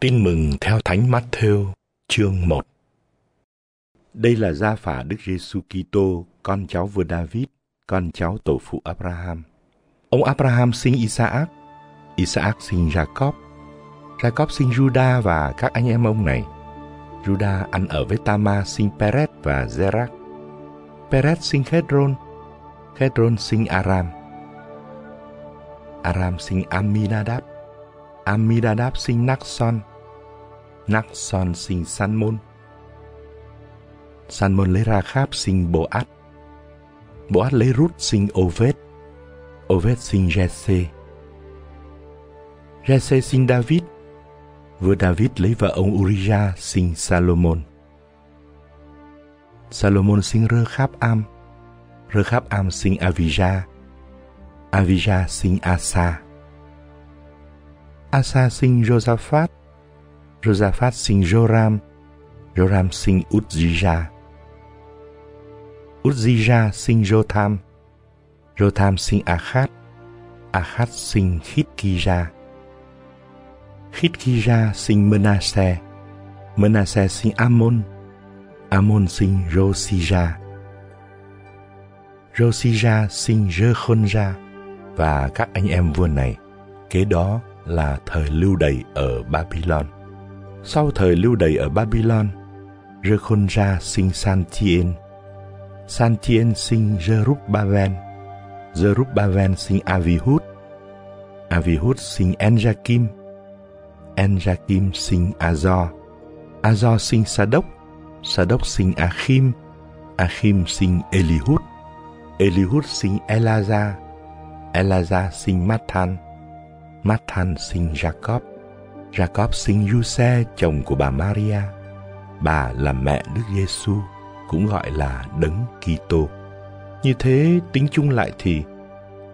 Tin mừng theo Thánh Matthew chương 1 Đây là gia phả Đức Giêsu Kitô, con cháu vua David, con cháu tổ phụ Abraham. Ông Abraham sinh Isaac, Isaac sinh Jacob, Jacob sinh Juda và các anh em ông này. Juda ăn ở với Tama sinh Perez và Zerach. Perez sinh Khedron, Khedron sinh Aram. Aram sinh Aminadab, Aminadab sinh Naxon, Nakson sinh Sanmon. Sanmon lấy Ra Kháp sinh Boaz. Boaz lấy Rút sinh Oved. Oved sinh Jesse. Jesse sinh David. Vua David lấy vợ ông Uriah sinh Salomon. Salomon sinh Rơ Kháp Am. Rơ Kháp Am sinh Avijah. Avijah sinh Asa. Asa sinh Josaphat. Josaphat sinh Joram, Joram sinh Uzziah. Uzziah sinh Jotham, Jotham sinh Akhat, Akhat sinh Khitkia. Khitkia sinh Manasseh, Manasseh sinh Amon, Amon sinh Josiah. Josiah sinh Jehonja và các anh em vua này. Kế đó là thời lưu đày ở Babylon. Sau thời lưu đày ở Babylon, Rekhonra sinh Santien, Santien sinh Jerubbaven, Jerubbaven sinh Avihud, Avihud sinh Enjakim, Enjakim sinh Azor, Azor sinh Sadok, Sadok sinh Achim, Achim sinh Elihud, Elihud sinh Elaza, Elaza sinh Mathan, Mathan sinh Jacob, Jacob sinh Giuse chồng của bà Maria. Bà là mẹ Đức Giêsu, cũng gọi là Đấng Kitô. Như thế tính chung lại thì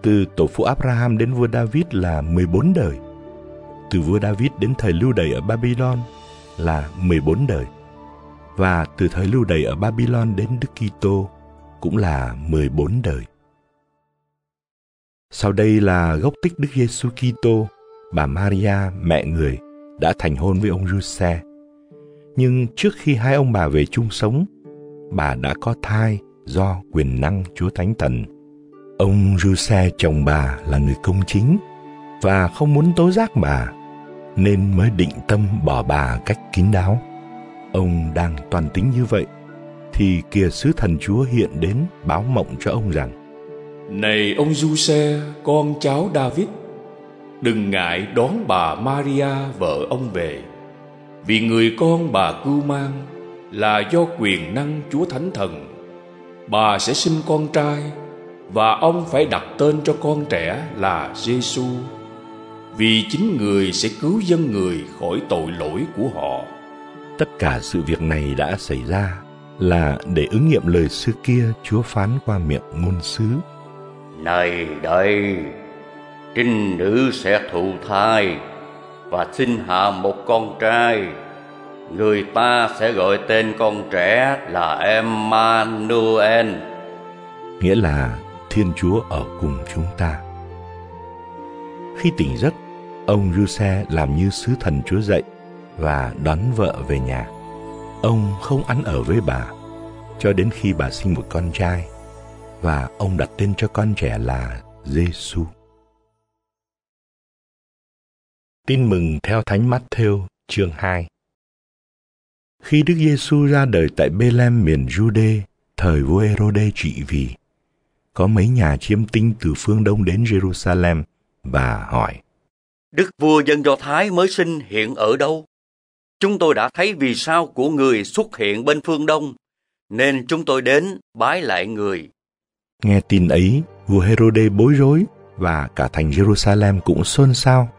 từ tổ phụ Abraham đến vua David là 14 đời. Từ vua David đến thời lưu đày ở Babylon là 14 đời. Và từ thời lưu đày ở Babylon đến Đức Kitô cũng là 14 đời. Sau đây là gốc tích Đức Giêsu Kitô, bà Maria mẹ người đã thành hôn với ông Giuse. Nhưng trước khi hai ông bà về chung sống, bà đã có thai do quyền năng Chúa Thánh Thần. Ông Giuse chồng bà là người công chính và không muốn tố giác bà, nên mới định tâm bỏ bà cách kín đáo. Ông đang toàn tính như vậy, thì kìa sứ thần Chúa hiện đến báo mộng cho ông rằng Này ông Giuse, con cháu David, đừng ngại đón bà Maria vợ ông về vì người con bà cưu mang là do quyền năng Chúa Thánh Thần bà sẽ sinh con trai và ông phải đặt tên cho con trẻ là Giêsu vì chính người sẽ cứu dân người khỏi tội lỗi của họ. Tất cả sự việc này đã xảy ra là để ứng nghiệm lời xưa kia Chúa phán qua miệng ngôn sứ. Này đây, trinh nữ sẽ thụ thai và sinh hạ một con trai người ta sẽ gọi tên con trẻ là Emmanuel nghĩa là Thiên Chúa ở cùng chúng ta. Khi tỉnh giấc, ông Giuse làm như sứ thần Chúa dạy và đón vợ về nhà. Ông không ăn ở với bà cho đến khi bà sinh một con trai và ông đặt tên cho con trẻ là Giêsu. Tin mừng theo Thánh Matthew chương 2 Khi Đức Giêsu ra đời tại Bethlehem miền Jude, thời vua Herode trị vì, có mấy nhà chiêm tinh từ phương Đông đến Jerusalem và hỏi Đức vua dân Do Thái mới sinh hiện ở đâu? Chúng tôi đã thấy vì sao của người xuất hiện bên phương Đông, nên chúng tôi đến bái lại người. Nghe tin ấy, vua Herode bối rối và cả thành Jerusalem cũng xôn xao.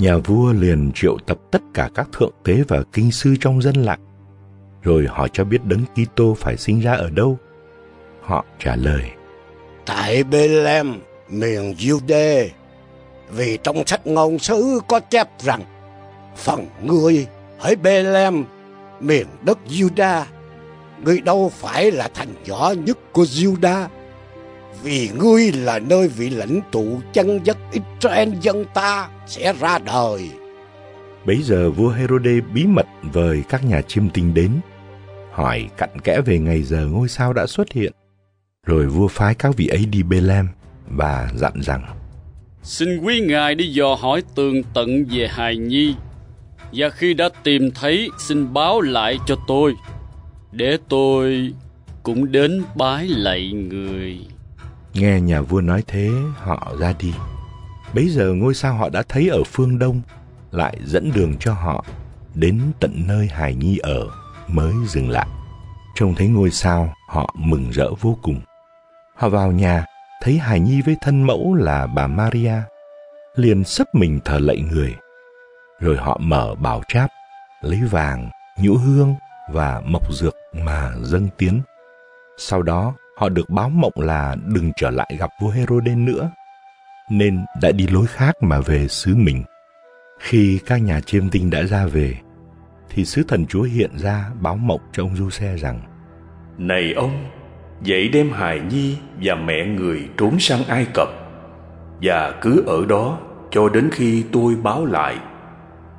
Nhà vua liền triệu tập tất cả các thượng tế và kinh sư trong dân lặng, rồi họ cho biết đấng Kitô phải sinh ra ở đâu. Họ trả lời: Tại Bethlehem, miền Jude, vì trong sách ngôn sứ có chép rằng phần ngươi ở Bethlehem, miền đất Juda, ngươi đâu phải là thành nhỏ nhất của Juda, vì ngươi là nơi vị lãnh tụ chân dắt Israel dân ta sẽ ra đời. Bấy giờ vua Herode bí mật vời các nhà chiêm tinh đến, hỏi cặn kẽ về ngày giờ ngôi sao đã xuất hiện. Rồi vua phái các vị ấy đi Bethlehem và dặn rằng Xin quý ngài đi dò hỏi tường tận về hài nhi Và khi đã tìm thấy xin báo lại cho tôi Để tôi cũng đến bái lạy người Nghe nhà vua nói thế họ ra đi Bấy giờ ngôi sao họ đã thấy ở phương đông Lại dẫn đường cho họ Đến tận nơi hài nhi ở Mới dừng lại Trông thấy ngôi sao họ mừng rỡ vô cùng Họ vào nhà thấy hài nhi với thân mẫu là bà Maria, liền sấp mình thờ lạy người. Rồi họ mở bảo tráp, lấy vàng, nhũ hương và mộc dược mà dâng tiến. Sau đó, họ được báo mộng là đừng trở lại gặp vua Herode nữa, nên đã đi lối khác mà về xứ mình. Khi các nhà chiêm tinh đã ra về, thì sứ thần Chúa hiện ra báo mộng cho ông Du Xe rằng Này ông, dậy đem hài nhi và mẹ người trốn sang Ai Cập và cứ ở đó cho đến khi tôi báo lại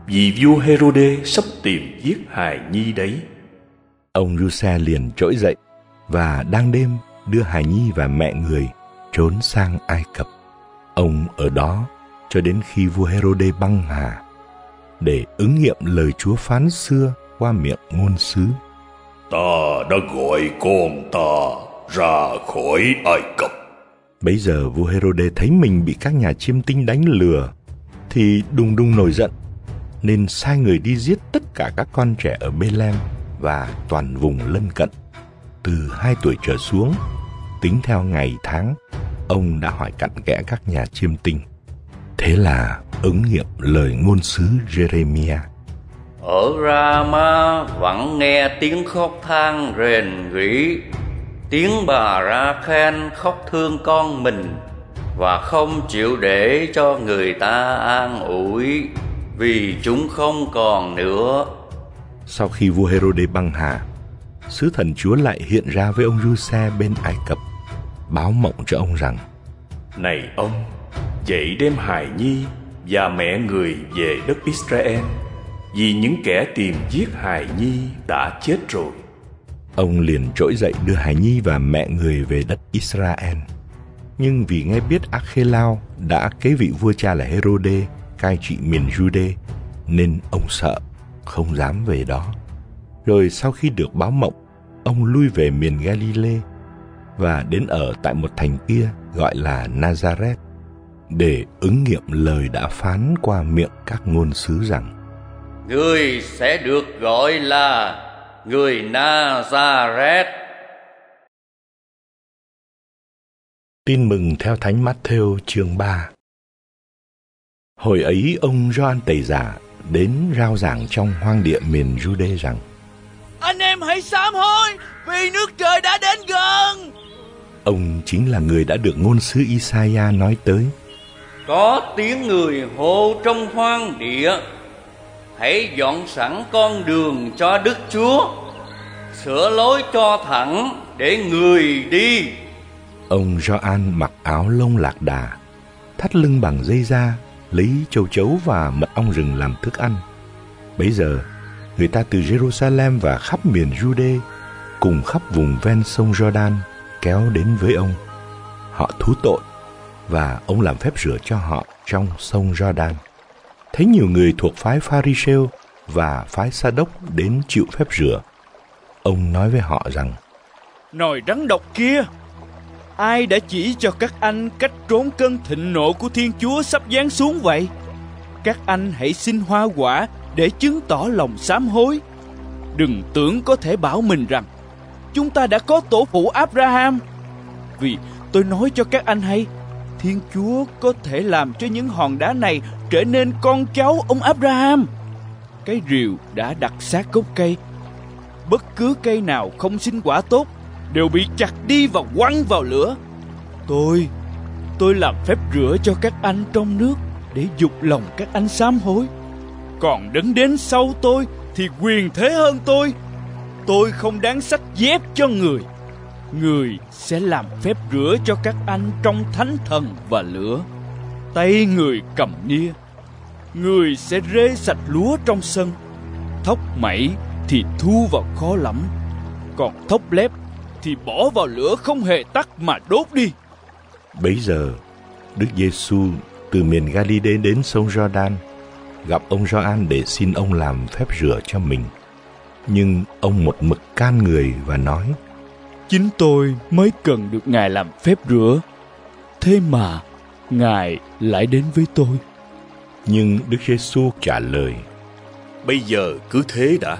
vì vua Herode sắp tìm giết hài nhi đấy. Ông Giuse liền trỗi dậy và đang đêm đưa hài nhi và mẹ người trốn sang Ai Cập. Ông ở đó cho đến khi vua Herode băng hà để ứng nghiệm lời Chúa phán xưa qua miệng ngôn sứ. Ta đã gọi con ta ra khỏi Ai Cập. Bấy giờ vua Herode thấy mình bị các nhà chiêm tinh đánh lừa, thì đùng đùng nổi giận, nên sai người đi giết tất cả các con trẻ ở Bethlehem và toàn vùng lân cận. Từ hai tuổi trở xuống, tính theo ngày tháng, ông đã hỏi cặn kẽ các nhà chiêm tinh. Thế là ứng nghiệm lời ngôn sứ Jeremiah. Ở Rama vẫn nghe tiếng khóc than rền rĩ tiếng bà ra khen khóc thương con mình và không chịu để cho người ta an ủi vì chúng không còn nữa. Sau khi vua Herode băng hà, sứ thần Chúa lại hiện ra với ông Giuse bên Ai Cập, báo mộng cho ông rằng: Này ông, dậy đem hài nhi và mẹ người về đất Israel, vì những kẻ tìm giết hài nhi đã chết rồi. Ông liền trỗi dậy đưa Hải Nhi và mẹ người về đất Israel. Nhưng vì nghe biết Akhelao đã kế vị vua cha là Herode cai trị miền Jude, nên ông sợ, không dám về đó. Rồi sau khi được báo mộng, ông lui về miền Galilee và đến ở tại một thành kia gọi là Nazareth để ứng nghiệm lời đã phán qua miệng các ngôn sứ rằng Người sẽ được gọi là người Nazareth. Tin mừng theo Thánh Matthew chương 3 Hồi ấy ông Gioan Tẩy Giả đến rao giảng trong hoang địa miền Jude rằng Anh em hãy sám hối vì nước trời đã đến gần. Ông chính là người đã được ngôn sứ Isaiah nói tới. Có tiếng người hô trong hoang địa hãy dọn sẵn con đường cho Đức Chúa, sửa lối cho thẳng để người đi. Ông Gioan mặc áo lông lạc đà, thắt lưng bằng dây da, lấy châu chấu và mật ong rừng làm thức ăn. Bấy giờ, người ta từ Jerusalem và khắp miền Jude cùng khắp vùng ven sông Jordan kéo đến với ông. Họ thú tội và ông làm phép rửa cho họ trong sông Jordan thấy nhiều người thuộc phái Pharisêu và phái Sa Đốc đến chịu phép rửa. Ông nói với họ rằng: Nồi rắn độc kia, ai đã chỉ cho các anh cách trốn cơn thịnh nộ của Thiên Chúa sắp giáng xuống vậy? Các anh hãy xin hoa quả để chứng tỏ lòng sám hối. Đừng tưởng có thể bảo mình rằng chúng ta đã có tổ phụ Abraham. Vì tôi nói cho các anh hay, Thiên Chúa có thể làm cho những hòn đá này trở nên con cháu ông Abraham. Cái rìu đã đặt sát gốc cây. Bất cứ cây nào không sinh quả tốt đều bị chặt đi và quăng vào lửa. Tôi, tôi làm phép rửa cho các anh trong nước để dục lòng các anh sám hối. Còn đứng đến sau tôi thì quyền thế hơn tôi. Tôi không đáng sách dép cho người người sẽ làm phép rửa cho các anh trong thánh thần và lửa tay người cầm nia người sẽ rê sạch lúa trong sân. Thóc mẩy thì thu vào khó lắm còn thóc lép thì bỏ vào lửa không hề tắt mà đốt đi. Bấy giờ, Đức Giêsu từ miền Galilee đến sông Jordan gặp ông Gioan để xin ông làm phép rửa cho mình. Nhưng ông một mực can người và nói: Chính tôi mới cần được Ngài làm phép rửa. Thế mà Ngài lại đến với tôi. Nhưng Đức Giêsu trả lời: Bây giờ cứ thế đã.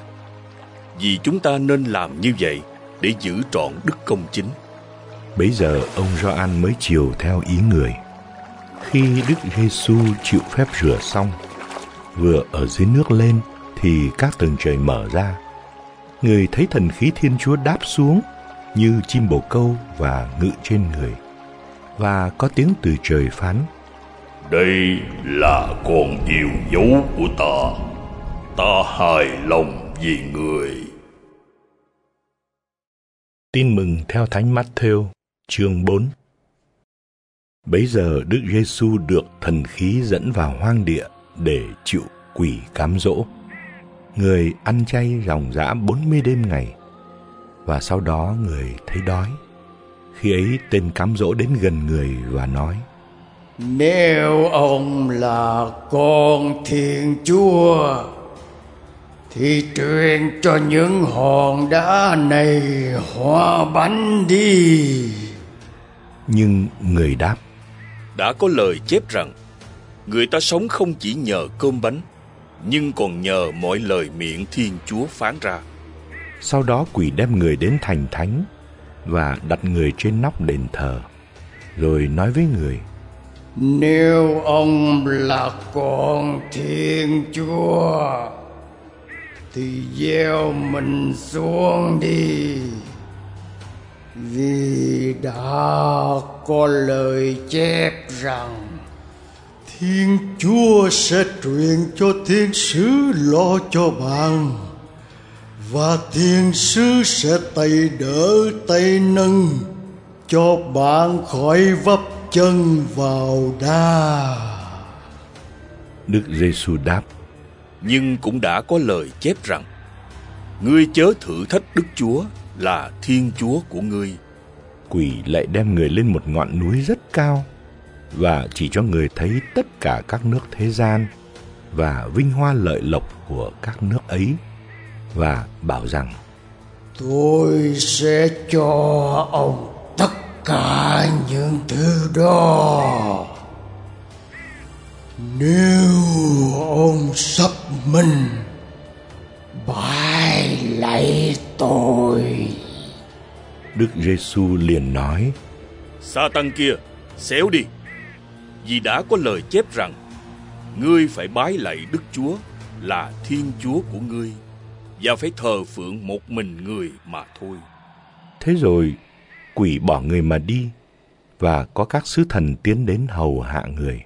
Vì chúng ta nên làm như vậy để giữ trọn đức công chính. Bấy giờ ông Gioan mới chiều theo ý người. Khi Đức Giêsu chịu phép rửa xong, vừa ở dưới nước lên thì các tầng trời mở ra. Người thấy thần khí Thiên Chúa đáp xuống như chim bồ câu và ngự trên người. Và có tiếng từ trời phán: Đây là con yêu dấu của ta. Ta hài lòng vì người. Tin mừng theo Thánh Matthew, chương 4. Bấy giờ Đức Giêsu được thần khí dẫn vào hoang địa để chịu quỷ cám dỗ. Người ăn chay ròng rã 40 đêm ngày và sau đó người thấy đói. Khi ấy tên cám dỗ đến gần người và nói: Nếu ông là con Thiên Chúa thì truyền cho những hòn đá này hóa bánh đi. Nhưng người đáp: Đã có lời chép rằng người ta sống không chỉ nhờ cơm bánh nhưng còn nhờ mọi lời miệng Thiên Chúa phán ra. Sau đó quỷ đem người đến thành thánh và đặt người trên nóc đền thờ, rồi nói với người: Nếu ông là con Thiên Chúa thì gieo mình xuống đi vì đã có lời chép rằng Thiên Chúa sẽ truyền cho thiên sứ lo cho bạn và thiên sứ sẽ tay đỡ tay nâng cho bạn khỏi vấp chân vào đá. Đức Giêsu đáp: Nhưng cũng đã có lời chép rằng Ngươi chớ thử thách Đức Chúa là Thiên Chúa của ngươi. Quỷ lại đem người lên một ngọn núi rất cao và chỉ cho người thấy tất cả các nước thế gian và vinh hoa lợi lộc của các nước ấy và bảo rằng Tôi sẽ cho ông tất cả những thứ đó nếu ông sắp mình bái lạy tôi Đức Giêsu liền nói Sa tăng kia, xéo đi. Vì đã có lời chép rằng Ngươi phải bái lạy Đức Chúa là Thiên Chúa của ngươi và phải thờ phượng một mình người mà thôi. Thế rồi quỷ bỏ người mà đi và có các sứ thần tiến đến hầu hạ người.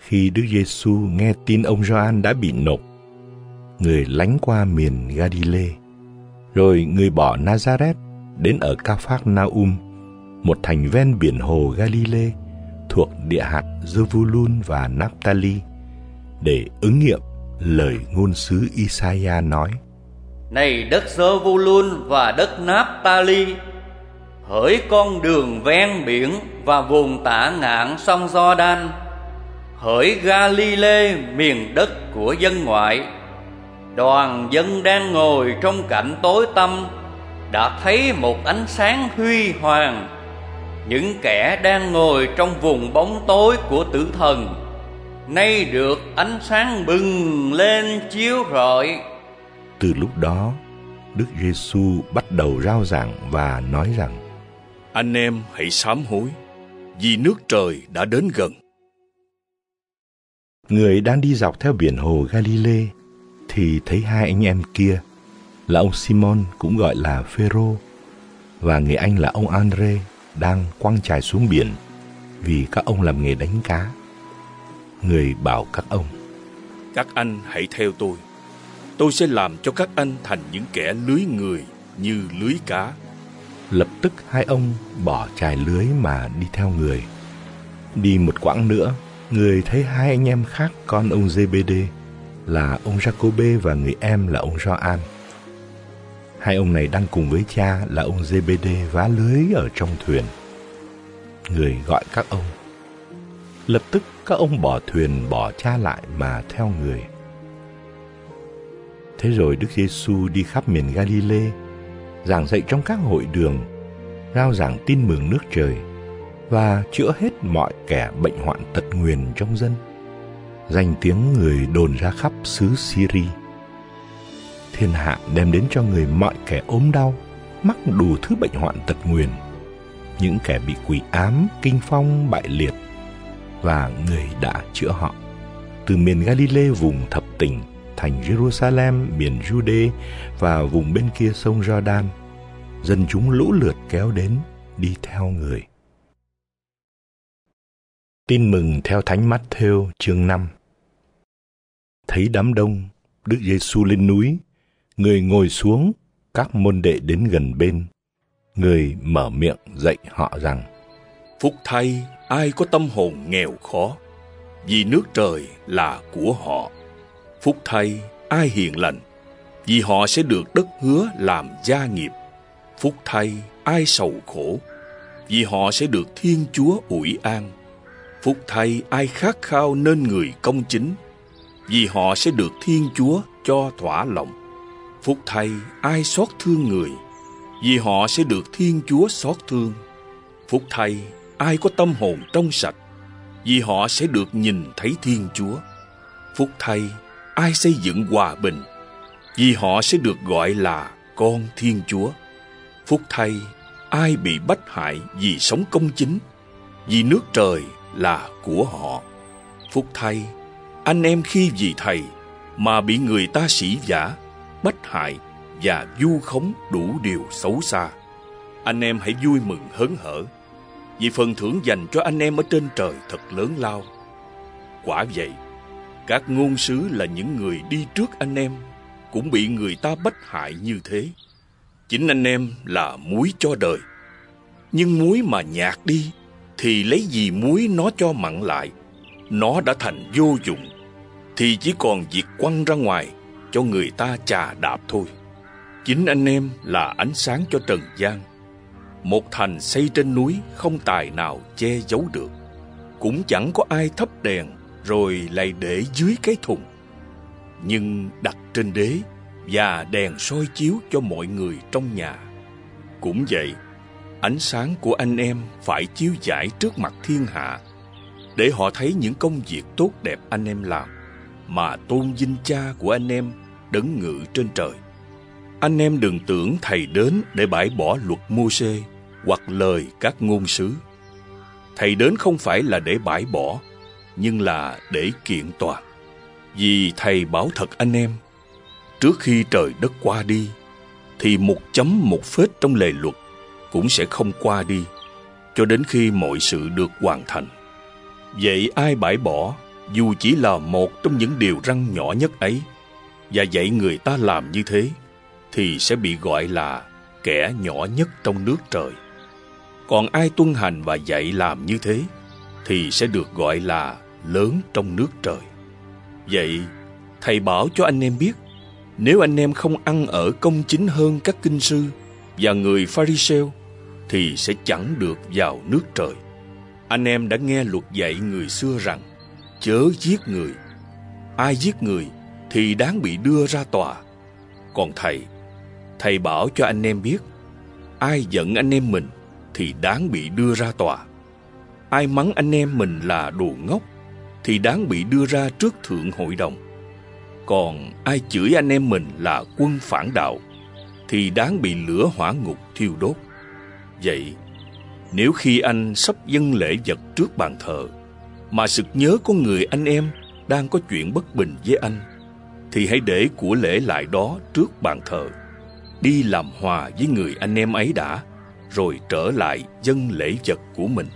Khi Đức Giêsu nghe tin ông Gioan đã bị nộp, người lánh qua miền Galilee, rồi người bỏ Nazareth đến ở Capharnaum, một thành ven biển hồ Galilee thuộc địa hạt Zevulun và Naphtali, để ứng nghiệm lời ngôn sứ Isaiah nói: Này đất Zevulun và đất Naphtali, hỡi con đường ven biển và vùng tả ngạn sông Jordan, hỡi Galile miền đất của dân ngoại, đoàn dân đang ngồi trong cảnh tối tăm đã thấy một ánh sáng huy hoàng những kẻ đang ngồi trong vùng bóng tối của tử thần nay được ánh sáng bừng lên chiếu rọi Từ lúc đó, Đức Giêsu bắt đầu rao giảng và nói rằng: Anh em hãy sám hối, vì nước trời đã đến gần. Người đang đi dọc theo biển hồ Galilee thì thấy hai anh em kia là ông Simon cũng gọi là Phêrô và người anh là ông Andre đang quăng chài xuống biển vì các ông làm nghề đánh cá. Người bảo các ông: Các anh hãy theo tôi. Tôi sẽ làm cho các anh thành những kẻ lưới người như lưới cá. Lập tức hai ông bỏ chài lưới mà đi theo người. Đi một quãng nữa, người thấy hai anh em khác con ông Zebede là ông Jacobe và người em là ông Gioan. Hai ông này đang cùng với cha là ông GBD vá lưới ở trong thuyền. Người gọi các ông. Lập tức các ông bỏ thuyền bỏ cha lại mà theo người. Thế rồi Đức Giêsu đi khắp miền Galilee, giảng dạy trong các hội đường, rao giảng tin mừng nước trời và chữa hết mọi kẻ bệnh hoạn tật nguyền trong dân. Danh tiếng người đồn ra khắp xứ Syria. Thiên hạ đem đến cho người mọi kẻ ốm đau, mắc đủ thứ bệnh hoạn tật nguyền, những kẻ bị quỷ ám, kinh phong, bại liệt, và người đã chữa họ. Từ miền Galilee vùng thập tỉnh thành Jerusalem, miền Jude và vùng bên kia sông Jordan, dân chúng lũ lượt kéo đến đi theo người. Tin mừng theo Thánh Matthew chương 5 Thấy đám đông, Đức Giêsu lên núi, người ngồi xuống, các môn đệ đến gần bên. Người mở miệng dạy họ rằng Phúc thay ai có tâm hồn nghèo khó, vì nước trời là của họ. Phúc thay ai hiền lành, vì họ sẽ được đất hứa làm gia nghiệp. Phúc thay ai sầu khổ, vì họ sẽ được Thiên Chúa ủi an. Phúc thay ai khát khao nên người công chính, vì họ sẽ được Thiên Chúa cho thỏa lòng. Phúc thay ai xót thương người, vì họ sẽ được Thiên Chúa xót thương. Phúc thay ai có tâm hồn trong sạch, vì họ sẽ được nhìn thấy Thiên Chúa. Phúc thay ai xây dựng hòa bình, vì họ sẽ được gọi là con Thiên Chúa. Phúc thay ai bị bách hại vì sống công chính, vì nước trời là của họ. Phúc thay anh em khi vì thầy mà bị người ta sỉ giả bất hại và vu khống đủ điều xấu xa. Anh em hãy vui mừng hớn hở, vì phần thưởng dành cho anh em ở trên trời thật lớn lao. Quả vậy, các ngôn sứ là những người đi trước anh em cũng bị người ta bách hại như thế. Chính anh em là muối cho đời. Nhưng muối mà nhạt đi thì lấy gì muối nó cho mặn lại. Nó đã thành vô dụng thì chỉ còn việc quăng ra ngoài cho người ta chà đạp thôi. Chính anh em là ánh sáng cho trần gian. Một thành xây trên núi không tài nào che giấu được. Cũng chẳng có ai thắp đèn rồi lại để dưới cái thùng. Nhưng đặt trên đế và đèn soi chiếu cho mọi người trong nhà. Cũng vậy, ánh sáng của anh em phải chiếu giải trước mặt thiên hạ để họ thấy những công việc tốt đẹp anh em làm mà tôn vinh cha của anh em đấng ngự trên trời. Anh em đừng tưởng thầy đến để bãi bỏ luật mô xê hoặc lời các ngôn sứ. Thầy đến không phải là để bãi bỏ, nhưng là để kiện toàn. Vì thầy bảo thật anh em, trước khi trời đất qua đi, thì một chấm một phết trong lề luật cũng sẽ không qua đi, cho đến khi mọi sự được hoàn thành. Vậy ai bãi bỏ dù chỉ là một trong những điều răng nhỏ nhất ấy và dạy người ta làm như thế, thì sẽ bị gọi là kẻ nhỏ nhất trong nước trời. Còn ai tuân hành và dạy làm như thế, thì sẽ được gọi là lớn trong nước trời. Vậy, thầy bảo cho anh em biết, nếu anh em không ăn ở công chính hơn các kinh sư và người pharisêu thì sẽ chẳng được vào nước trời. Anh em đã nghe luật dạy người xưa rằng, chớ giết người. Ai giết người thì đáng bị đưa ra tòa. Còn thầy, thầy bảo cho anh em biết, ai giận anh em mình thì đáng bị đưa ra tòa. Ai mắng anh em mình là đồ ngốc thì đáng bị đưa ra trước thượng hội đồng. Còn ai chửi anh em mình là quân phản đạo thì đáng bị lửa hỏa ngục thiêu đốt. Vậy, nếu khi anh sắp dâng lễ vật trước bàn thờ mà sực nhớ có người anh em đang có chuyện bất bình với anh, thì hãy để của lễ lại đó trước bàn thờ, đi làm hòa với người anh em ấy đã, rồi trở lại dân lễ vật của mình.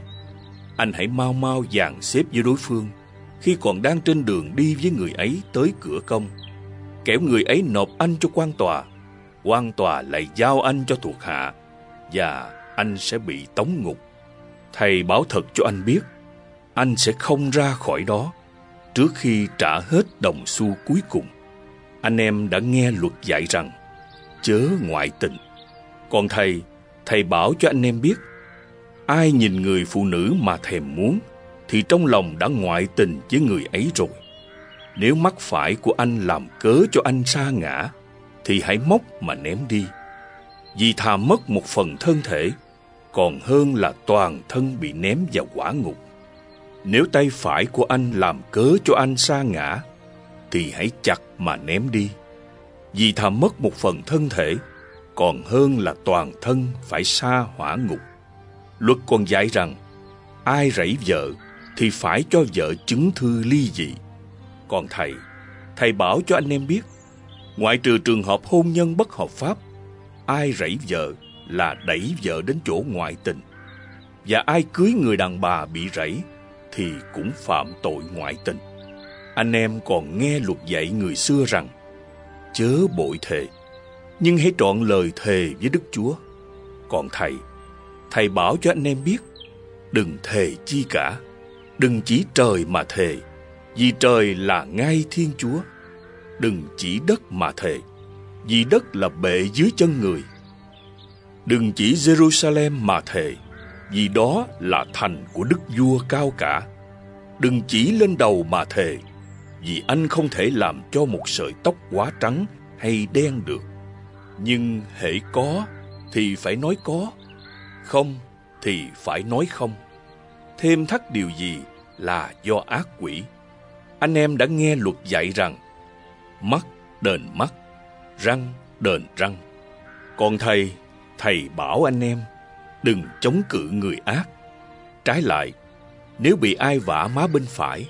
Anh hãy mau mau dàn xếp với đối phương khi còn đang trên đường đi với người ấy tới cửa công. Kẻo người ấy nộp anh cho quan tòa, quan tòa lại giao anh cho thuộc hạ, và anh sẽ bị tống ngục. Thầy bảo thật cho anh biết, anh sẽ không ra khỏi đó trước khi trả hết đồng xu cuối cùng. Anh em đã nghe luật dạy rằng chớ ngoại tình. Còn thầy, thầy bảo cho anh em biết ai nhìn người phụ nữ mà thèm muốn thì trong lòng đã ngoại tình với người ấy rồi. Nếu mắt phải của anh làm cớ cho anh sa ngã thì hãy móc mà ném đi. Vì thà mất một phần thân thể còn hơn là toàn thân bị ném vào quả ngục. Nếu tay phải của anh làm cớ cho anh sa ngã, thì hãy chặt mà ném đi. Vì thà mất một phần thân thể, còn hơn là toàn thân phải xa hỏa ngục. Luật còn dạy rằng, ai rẫy vợ thì phải cho vợ chứng thư ly dị. Còn thầy, thầy bảo cho anh em biết, ngoại trừ trường hợp hôn nhân bất hợp pháp, ai rẫy vợ là đẩy vợ đến chỗ ngoại tình. Và ai cưới người đàn bà bị rẫy thì cũng phạm tội ngoại tình. Anh em còn nghe luật dạy người xưa rằng chớ bội thề, nhưng hãy trọn lời thề với Đức Chúa. Còn thầy, thầy bảo cho anh em biết, đừng thề chi cả, đừng chỉ trời mà thề, vì trời là ngay Thiên Chúa. Đừng chỉ đất mà thề, vì đất là bệ dưới chân người. Đừng chỉ Jerusalem mà thề, vì đó là thành của đức vua cao cả. Đừng chỉ lên đầu mà thề, vì anh không thể làm cho một sợi tóc quá trắng hay đen được. Nhưng hễ có thì phải nói có, không thì phải nói không. Thêm thắt điều gì là do ác quỷ. Anh em đã nghe luật dạy rằng mắt đền mắt, răng đền răng. Còn thầy, thầy bảo anh em đừng chống cự người ác. Trái lại, nếu bị ai vả má bên phải,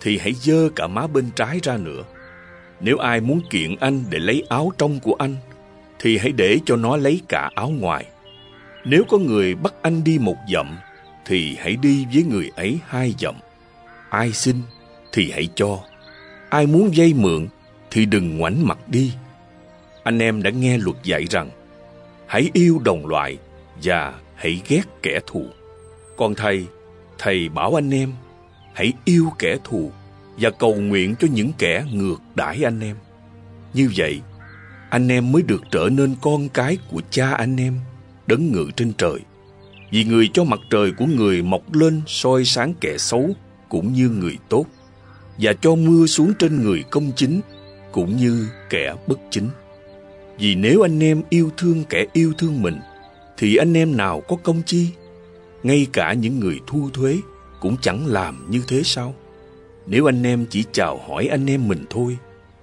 thì hãy dơ cả má bên trái ra nữa. Nếu ai muốn kiện anh để lấy áo trong của anh, thì hãy để cho nó lấy cả áo ngoài. Nếu có người bắt anh đi một dặm, thì hãy đi với người ấy hai dặm. Ai xin, thì hãy cho. Ai muốn dây mượn, thì đừng ngoảnh mặt đi. Anh em đã nghe luật dạy rằng, hãy yêu đồng loại và hãy ghét kẻ thù. Còn thầy, thầy bảo anh em, hãy yêu kẻ thù và cầu nguyện cho những kẻ ngược đãi anh em. Như vậy, anh em mới được trở nên con cái của cha anh em, đấng ngự trên trời. Vì người cho mặt trời của người mọc lên soi sáng kẻ xấu cũng như người tốt, và cho mưa xuống trên người công chính cũng như kẻ bất chính. Vì nếu anh em yêu thương kẻ yêu thương mình, thì anh em nào có công chi? Ngay cả những người thu thuế cũng chẳng làm như thế sao? Nếu anh em chỉ chào hỏi anh em mình thôi,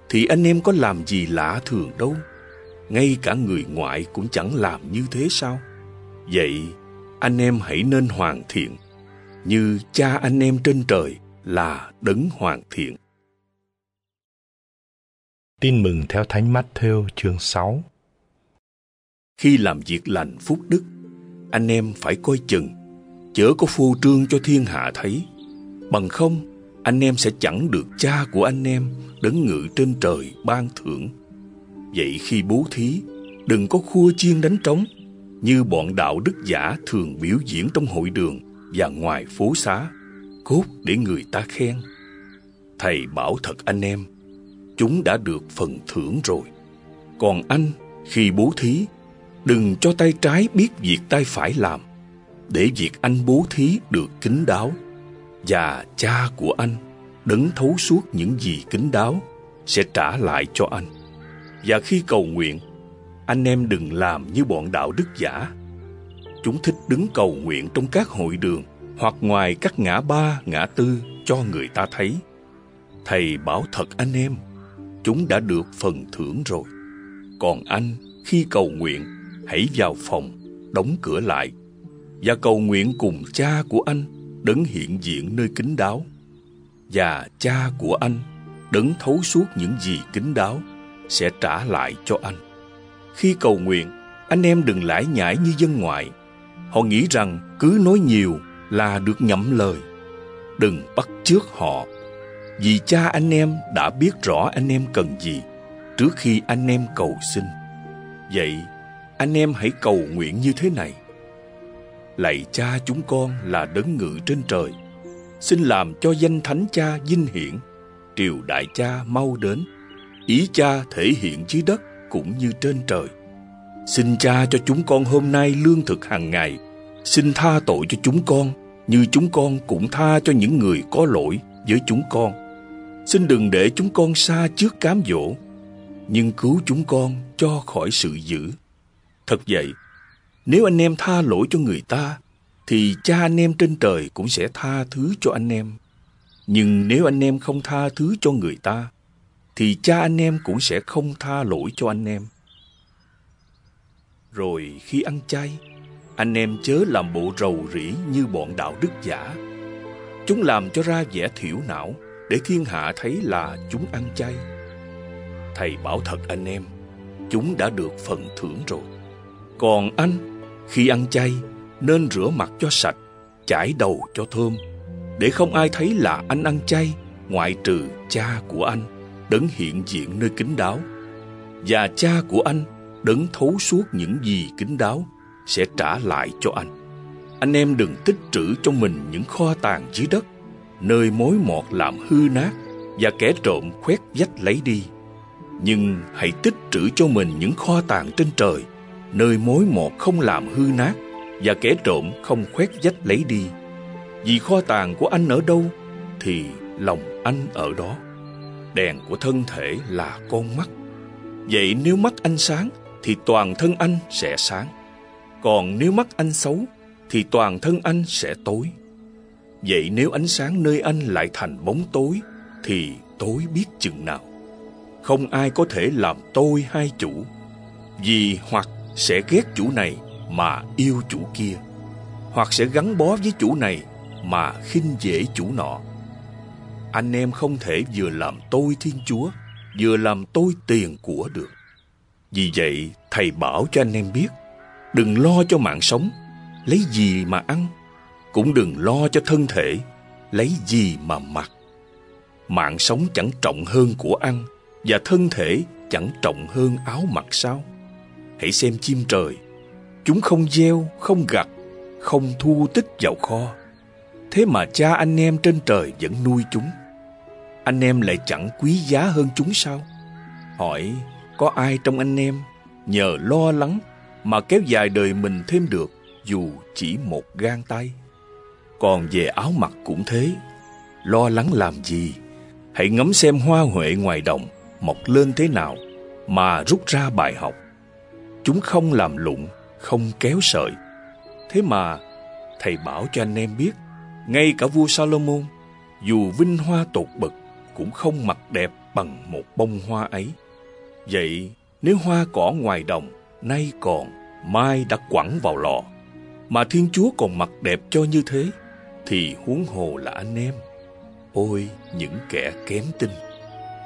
thì anh em có làm gì lạ thường đâu. Ngay cả người ngoại cũng chẳng làm như thế sao? Vậy, anh em hãy nên hoàn thiện, như cha anh em trên trời là đấng hoàn thiện. Tin mừng theo Thánh Matthew chương 6 Khi làm việc lành phúc đức, anh em phải coi chừng, chớ có phô trương cho thiên hạ thấy. Bằng không, anh em sẽ chẳng được cha của anh em đấng ngự trên trời ban thưởng. Vậy khi bố thí, đừng có khua chiên đánh trống, như bọn đạo đức giả thường biểu diễn trong hội đường và ngoài phố xá, cốt để người ta khen. Thầy bảo thật anh em, chúng đã được phần thưởng rồi. Còn anh, khi bố thí, đừng cho tay trái biết việc tay phải làm, để việc anh bố thí được kín đáo. Và cha của anh, đấng thấu suốt những gì kín đáo, sẽ trả lại cho anh. Và khi cầu nguyện, anh em đừng làm như bọn đạo đức giả. Chúng thích đứng cầu nguyện trong các hội đường hoặc ngoài các ngã ba, ngã tư cho người ta thấy. Thầy bảo thật anh em, chúng đã được phần thưởng rồi. Còn anh, khi cầu nguyện, hãy vào phòng, đóng cửa lại và cầu nguyện cùng cha của anh đấng hiện diện nơi kính đáo. Và cha của anh đấng thấu suốt những gì kính đáo sẽ trả lại cho anh. Khi cầu nguyện, anh em đừng lải nhải như dân ngoại. Họ nghĩ rằng cứ nói nhiều là được nhậm lời. Đừng bắt chước họ vì cha anh em đã biết rõ anh em cần gì trước khi anh em cầu xin. Vậy, anh em hãy cầu nguyện như thế này. Lạy cha chúng con là đấng ngự trên trời, xin làm cho danh thánh cha vinh hiển, triều đại cha mau đến, ý cha thể hiện dưới đất cũng như trên trời. Xin cha cho chúng con hôm nay lương thực hàng ngày, xin tha tội cho chúng con, như chúng con cũng tha cho những người có lỗi với chúng con. Xin đừng để chúng con xa trước cám dỗ, nhưng cứu chúng con cho khỏi sự dữ. Thật vậy, nếu anh em tha lỗi cho người ta, thì cha anh em trên trời cũng sẽ tha thứ cho anh em. Nhưng nếu anh em không tha thứ cho người ta, thì cha anh em cũng sẽ không tha lỗi cho anh em. Rồi khi ăn chay, anh em chớ làm bộ rầu rĩ như bọn đạo đức giả. Chúng làm cho ra vẻ thiểu não để thiên hạ thấy là chúng ăn chay. Thầy bảo thật anh em, chúng đã được phần thưởng rồi. Còn anh, khi ăn chay, nên rửa mặt cho sạch, chải đầu cho thơm, để không ai thấy là anh ăn chay ngoại trừ cha của anh, đấng hiện diện nơi kính đáo. Và cha của anh, đấng thấu suốt những gì kính đáo, sẽ trả lại cho anh. Anh em đừng tích trữ cho mình những kho tàng dưới đất, nơi mối mọt làm hư nát và kẻ trộm khoét vách lấy đi. Nhưng hãy tích trữ cho mình những kho tàng trên trời, nơi mối mọt không làm hư nát và kẻ trộm không khoét vách lấy đi. Vì kho tàng của anh ở đâu, thì lòng anh ở đó. Đèn của thân thể là con mắt. Vậy nếu mắt anh sáng, thì toàn thân anh sẽ sáng. Còn nếu mắt anh xấu, thì toàn thân anh sẽ tối. Vậy nếu ánh sáng nơi anh lại thành bóng tối, thì tối biết chừng nào. Không ai có thể làm tôi hai chủ, vì hoặc sẽ ghét chủ này mà yêu chủ kia, hoặc sẽ gắn bó với chủ này mà khinh dễ chủ nọ. Anh em không thể vừa làm tôi Thiên Chúa, vừa làm tôi tiền của được. Vì vậy, Thầy bảo cho anh em biết, đừng lo cho mạng sống, lấy gì mà ăn, cũng đừng lo cho thân thể, lấy gì mà mặc. Mạng sống chẳng trọng hơn của ăn, và thân thể chẳng trọng hơn áo mặc sao? Hãy xem chim trời, Chúng không gieo, không gặt, không thu tích vào kho. Thế mà cha anh em trên trời vẫn nuôi chúng. Anh em lại chẳng quý giá hơn chúng sao? Hỏi, có ai trong anh em nhờ lo lắng mà kéo dài đời mình thêm được dù chỉ một gang tay? Còn về áo mặc cũng thế, lo lắng làm gì? Hãy ngắm xem hoa huệ ngoài đồng mọc lên thế nào mà rút ra bài học. Chúng không làm lụng, không kéo sợi. Thế mà, thầy bảo cho anh em biết, ngay cả vua Salomon, dù vinh hoa tột bậc, cũng không mặc đẹp bằng một bông hoa ấy. Vậy, nếu hoa cỏ ngoài đồng, nay còn, mai đã quẳng vào lò, mà Thiên Chúa còn mặc đẹp cho như thế, thì huống hồ là anh em. Ôi, những kẻ kém tin.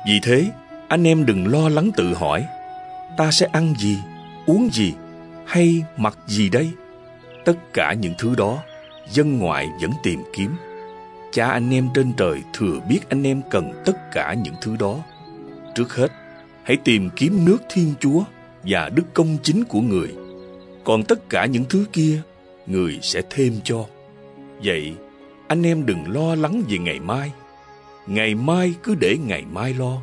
Vì thế, anh em đừng lo lắng tự hỏi, ta sẽ ăn gì, uống gì, hay mặc gì đây? Tất cả những thứ đó, dân ngoại vẫn tìm kiếm. Cha anh em trên trời thừa biết anh em cần tất cả những thứ đó. Trước hết, hãy tìm kiếm nước Thiên Chúa và đức công chính của người. Còn tất cả những thứ kia, người sẽ thêm cho. Vậy, anh em đừng lo lắng về ngày mai. Ngày mai cứ để ngày mai lo.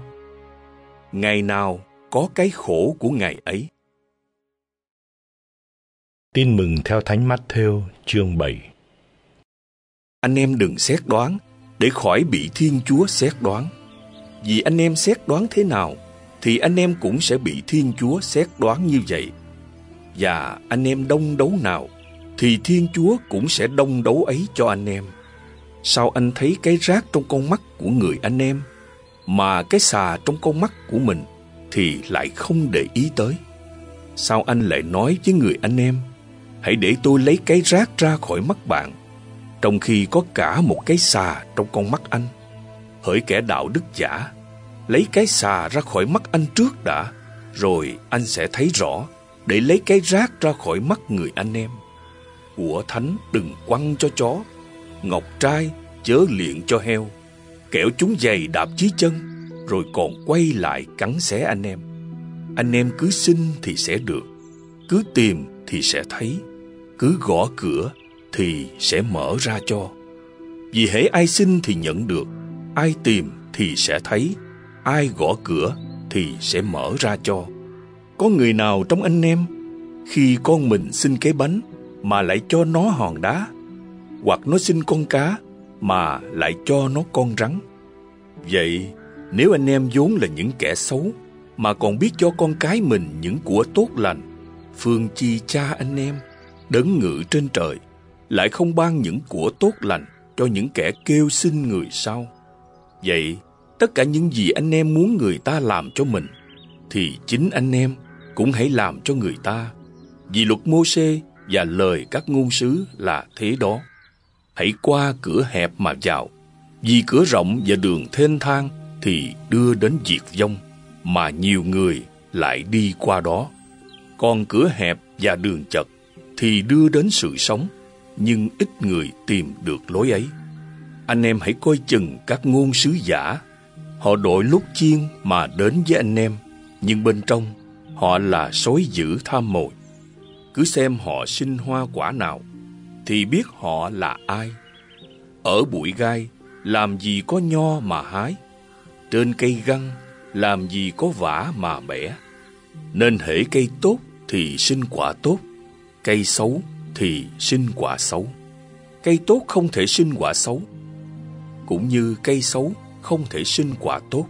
Ngày nào có cái khổ của ngày ấy. Tin mừng theo Thánh Matthew, chương 7 Anh em đừng xét đoán, để khỏi bị Thiên Chúa xét đoán. Vì anh em xét đoán thế nào, thì anh em cũng sẽ bị Thiên Chúa xét đoán như vậy. Và anh em đông đấu nào, thì Thiên Chúa cũng sẽ đông đấu ấy cho anh em. Sao anh thấy cái rác trong con mắt của người anh em, mà cái xà trong con mắt của mình thì lại không để ý tới? Sao anh lại nói với người anh em hãy để tôi lấy cái rác ra khỏi mắt bạn, trong khi có cả một cái xà trong con mắt anh. Hỡi kẻ đạo đức giả, lấy cái xà ra khỏi mắt anh trước đã, rồi anh sẽ thấy rõ để lấy cái rác ra khỏi mắt người anh em. Của thánh đừng quăng cho chó, ngọc trai chớ liện cho heo, kẻo chúng giày đạp chí chân, rồi còn quay lại cắn xé anh em. Anh em cứ xin thì sẽ được, cứ tìm thì sẽ thấy cứ gõ cửa thì sẽ mở ra cho Vì hễ ai xin thì nhận được, ai tìm thì sẽ thấy, ai gõ cửa thì sẽ mở ra cho. Có người nào trong anh em khi con mình xin cái bánh mà lại cho nó hòn đá, hoặc nó xin con cá mà lại cho nó con rắn. Vậy, nếu anh em vốn là những kẻ xấu mà còn biết cho con cái mình những của tốt lành, phương chi cha anh em, đấng ngự trên trời, lại không ban những của tốt lành cho những kẻ kêu xin người sau. Vậy, tất cả những gì anh em muốn người ta làm cho mình, thì chính anh em cũng hãy làm cho người ta. Vì luật mô xê và lời các ngôn sứ là thế đó. Hãy qua cửa hẹp mà vào, vì cửa rộng và đường thênh thang thì đưa đến diệt vong, mà nhiều người lại đi qua đó. Còn cửa hẹp và đường chật thì đưa đến sự sống, nhưng ít người tìm được lối ấy. Anh em hãy coi chừng các ngôn sứ giả. Họ đội lúc chiên mà đến với anh em, nhưng bên trong họ là sói dữ tham mồi. Cứ xem họ sinh hoa quả nào, thì biết họ là ai. Ở bụi gai, làm gì có nho mà hái. Trên cây găng, làm gì có vả mà bẻ. Nên hễ cây tốt thì sinh quả tốt, cây xấu thì sinh quả xấu. Cây tốt không thể sinh quả xấu, cũng như cây xấu không thể sinh quả tốt.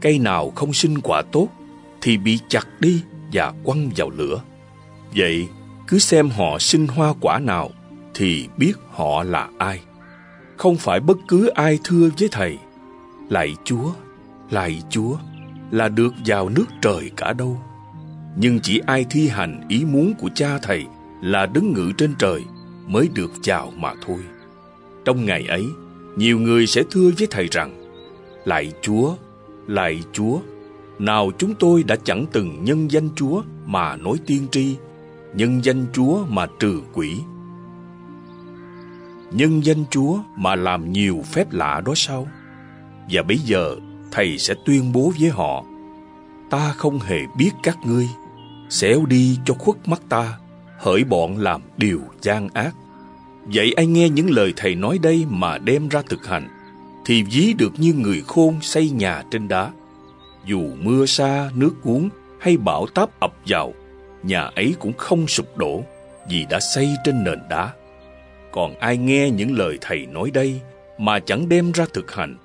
Cây nào không sinh quả tốt thì bị chặt đi và quăng vào lửa. Vậy, cứ xem họ sinh hoa quả nào thì biết họ là ai. Không phải bất cứ ai thưa với Thầy, Lạy Chúa, lạy Chúa, là được vào nước trời cả đâu. Nhưng chỉ ai thi hành ý muốn của cha Thầy là đứng ngự trên trời mới được chào mà thôi. Trong ngày ấy, nhiều người sẽ thưa với Thầy rằng, Lạy Chúa, lạy Chúa, nào chúng tôi đã chẳng từng nhân danh Chúa mà nói tiên tri, nhân danh Chúa mà trừ quỷ. Nhân danh Chúa mà làm nhiều phép lạ đó sao? Và bây giờ Thầy sẽ tuyên bố với họ, Ta không hề biết các ngươi, xéo đi cho khuất mắt ta, hỡi bọn làm điều gian ác. Vậy ai nghe những lời Thầy nói đây mà đem ra thực hành, thì ví được như người khôn xây nhà trên đá dù mưa xa, nước cuốn hay bão táp ập vào, nhà ấy cũng không sụp đổ vì đã xây trên nền đá. Còn ai nghe những lời thầy nói đây mà chẳng đem ra thực hành,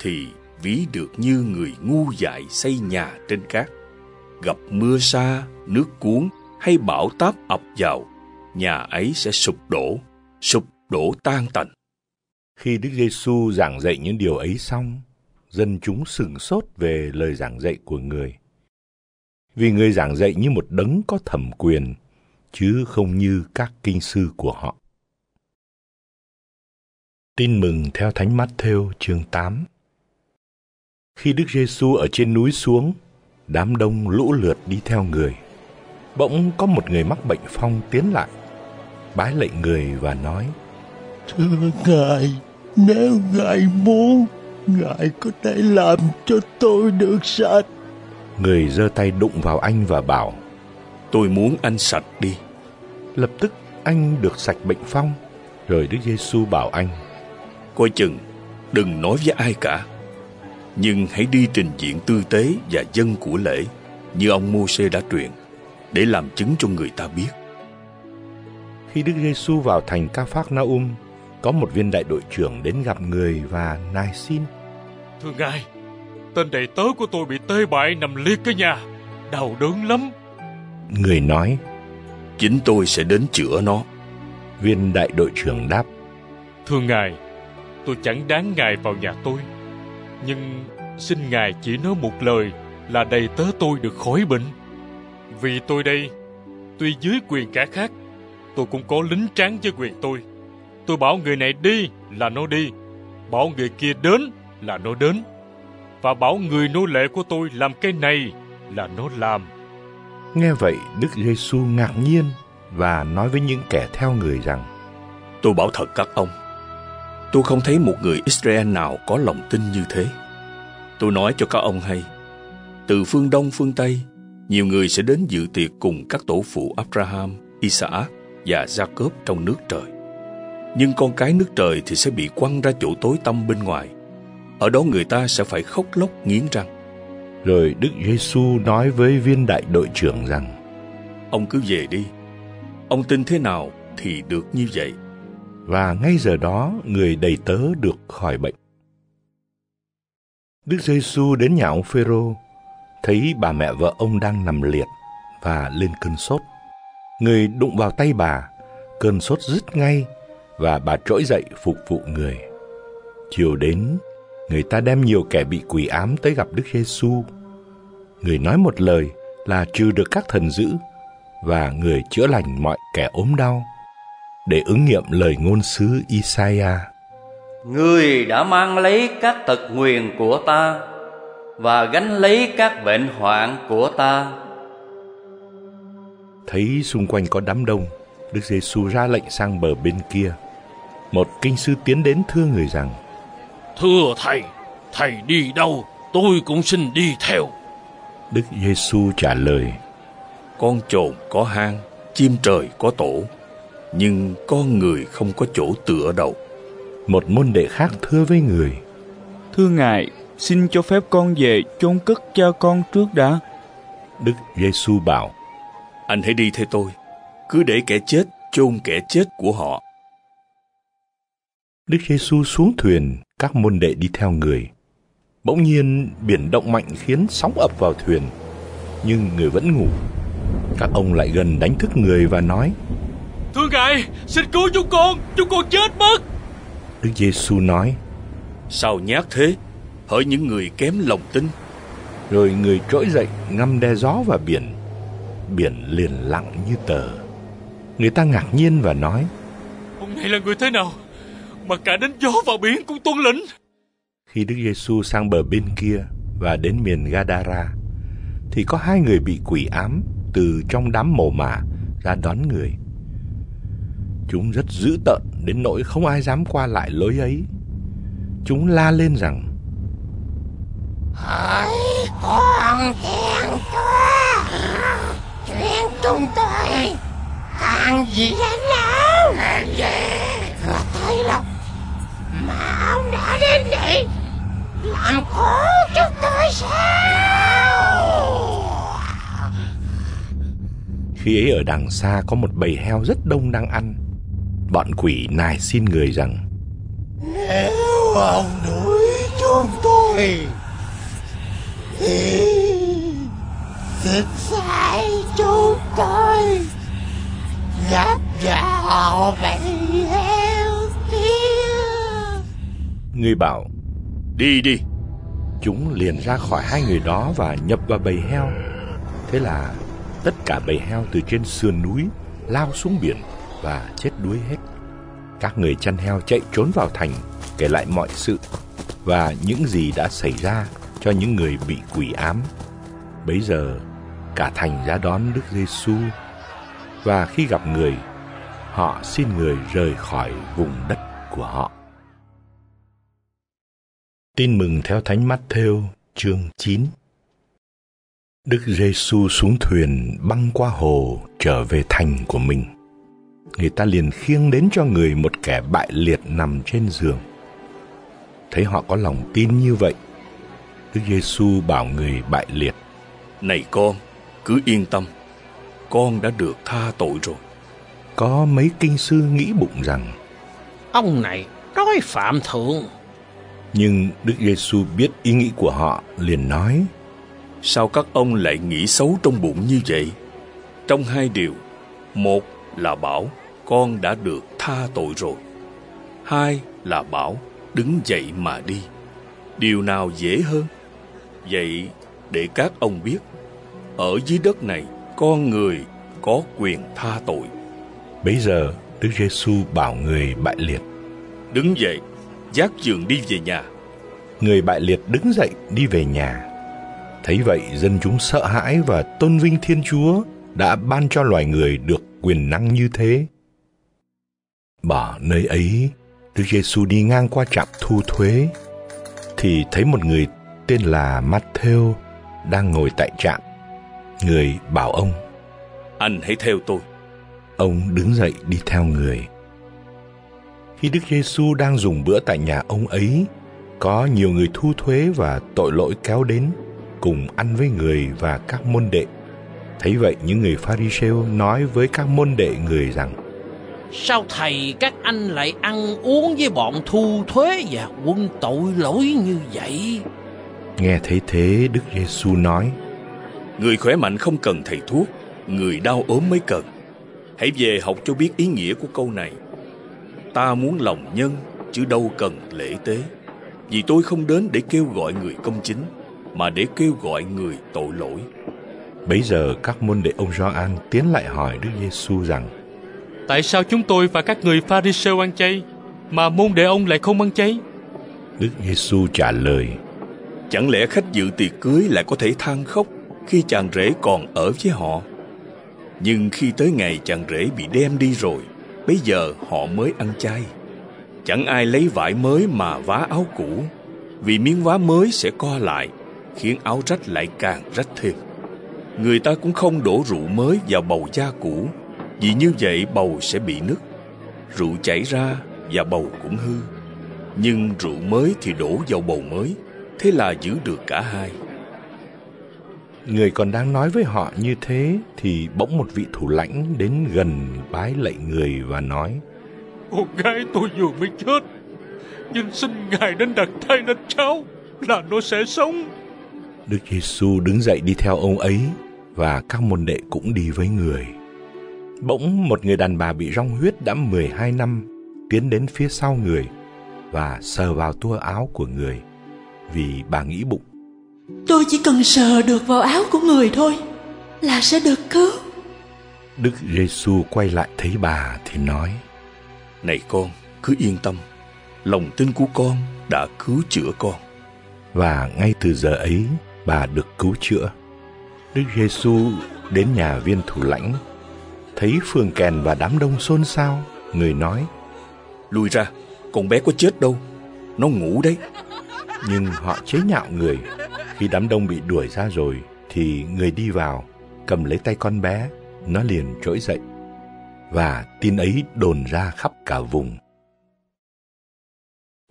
thì ví được như người ngu dại xây nhà trên cát. Gặp mưa xa, nước cuốn hay bão táp ập vào, nhà ấy sẽ sụp đổ, sụp đổ tan tành. Khi Đức Giêsu giảng dạy những điều ấy xong, dân chúng sửng sốt về lời giảng dạy của người. Vì người giảng dạy như một đấng có thẩm quyền, chứ không như các kinh sư của họ. Tin mừng theo Thánh Matthew chương 8 Khi Đức Giêsu ở trên núi xuống, đám đông lũ lượt đi theo người. Bỗng có một người mắc bệnh phong tiến lại, bái lạy người và nói, Thưa Ngài, nếu Ngài muốn, Ngài có thể làm cho tôi được sạch. Người giơ tay đụng vào anh và bảo, Tôi muốn anh sạch đi. lập tức anh được sạch bệnh phong. Rồi Đức Giêsu bảo anh, Coi chừng, đừng nói với ai cả. Nhưng hãy đi trình diện tư tế và dân của lễ như ông Môsê đã truyền để làm chứng cho người ta biết. Khi Đức Giêsu vào thành Ca Phác Na Um, có một viên đại đội trưởng đến gặp người và nài xin. Thưa ngài, tên đầy tớ của tôi bị tê bại nằm liệt ở nhà, đau đớn lắm. Người nói, Chính tôi sẽ đến chữa nó. viên đại đội trưởng đáp, Thưa ngài, tôi chẳng đáng ngài vào nhà tôi. Nhưng xin ngài chỉ nói một lời là đầy tớ tôi được khỏi bệnh. Vì tôi đây, tuy dưới quyền cả khác, tôi cũng có lính tráng với quyền tôi. Tôi bảo người này đi là nó đi, bảo người kia đến là nó đến, và bảo người nô lệ của tôi làm cái này là nó làm. Nghe vậy, Đức Giêsu ngạc nhiên và nói với những kẻ theo người rằng, Tôi bảo thật các ông, tôi không thấy một người Israel nào có lòng tin như thế. Tôi nói cho các ông hay, từ phương Đông phương Tây, nhiều người sẽ đến dự tiệc cùng các tổ phụ Abraham, Isaac và Jacob trong nước trời. Nhưng con cái nước trời thì sẽ bị quăng ra chỗ tối tăm bên ngoài. Ở đó người ta sẽ phải khóc lóc nghiến răng. Rồi Đức Giêsu nói với viên đại đội trưởng rằng: Ông cứ về đi. Ông tin thế nào thì được như vậy. Và ngay giờ đó người đầy tớ được khỏi bệnh. Đức Giêsu đến nhà ông Phêrô, thấy bà mẹ vợ ông đang nằm liệt và lên cơn sốt. Người đụng vào tay bà, cơn sốt dứt ngay và bà trỗi dậy phục vụ người. Chiều đến, người ta đem nhiều kẻ bị quỷ ám tới gặp Đức Giêsu. Người nói một lời là trừ được các thần dữ và người chữa lành mọi kẻ ốm đau để ứng nghiệm lời ngôn sứ Isaiah. Người đã mang lấy các tật nguyền của ta và gánh lấy các bệnh hoạn của ta. Thấy xung quanh có đám đông, Đức Giêsu ra lệnh sang bờ bên kia. Một kinh sư tiến đến thưa người rằng: Thưa thầy, thầy đi đâu, tôi cũng xin đi theo. Đức Giêsu trả lời: Con trồn có hang, chim trời có tổ, nhưng con người không có chỗ tựa đầu. Một môn đệ khác thưa với người: Thưa ngài, xin cho phép con về chôn cất cha con trước đã. Đức Giêsu bảo: Anh hãy đi theo tôi, cứ để kẻ chết chôn kẻ chết của họ. Đức Giêsu xuống thuyền, các môn đệ đi theo người. Bỗng nhiên biển động mạnh khiến sóng ập vào thuyền, nhưng người vẫn ngủ. Các ông lại gần đánh thức người và nói: Thưa ngài, xin cứu chúng con, chúng con chết mất. Đức Giêsu nói: Sao nhát thế? Hỡi những người kém lòng tin. Rồi người trỗi dậy ngâm đe gió và biển. Biển liền lặng như tờ. Người ta ngạc nhiên và nói: Ông này là người thế nào mà cả đến gió và biển cũng tuân lệnh? Khi Đức Giêsu sang bờ bên kia và đến miền Gadara, thì có hai người bị quỷ ám từ trong đám mồ mả ra đón người. Chúng rất dữ tợn đến nỗi không ai dám qua lại lối ấy. Chúng la lên rằng: Hỡi con thiên chúa, chuyện chúng tôi hàng gì đến đâu? Hàng gì? Và thấy đâu mà ông đã đến đây làm khổ chúng tôi sao? Khi ấy ở đằng xa có một bầy heo rất đông đang ăn. Bọn quỷ nài xin người rằng: Nếu ông đuổi chúng tôi thì thịt phải chúng tôi gấp vào bầy heo kia. Người bảo: Đi đi. Chúng liền ra khỏi hai người đó và nhập vào bầy heo. Thế là tất cả bầy heo từ trên sườn núi lao xuống biển và chết đuối hết. Các người chăn heo chạy trốn vào thành kể lại mọi sự và những gì đã xảy ra cho những người bị quỷ ám. Bấy giờ cả thành ra đón Đức Giêsu và khi gặp người, họ xin người rời khỏi vùng đất của họ. Tin mừng theo Thánh Matthew chương 9 Đức Giêsu xuống thuyền băng qua hồ trở về thành của mình. Người ta liền khiêng đến cho người một kẻ bại liệt nằm trên giường. Thấy họ có lòng tin như vậy, Đức Giêsu bảo người bại liệt: Này con, cứ yên tâm, con đã được tha tội rồi. Có mấy kinh sư nghĩ bụng rằng Ông này nói phạm thượng. Nhưng Đức Giêsu biết ý nghĩ của họ liền nói: Sao các ông lại nghĩ xấu trong bụng như vậy? Trong hai điều, một là bảo con đã được tha tội rồi. Hai là bảo đứng dậy mà đi. Điều nào dễ hơn? Vậy để các ông biết, ở dưới đất này con người có quyền tha tội. Bấy giờ Đức Giêsu bảo người bại liệt: Đứng dậy, dắt giường đi về nhà. Người bại liệt đứng dậy đi về nhà. Thấy vậy dân chúng sợ hãi và tôn vinh Thiên Chúa đã ban cho loài người được quyền năng như thế. Bỏ nơi ấy, Đức Giêsu đi ngang qua trạm thu thuế thì thấy một người tên là Matthew đang ngồi tại trạm. Người bảo ông: Anh hãy theo tôi. Ông đứng dậy đi theo người. Khi Đức Giêsu đang dùng bữa tại nhà ông ấy, có nhiều người thu thuế và tội lỗi kéo đến cùng ăn với người và các môn đệ. Thấy vậy những người Pharisêu nói với các môn đệ người rằng: Sao thầy các anh lại ăn uống với bọn thu thuế và quân tội lỗi như vậy? Nghe thấy thế Đức Giêsu nói: Người khỏe mạnh không cần thầy thuốc, người đau ốm mới cần. Hãy về học cho biết ý nghĩa của câu này. Ta muốn lòng nhân, chứ đâu cần lễ tế. Vì tôi không đến để kêu gọi người công chính, mà để kêu gọi người tội lỗi. Bấy giờ các môn đệ ông Gioan tiến lại hỏi Đức Giêsu rằng: Tại sao chúng tôi và các người Pharisêu ăn chay, mà môn đệ ông lại không ăn chay? Đức Giêsu trả lời: Chẳng lẽ khách dự tiệc cưới lại có thể than khóc khi chàng rể còn ở với họ? Nhưng khi tới ngày chàng rể bị đem đi rồi, bây giờ họ mới ăn chay. Chẳng ai lấy vải mới mà vá áo cũ, vì miếng vá mới sẽ co lại, khiến áo rách lại càng rách thêm. Người ta cũng không đổ rượu mới vào bầu da cũ, vì như vậy bầu sẽ bị nứt. Rượu chảy ra và bầu cũng hư. Nhưng rượu mới thì đổ vào bầu mới, thế là giữ được cả hai. Người còn đang nói với họ như thế thì bỗng một vị thủ lãnh đến gần bái lạy người và nói: Con gái tôi vừa mới chết, nhưng xin ngài đến đặt tay lên cháu là nó sẽ sống. Đức Giêsu đứng dậy đi theo ông ấy và các môn đệ cũng đi với người. Bỗng một người đàn bà bị rong huyết đã 12 năm tiến đến phía sau người và sờ vào tua áo của người vì bà nghĩ bụng Tôi chỉ cần sờ được vào áo của người thôi là sẽ được cứu. Đức Giêsu quay lại thấy bà thì nói: Này con, cứ yên tâm, lòng tin của con đã cứu chữa con. Và ngay từ giờ ấy, bà được cứu chữa. Đức Giêsu đến nhà viên thủ lãnh, thấy phường kèn và đám đông xôn xao, người nói: Lùi ra, con bé có chết đâu, nó ngủ đấy. Nhưng họ chế nhạo người khi đám đông bị đuổi ra rồi thì người đi vào, cầm lấy tay con bé, nó liền trỗi dậy. Và tin ấy đồn ra khắp cả vùng.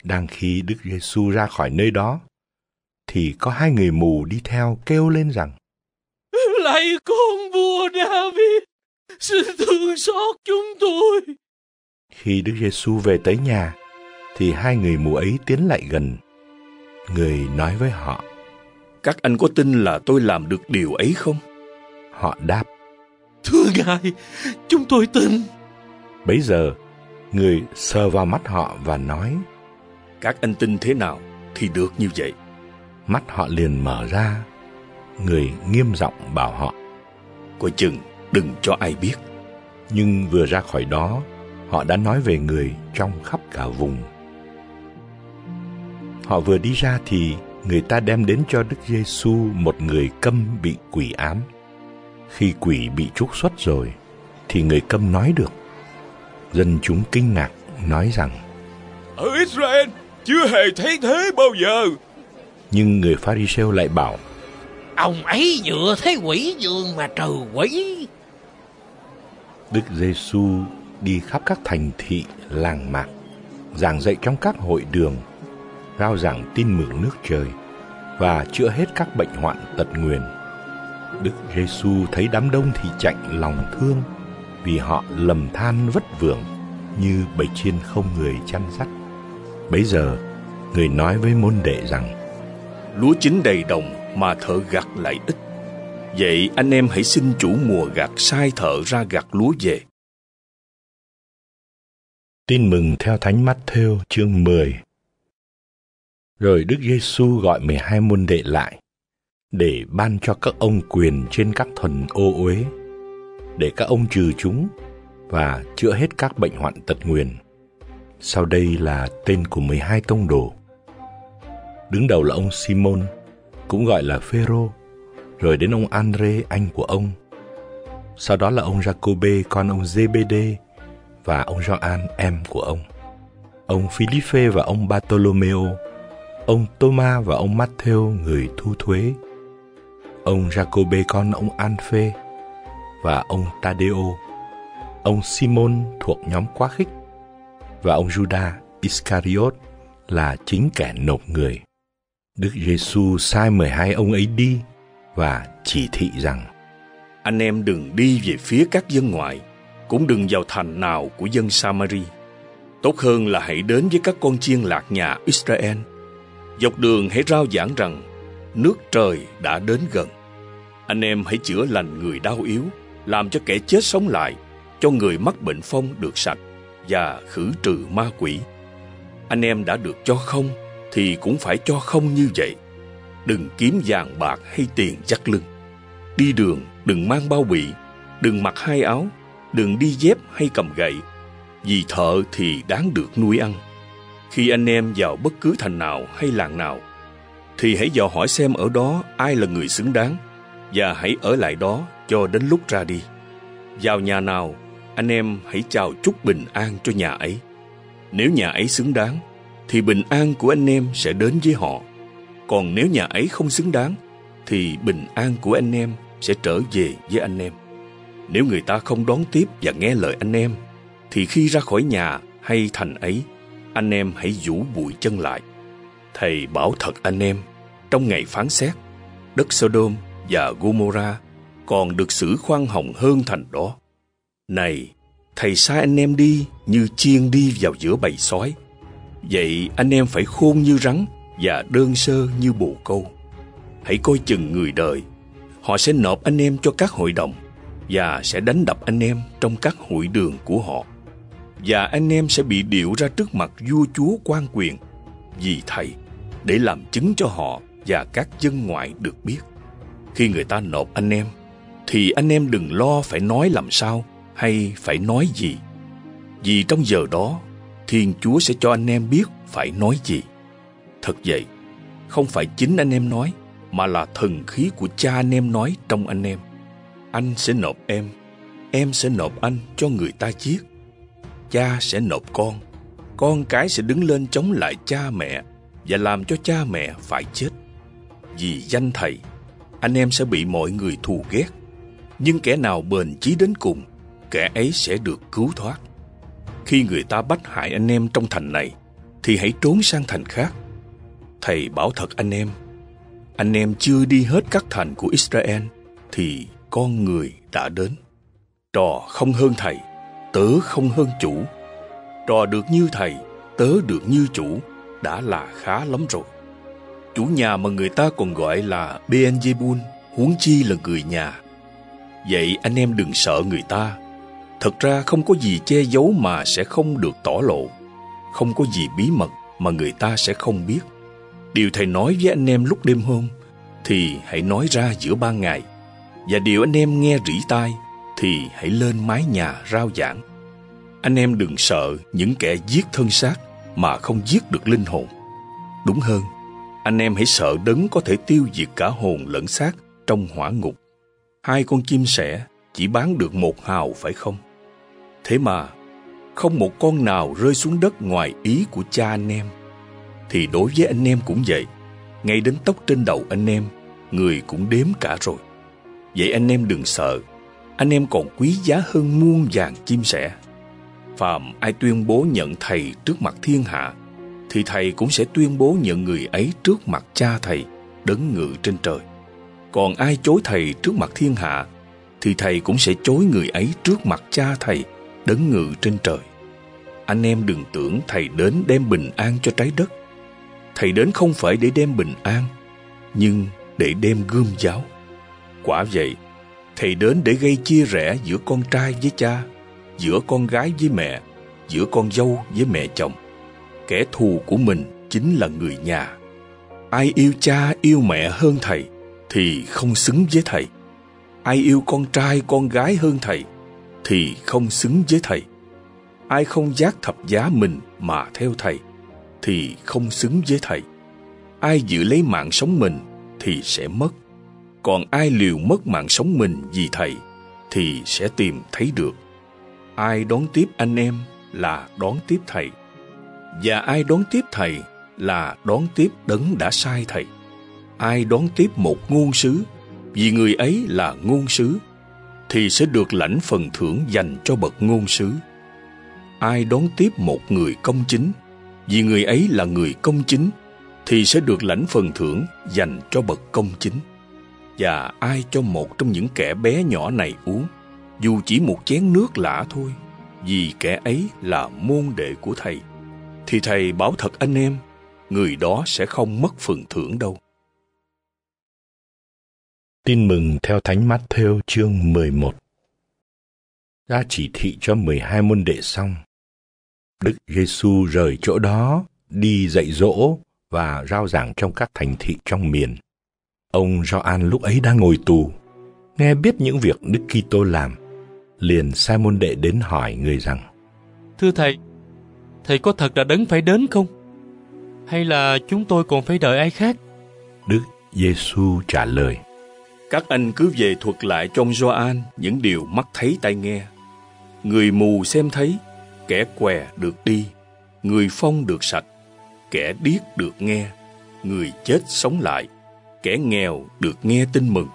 Đang khi Đức Giêsu ra khỏi nơi đó, thì có hai người mù đi theo kêu lên rằng: Lạy con vua David, xin thương xót chúng tôi. Khi Đức Giêsu về tới nhà, thì hai người mù ấy tiến lại gần. Người nói với họ: Các anh có tin là tôi làm được điều ấy không? Họ đáp: Thưa ngài, chúng tôi tin. Bấy giờ, người sờ vào mắt họ và nói: Các anh tin thế nào thì được như vậy. Mắt họ liền mở ra. Người nghiêm giọng bảo họ: Coi chừng đừng cho ai biết. Nhưng vừa ra khỏi đó, họ đã nói về người trong khắp cả vùng. Họ vừa đi ra thì người ta đem đến cho Đức Giêsu một người câm bị quỷ ám. Khi quỷ bị trục xuất rồi, thì người câm nói được. Dân chúng kinh ngạc nói rằng: Ở Israel chưa hề thấy thế bao giờ. Nhưng người Pharisêu lại bảo: Ông ấy vừa thấy quỷ dương mà trừ quỷ. Đức Giêsu đi khắp các thành thị, làng mạc, giảng dạy trong các hội đường, rao giảng tin mừng nước trời và chữa hết các bệnh hoạn tật nguyền. Đức Giêsu thấy đám đông thì chạnh lòng thương vì họ lầm than vất vưởng như bầy chiên không người chăn dắt. Bấy giờ, người nói với môn đệ rằng: Lúa chín đầy đồng mà thợ gặt lại ít. Vậy anh em hãy xin chủ mùa gặt sai thợ ra gặt lúa về. Tin mừng theo Thánh mắt theo chương 10 Rồi Đức Giêsu gọi 12 môn đệ lại để ban cho các ông quyền trên các thần ô uế để các ông trừ chúng và chữa hết các bệnh hoạn tật nguyền. Sau đây là tên của 12 tông đồ. Đứng đầu là ông Simon, cũng gọi là Phêrô, rồi đến ông Andre anh của ông. Sau đó là ông Jacobe con ông Zebede và ông Gioan em của ông. Ông Philippe và ông Bartolomeo, ông Thomas và ông Matthew người thu thuế. Ông Jacobe con ông Anphe và ông Tadeo. Ông Simon thuộc nhóm quá khích và ông Judas Iscariot là chính kẻ nộp người. Đức Giêsu sai 12 ông ấy đi và chỉ thị rằng Anh em đừng đi về phía các dân ngoại, cũng đừng vào thành nào của dân Samari. Tốt hơn là hãy đến với các con chiên lạc nhà Israel. Dọc đường hãy rao giảng rằng nước trời đã đến gần. Anh em hãy chữa lành người đau yếu, làm cho kẻ chết sống lại, cho người mắc bệnh phong được sạch và khử trừ ma quỷ. Anh em đã được cho không thì cũng phải cho không như vậy. Đừng kiếm vàng bạc hay tiền chắc lưng. Đi đường đừng mang bao bị, đừng mặc hai áo, đừng đi dép hay cầm gậy. Vì thợ thì đáng được nuôi ăn. Khi anh em vào bất cứ thành nào hay làng nào, thì hãy dò hỏi xem ở đó ai là người xứng đáng và hãy ở lại đó cho đến lúc ra đi. Vào nhà nào, anh em hãy chào chúc bình an cho nhà ấy. Nếu nhà ấy xứng đáng, thì bình an của anh em sẽ đến với họ. Còn nếu nhà ấy không xứng đáng, thì bình an của anh em sẽ trở về với anh em. Nếu người ta không đón tiếp và nghe lời anh em, thì khi ra khỏi nhà hay thành ấy, anh em hãy rũ bụi chân lại. Thầy bảo thật anh em, trong ngày phán xét, đất Sodom và Gomorrah còn được xử khoan hồng hơn thành đó. Này, thầy sai anh em đi như chiên đi vào giữa bầy sói. Vậy anh em phải khôn như rắn và đơn sơ như bồ câu. Hãy coi chừng người đời. Họ sẽ nộp anh em cho các hội đồng và sẽ đánh đập anh em trong các hội đường của họ. Và anh em sẽ bị điệu ra trước mặt vua chúa quan quyền vì thầy để làm chứng cho họ và các dân ngoại được biết. Khi người ta nộp anh em, thì anh em đừng lo phải nói làm sao hay phải nói gì. Vì trong giờ đó, Thiên Chúa sẽ cho anh em biết phải nói gì. Thật vậy, không phải chính anh em nói, mà là thần khí của cha anh em nói trong anh em. Anh sẽ nộp em, em sẽ nộp anh cho người ta giết. Cha sẽ nộp con, con cái sẽ đứng lên chống lại cha mẹ và làm cho cha mẹ phải chết. Vì danh thầy, anh em sẽ bị mọi người thù ghét. Nhưng kẻ nào bền chí đến cùng, kẻ ấy sẽ được cứu thoát. Khi người ta bắt hại anh em trong thành này, thì hãy trốn sang thành khác. Thầy bảo thật anh em, anh em chưa đi hết các thành của Israel, thì con người đã đến. Trò không hơn thầy, tớ không hơn chủ. Trò được như thầy, tớ được như chủ, đã là khá lắm rồi. Chủ nhà mà người ta còn gọi là Benjamin huống chi là người nhà. Vậy anh em đừng sợ người ta. Thật ra không có gì che giấu mà sẽ không được tỏ lộ. Không có gì bí mật mà người ta sẽ không biết. Điều thầy nói với anh em lúc đêm hôm thì hãy nói ra giữa ban ngày. Và điều anh em nghe rỉ tai thì hãy lên mái nhà rao giảng. Anh em đừng sợ những kẻ giết thân xác mà không giết được linh hồn. Đúng hơn, anh em hãy sợ đấng có thể tiêu diệt cả hồn lẫn xác trong hỏa ngục. Hai con chim sẻ chỉ bán được một hào phải không? Thế mà, không một con nào rơi xuống đất ngoài ý của cha anh em. Thì đối với anh em cũng vậy, ngay đến tóc trên đầu anh em, người cũng đếm cả rồi. Vậy anh em đừng sợ, anh em còn quý giá hơn muôn vàng chim sẻ. Phàm ai tuyên bố nhận thầy trước mặt thiên hạ, thì thầy cũng sẽ tuyên bố nhận người ấy trước mặt cha thầy, đấng ngự trên trời. Còn ai chối thầy trước mặt thiên hạ, thì thầy cũng sẽ chối người ấy trước mặt cha thầy, đấng ngự trên trời. Anh em đừng tưởng thầy đến đem bình an cho trái đất. Thầy đến không phải để đem bình an, nhưng để đem gươm giáo. Quả vậy, thầy đến để gây chia rẽ giữa con trai với cha, giữa con gái với mẹ, giữa con dâu với mẹ chồng. Kẻ thù của mình chính là người nhà. Ai yêu cha yêu mẹ hơn thầy thì không xứng với thầy. Ai yêu con trai con gái hơn thầy thì không xứng với thầy. Ai không giác thập giá mình mà theo thầy thì không xứng với thầy. Ai giữ lấy mạng sống mình thì sẽ mất. Còn ai liều mất mạng sống mình vì thầy thì sẽ tìm thấy được. Ai đón tiếp anh em là đón tiếp thầy. Và ai đón tiếp thầy là đón tiếp đấng đã sai thầy. Ai đón tiếp một ngôn sứ vì người ấy là ngôn sứ thì sẽ được lãnh phần thưởng dành cho bậc ngôn sứ. ai đón tiếp một người công chính, vì người ấy là người công chính, thì sẽ được lãnh phần thưởng dành cho bậc công chính. Và ai cho một trong những kẻ bé nhỏ này uống, dù chỉ một chén nước lạ thôi, vì kẻ ấy là môn đệ của thầy, thì thầy bảo thật anh em, người đó sẽ không mất phần thưởng đâu. Tin mừng theo Thánh mát theo chương 11 Ra chỉ thị cho 12 môn đệ xong, Đức Giêsu rời chỗ đó, đi dạy dỗ và rao giảng trong các thành thị trong miền. Ông Gioan lúc ấy đang ngồi tù, nghe biết những việc Đức Kitô làm, liền sai môn đệ đến hỏi người rằng: Thưa thầy, thầy có thật là đấng phải đến không? Hay là chúng tôi còn phải đợi ai khác? Đức Giêsu trả lời: Các anh cứ về thuật lại trong Gioan những điều mắt thấy tai nghe. Người mù xem thấy, kẻ què được đi, người phong được sạch, kẻ điếc được nghe, người chết sống lại, kẻ nghèo được nghe tin mừng,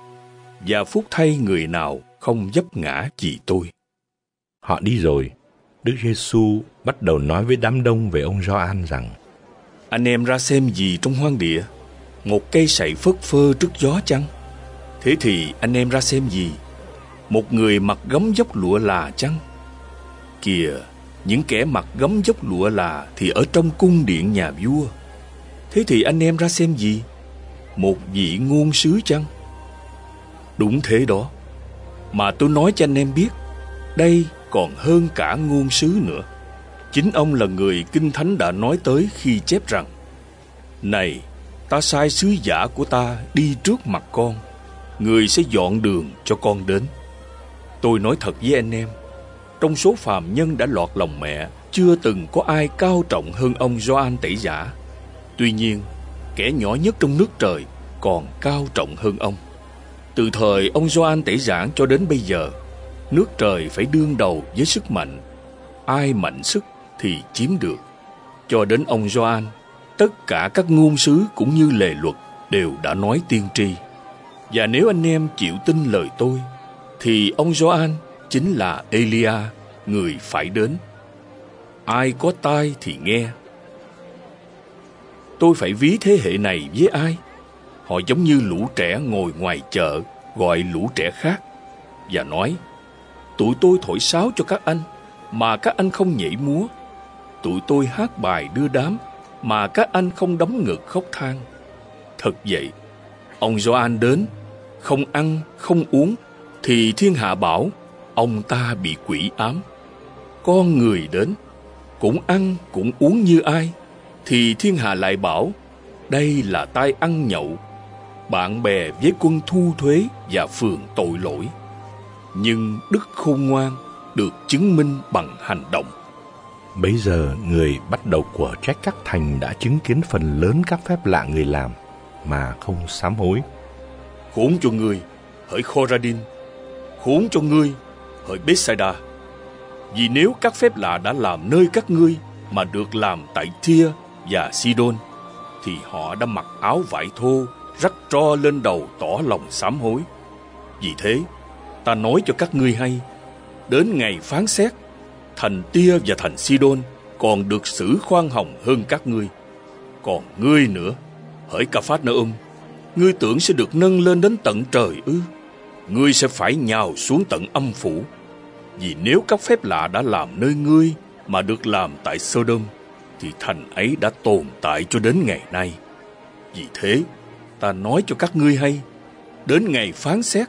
và phúc thay người nào không dấp ngã vì tôi. Họ đi rồi, Đức Giêsu bắt đầu nói với đám đông về ông Gioan rằng: Anh em ra xem gì trong hoang địa? Một cây sậy phất phơ trước gió chăng? Thế thì anh em ra xem gì? Một người mặc gấm dốc lụa là chăng? Kìa, những kẻ mặc gấm dốc lụa là thì ở trong cung điện nhà vua. Thế thì anh em ra xem gì? Một vị ngôn sứ chăng? Đúng thế đó. Mà tôi nói cho anh em biết, đây còn hơn cả ngôn sứ nữa. Chính ông là người Kinh Thánh đã nói tới khi chép rằng Này, ta sai sứ giả của ta đi trước mặt con, người sẽ dọn đường cho con đến. Tôi nói thật với anh em, trong số phàm nhân đã lọt lòng mẹ, chưa từng có ai cao trọng hơn ông Gioan Tẩy Giả. Tuy nhiên, kẻ nhỏ nhất trong nước trời còn cao trọng hơn ông. Từ thời ông Gioan Tẩy Giảng cho đến bây giờ, nước trời phải đương đầu với sức mạnh. Ai mạnh sức thì chiếm được. Cho đến ông Gioan, tất cả các ngôn sứ cũng như lề luật đều đã nói tiên tri. Và nếu anh em chịu tin lời tôi, thì ông Gioan chính là Elia, người phải đến. Ai có tai thì nghe. Tôi phải ví thế hệ này với ai? Họ giống như lũ trẻ ngồi ngoài chợ gọi lũ trẻ khác và nói Tụi tôi thổi sáo cho các anh mà các anh không nhảy múa. Tụi tôi hát bài đưa đám mà các anh không đấm ngực khóc than. Thật vậy, ông Gioan đến, không ăn, không uống, thì thiên hạ bảo ông ta bị quỷ ám. Con người đến, cũng ăn cũng uống như ai, thì thiên hạ lại bảo đây là tai ăn nhậu, bạn bè với quân thu thuế và phường tội lỗi. Nhưng đức khôn ngoan được chứng minh bằng hành động. Bấy giờ người bắt đầu của trách các thành đã chứng kiến phần lớn các phép lạ người làm mà không sám hối. Khốn cho ngươi, hỡi Khoradin, khốn cho ngươi, hỡi Bethsaida. Vì nếu các phép lạ đã làm nơi các ngươi mà được làm tại Thia và Sidon, thì họ đã mặc áo vải thô, rắc tro lên đầu tỏ lòng sám hối. Vì thế, ta nói cho các ngươi hay, đến ngày phán xét, thành Tia và thành Sidon còn được xử khoan hồng hơn các ngươi. Còn ngươi nữa, hỡi Ca Phát Nơ Um, ngươi tưởng sẽ được nâng lên đến tận trời ư? Ngươi sẽ phải nhào xuống tận âm phủ. Vì nếu các phép lạ đã làm nơi ngươi mà được làm tại Sodom, thì thành ấy đã tồn tại cho đến ngày nay. Vì thế, ta nói cho các ngươi hay, đến ngày phán xét,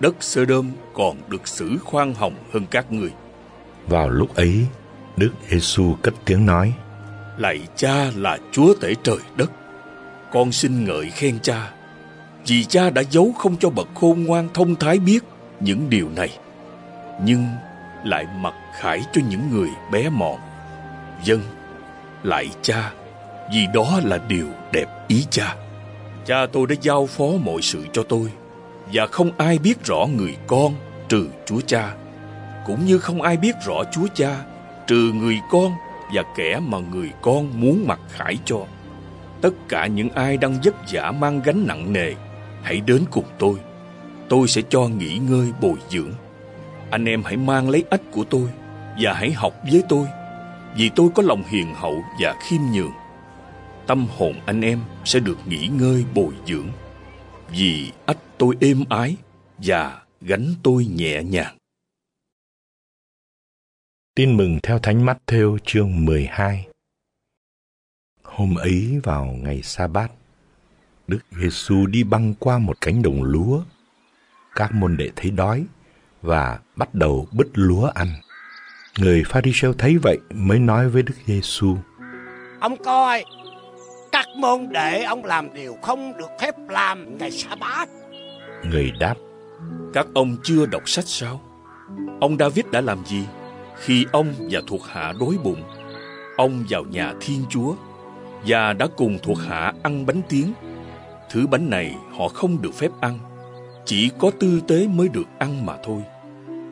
đất Sodom còn được xử khoan hồng hơn các ngươi. Vào lúc ấy, Đức Giêsu cất tiếng nói: Lạy Cha là Chúa tể trời đất, con xin ngợi khen Cha, vì Cha đã giấu không cho bậc khôn ngoan thông thái biết những điều này, nhưng lại mặc khải cho những người bé mọn. Dân, lại Cha, vì đó là điều đẹp ý Cha. Cha tôi đã giao phó mọi sự cho tôi, và không ai biết rõ người con trừ Chúa Cha cũng như không ai biết rõ Chúa Cha trừ người con và kẻ mà người con muốn mặc khải cho. Tất cả những ai đang vất vả mang gánh nặng nề, hãy đến cùng tôi. Tôi sẽ cho nghỉ ngơi bồi dưỡng. Anh em hãy mang lấy ách của tôi và hãy học với tôi vì tôi có lòng hiền hậu và khiêm nhường. Tâm hồn anh em sẽ được nghỉ ngơi bồi dưỡng, vì ách tôi êm ái và gánh tôi nhẹ nhàng. Tin mừng theo Thánh mắt theo chương 12 Hôm ấy vào ngày sa bát Đức Giêsu đi băng qua một cánh đồng lúa. Các môn đệ thấy đói và bắt đầu bứt lúa ăn. Người Pharisêu thấy vậy mới nói với Đức Giêsu: Ông coi, các môn đệ ông làm điều không được phép làm ngày sa bát. Người đáp: Các ông chưa đọc sách sao? Ông David đã làm gì khi ông và thuộc hạ đói bụng? Ông vào nhà Thiên Chúa và đã cùng thuộc hạ ăn bánh tiếng Thứ bánh này họ không được phép ăn, chỉ có tư tế mới được ăn mà thôi.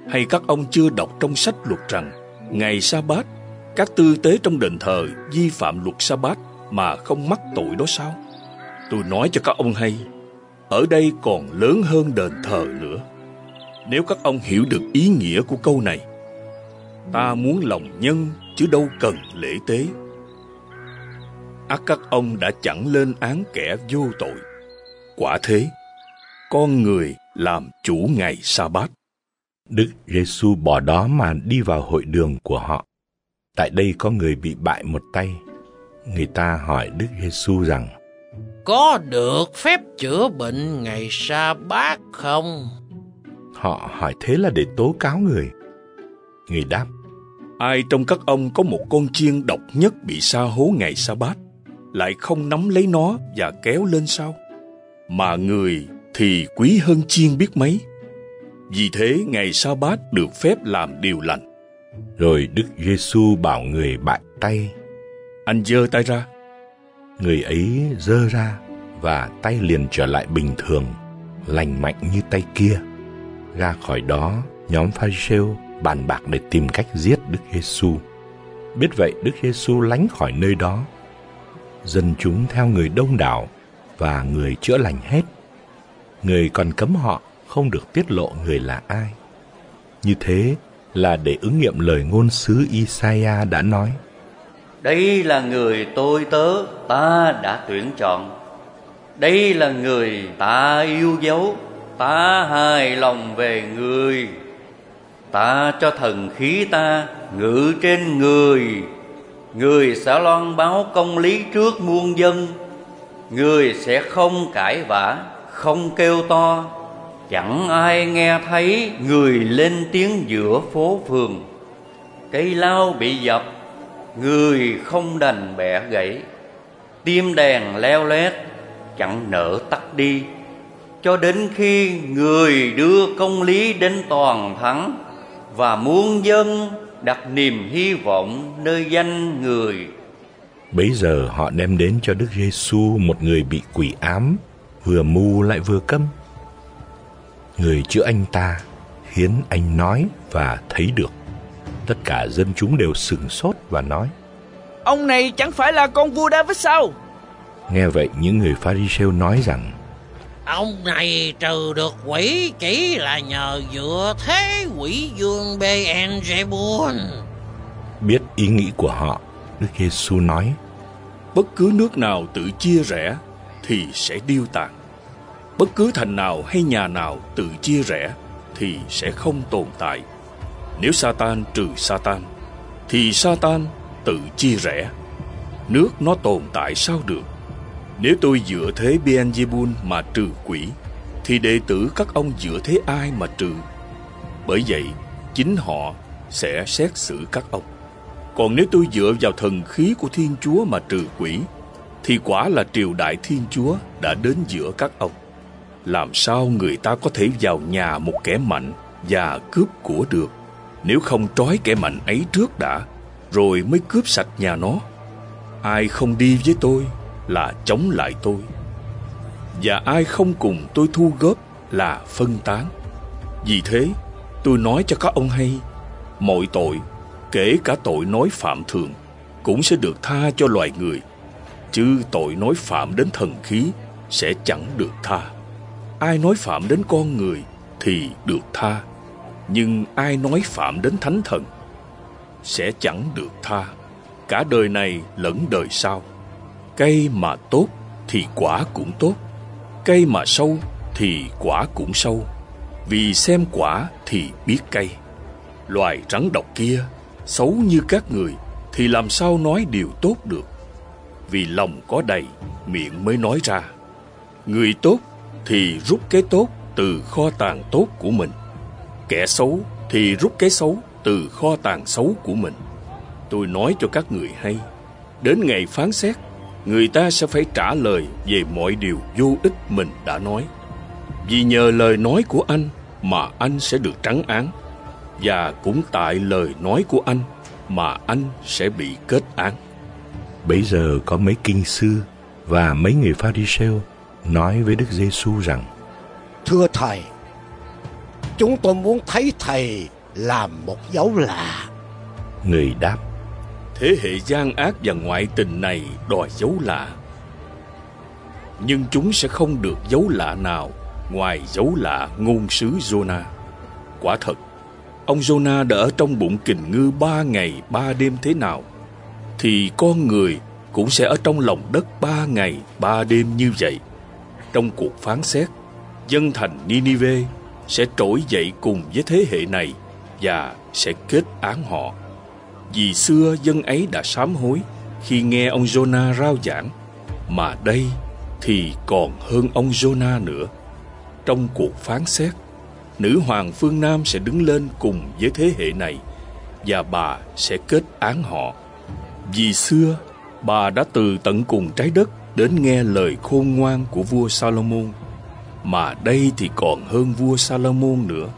Hay các ông chưa đọc trong sách luật rằng, ngày sa bát, các tư tế trong đền thờ vi phạm luật sa bát mà không mắc tội đó sao? Tôi nói cho các ông hay, ở đây còn lớn hơn đền thờ nữa. Nếu các ông hiểu được ý nghĩa của câu này, ta muốn lòng nhân chứ đâu cần lễ tế. Ác các ông đã chẳng lên án kẻ vô tội Quả thế, con người làm chủ ngày sa bát. Đức Giêsu bỏ đó mà đi vào hội đường của họ. Tại đây có người bị bại một tay. Người ta hỏi Đức Giêsu rằng: Có được phép chữa bệnh ngày sa bát không? Họ hỏi thế là để tố cáo người. Người đáp: Ai trong các ông có một con chiên độc nhất bị sa hố ngày sa bát, lại không nắm lấy nó và kéo lên sao? Mà người thì quý hơn chiên biết mấy. Vì thế ngày sa bát được phép làm điều lành. Rồi Đức Giêsu bảo người bại tay. Anh giơ tay ra. Người ấy giơ ra và tay liền trở lại bình thường, lành mạnh như tay kia. Ra khỏi đó, nhóm Pharisêu bàn bạc để tìm cách giết Đức Giêsu. Biết vậy, Đức Giêsu lánh khỏi nơi đó. Dân chúng theo người đông đảo và người chữa lành hết. Người còn cấm họ không được tiết lộ người là ai. Như thế là để ứng nghiệm lời ngôn sứ Isaiah đã nói. Đây là người tôi tớ ta đã tuyển chọn. Đây là người ta yêu dấu, ta hài lòng về người. Ta cho thần khí ta ngự trên người. Người sẽ loan báo công lý trước muôn dân Người sẽ không cãi vã, Không kêu to. Chẳng ai nghe thấy Người lên tiếng giữa phố phường. Cây lao bị dập, Người không đành bẻ gãy. Tim đèn leo lét, Chẳng nỡ tắt đi. Cho đến khi người đưa công lý đến toàn thắng Và muôn dân đặt niềm hy vọng nơi danh người. Bấy giờ họ đem đến cho Đức Giêsu một người bị quỷ ám, vừa mù lại vừa câm. Người chữa anh ta khiến anh nói và thấy được. Tất cả dân chúng đều sừng sốt và nói: Ông này chẳng phải là con vua David sao? Nghe vậy những người Pharisêu nói rằng: Ông này trừ được quỷ chỉ là nhờ dựa thế quỷ dương Beelzebul. Biết ý nghĩ của họ, Đức Giêsu nói: Bất cứ nước nào tự chia rẽ thì sẽ điêu tàn. Bất cứ thành nào hay nhà nào tự chia rẽ thì sẽ không tồn tại. Nếu Satan trừ Satan thì Satan tự chia rẽ. Nước nó tồn tại sao được? Nếu tôi dựa thế Beelzebul mà trừ quỷ thì đệ tử các ông dựa thế ai mà trừ? Bởi vậy, chính họ sẽ xét xử các ông. Còn nếu tôi dựa vào thần khí của Thiên Chúa mà trừ quỷ, thì quả là triều đại Thiên Chúa đã đến giữa các ông. Làm sao người ta có thể vào nhà một kẻ mạnh và cướp của được, nếu không trói kẻ mạnh ấy trước đã, rồi mới cướp sạch nhà nó? Ai không đi với tôi là chống lại tôi, và ai không cùng tôi thu góp là phân tán. Vì thế, tôi nói cho các ông hay, mọi tội kể cả tội nói phạm thường cũng sẽ được tha cho loài người chứ tội nói phạm đến thần khí sẽ chẳng được tha ai nói phạm đến con người thì được tha nhưng ai nói phạm đến thánh thần sẽ chẳng được tha cả đời này lẫn đời sau. Cây mà tốt thì quả cũng tốt, cây mà sâu thì quả cũng sâu. Vì xem quả thì biết cây. Loài rắn độc kia xấu như các người thì làm sao nói điều tốt được. Vì lòng có đầy, miệng mới nói ra. Người tốt thì rút cái tốt từ kho tàng tốt của mình. Kẻ xấu thì rút cái xấu từ kho tàng xấu của mình. Tôi nói cho các người hay, đến ngày phán xét, người ta sẽ phải trả lời về mọi điều vô ích mình đã nói. Vì nhờ lời nói của anh mà anh sẽ được trắng án, và cũng tại lời nói của anh mà anh sẽ bị kết án. Bấy giờ có mấy kinh sư và mấy người pha nói với Đức Giêsu rằng: Thưa thầy, chúng tôi muốn thấy thầy làm một dấu lạ. Người đáp: Thế hệ gian ác và ngoại tình này đòi dấu lạ. Nhưng chúng sẽ không được dấu lạ nào ngoài dấu lạ ngôn sứ Jonah. Quả thật, ông Jonah đã ở trong bụng kình ngư ba ngày ba đêm thế nào, thì con người cũng sẽ ở trong lòng đất ba ngày ba đêm như vậy. Trong cuộc phán xét, dân thành Ninive sẽ trỗi dậy cùng với thế hệ này và sẽ kết án họ. Vì xưa dân ấy đã sám hối khi nghe ông Jonah rao giảng, mà đây thì còn hơn ông Jonah nữa. Trong cuộc phán xét, nữ hoàng phương Nam sẽ đứng lên cùng với thế hệ này và bà sẽ kết án họ. Vì xưa, bà đã từ tận cùng trái đất đến nghe lời khôn ngoan của vua Salomon, mà đây thì còn hơn vua Salomon nữa.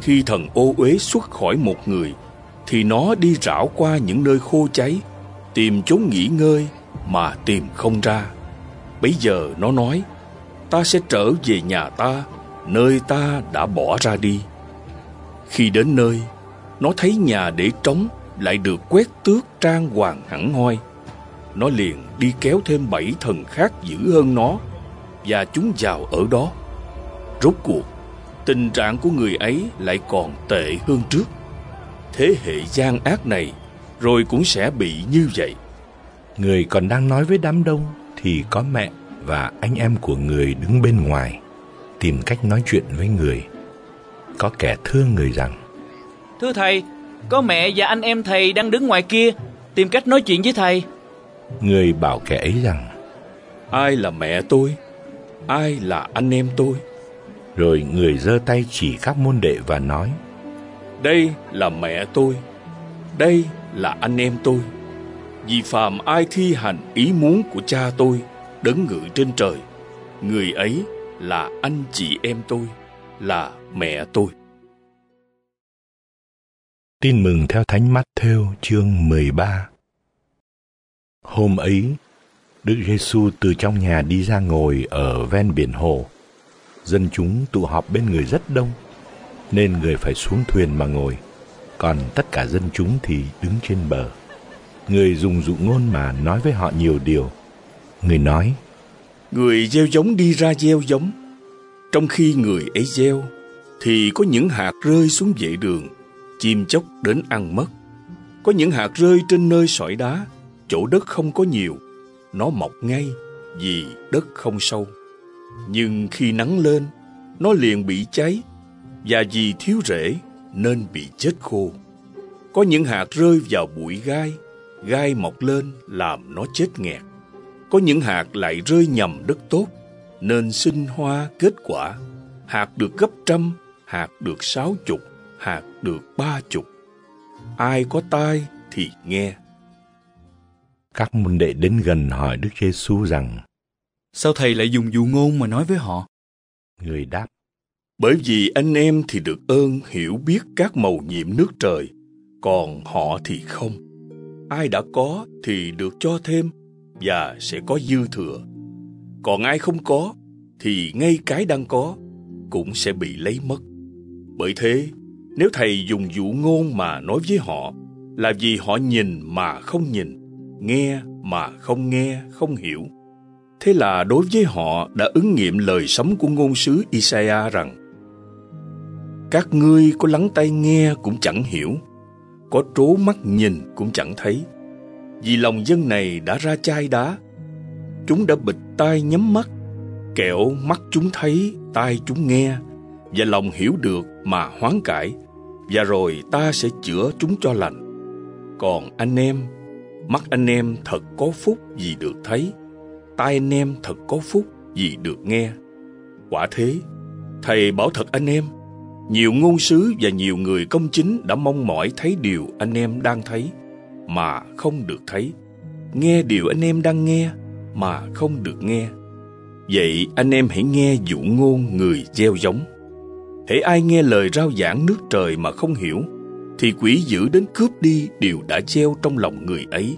Khi thần ô uế xuất khỏi một người, thì nó đi rảo qua những nơi khô cháy, tìm chốn nghỉ ngơi mà tìm không ra. Bây giờ nó nói, ta sẽ trở về nhà ta, nơi ta đã bỏ ra đi. Khi đến nơi, nó thấy nhà để trống lại được quét tước trang hoàng hẳn hoi. Nó liền đi kéo thêm bảy thần khác dữ hơn nó, và chúng vào ở đó. Rốt cuộc, tình trạng của người ấy lại còn tệ hơn trước. Thế hệ gian ác này rồi cũng sẽ bị như vậy. Người còn đang nói với đám đông thì có mẹ và anh em của người đứng bên ngoài tìm cách nói chuyện với người. Có kẻ thưa người rằng: "Thưa thầy, có mẹ và anh em thầy đang đứng ngoài kia tìm cách nói chuyện với thầy." Người bảo kẻ ấy rằng: "Ai là mẹ tôi? Ai là anh em tôi?" Rồi người giơ tay chỉ các môn đệ và nói: "Đây là mẹ tôi, đây là anh em tôi. Vì phàm ai thi hành ý muốn của cha tôi đấng ngự trên trời, người ấy là anh chị em tôi, là mẹ tôi." Tin mừng theo Thánh Matthew chương 13. Hôm ấy, Đức Giêsu từ trong nhà đi ra ngồi ở ven biển hồ dân chúng tụ họp bên người rất đông, nên người phải xuống thuyền mà ngồi, còn tất cả dân chúng thì đứng trên bờ. Người dùng dụ ngôn mà nói với họ nhiều điều. Người nói, Người gieo giống đi ra gieo giống, trong khi người ấy gieo, thì có những hạt rơi xuống vệ đường, chim chóc đến ăn mất. Có những hạt rơi trên nơi sỏi đá, chỗ đất không có nhiều, nó mọc ngay vì đất không sâu. Nhưng khi nắng lên, nó liền bị cháy và vì thiếu rễ nên bị chết khô. Có những hạt rơi vào bụi gai, gai mọc lên làm nó chết nghẹt. Có những hạt lại rơi nhầm đất tốt nên sinh hoa kết quả. Hạt được gấp trăm, hạt được sáu chục, hạt được ba chục. Ai có tai thì nghe. Các môn đệ đến gần hỏi Đức Giêsu rằng Sao thầy lại dùng dụ ngôn mà nói với họ? Người đáp. Bởi vì anh em thì được ơn hiểu biết các màu nhiệm nước trời, còn họ thì không. Ai đã có thì được cho thêm và sẽ có dư thừa. Còn ai không có thì ngay cái đang có cũng sẽ bị lấy mất. Bởi thế, nếu thầy dùng dụ ngôn mà nói với họ là vì họ nhìn mà không nhìn, nghe mà không nghe, không hiểu Thế là đối với họ đã ứng nghiệm lời sấm của ngôn sứ Isaiah rằng Các ngươi có lắng tai nghe cũng chẳng hiểu, có trố mắt nhìn cũng chẳng thấy vì lòng dân này đã ra chai đá. Chúng đã bịt tai nhắm mắt, kẻo mắt chúng thấy, tai chúng nghe, và lòng hiểu được mà hoán cải, và rồi ta sẽ chữa chúng cho lành. Còn anh em, mắt anh em thật có phúc vì được thấy, tai anh em thật có phúc vì được nghe. Quả thế, Thầy bảo thật anh em, nhiều ngôn sứ và nhiều người công chính đã mong mỏi thấy điều anh em đang thấy mà không được thấy, nghe điều anh em đang nghe mà không được nghe. Vậy anh em hãy nghe dụ ngôn người gieo giống. Hãy ai nghe lời rao giảng nước trời mà không hiểu, thì quỷ dữ đến cướp đi điều đã gieo trong lòng người ấy.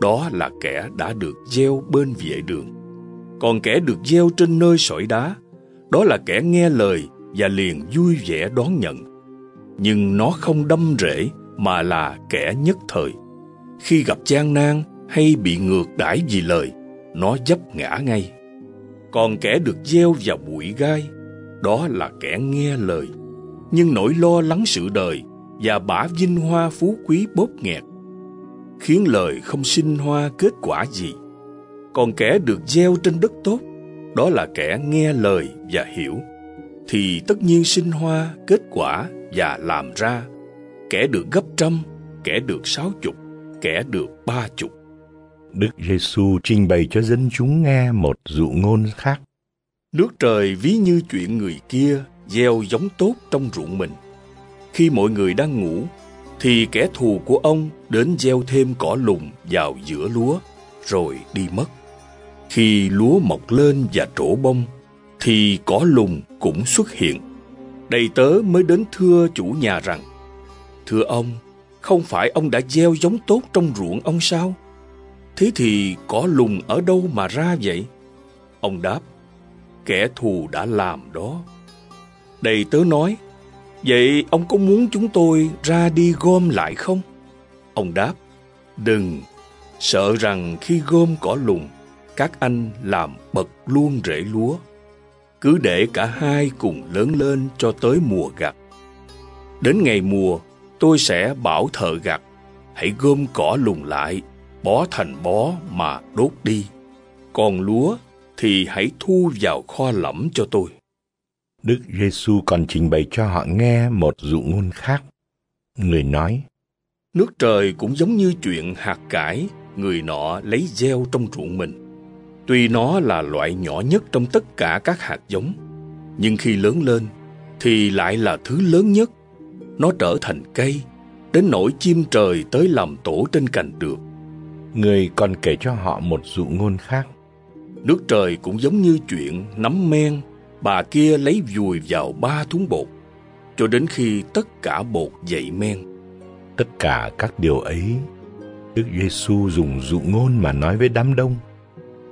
Đó là kẻ đã được gieo bên vệ đường. Còn kẻ được gieo trên nơi sỏi đá, đó là kẻ nghe lời và liền vui vẻ đón nhận. Nhưng nó không đâm rễ mà là kẻ nhất thời. Khi gặp gian nan hay bị ngược đãi vì lời, nó dấp ngã ngay. Còn kẻ được gieo vào bụi gai, đó là kẻ nghe lời, nhưng nỗi lo lắng sự đời và bả vinh hoa phú quý bóp nghẹt, khiến lời không sinh hoa kết quả gì. Còn kẻ được gieo trên đất tốt, đó là kẻ nghe lời và hiểu, thì tất nhiên sinh hoa, kết quả và làm ra. Kẻ được gấp trăm, kẻ được sáu chục, kẻ được ba chục. Đức Giêsu trình bày cho dân chúng nghe một dụ ngôn khác. Nước trời ví như chuyện người kia gieo giống tốt trong ruộng mình. Khi mọi người đang ngủ, thì kẻ thù của ông đến gieo thêm cỏ lùng vào giữa lúa, rồi đi mất. Khi lúa mọc lên và trổ bông, thì cỏ lùng cũng xuất hiện. Đầy tớ mới đến thưa chủ nhà rằng, Thưa ông, không phải ông đã gieo giống tốt trong ruộng ông sao? Thế thì cỏ lùng ở đâu mà ra vậy? Ông đáp, kẻ thù đã làm đó. Đầy tớ nói, vậy ông có muốn chúng tôi ra đi gom lại không? Ông đáp, đừng, sợ rằng khi gom cỏ lùng, các anh làm bật luôn rễ lúa. Cứ để cả hai cùng lớn lên cho tới mùa gặt. Đến ngày mùa, tôi sẽ bảo thợ gặt, hãy gom cỏ lùng lại, bó thành bó mà đốt đi. Còn lúa thì hãy thu vào kho lẫm cho tôi. Đức Giêsu còn trình bày cho họ nghe một dụ ngôn khác. Người nói, Nước trời cũng giống như chuyện hạt cải, người nọ lấy gieo trong ruộng mình. Tuy nó là loại nhỏ nhất trong tất cả các hạt giống, nhưng khi lớn lên thì lại là thứ lớn nhất. Nó trở thành cây, đến nỗi chim trời tới làm tổ trên cành được. người còn kể cho họ một dụ ngôn khác. Nước trời cũng giống như chuyện nắm men, bà kia lấy vùi vào ba thúng bột, cho đến khi tất cả bột dậy men. Tất cả các điều ấy, Đức Giêsu dùng dụ ngôn mà nói với đám đông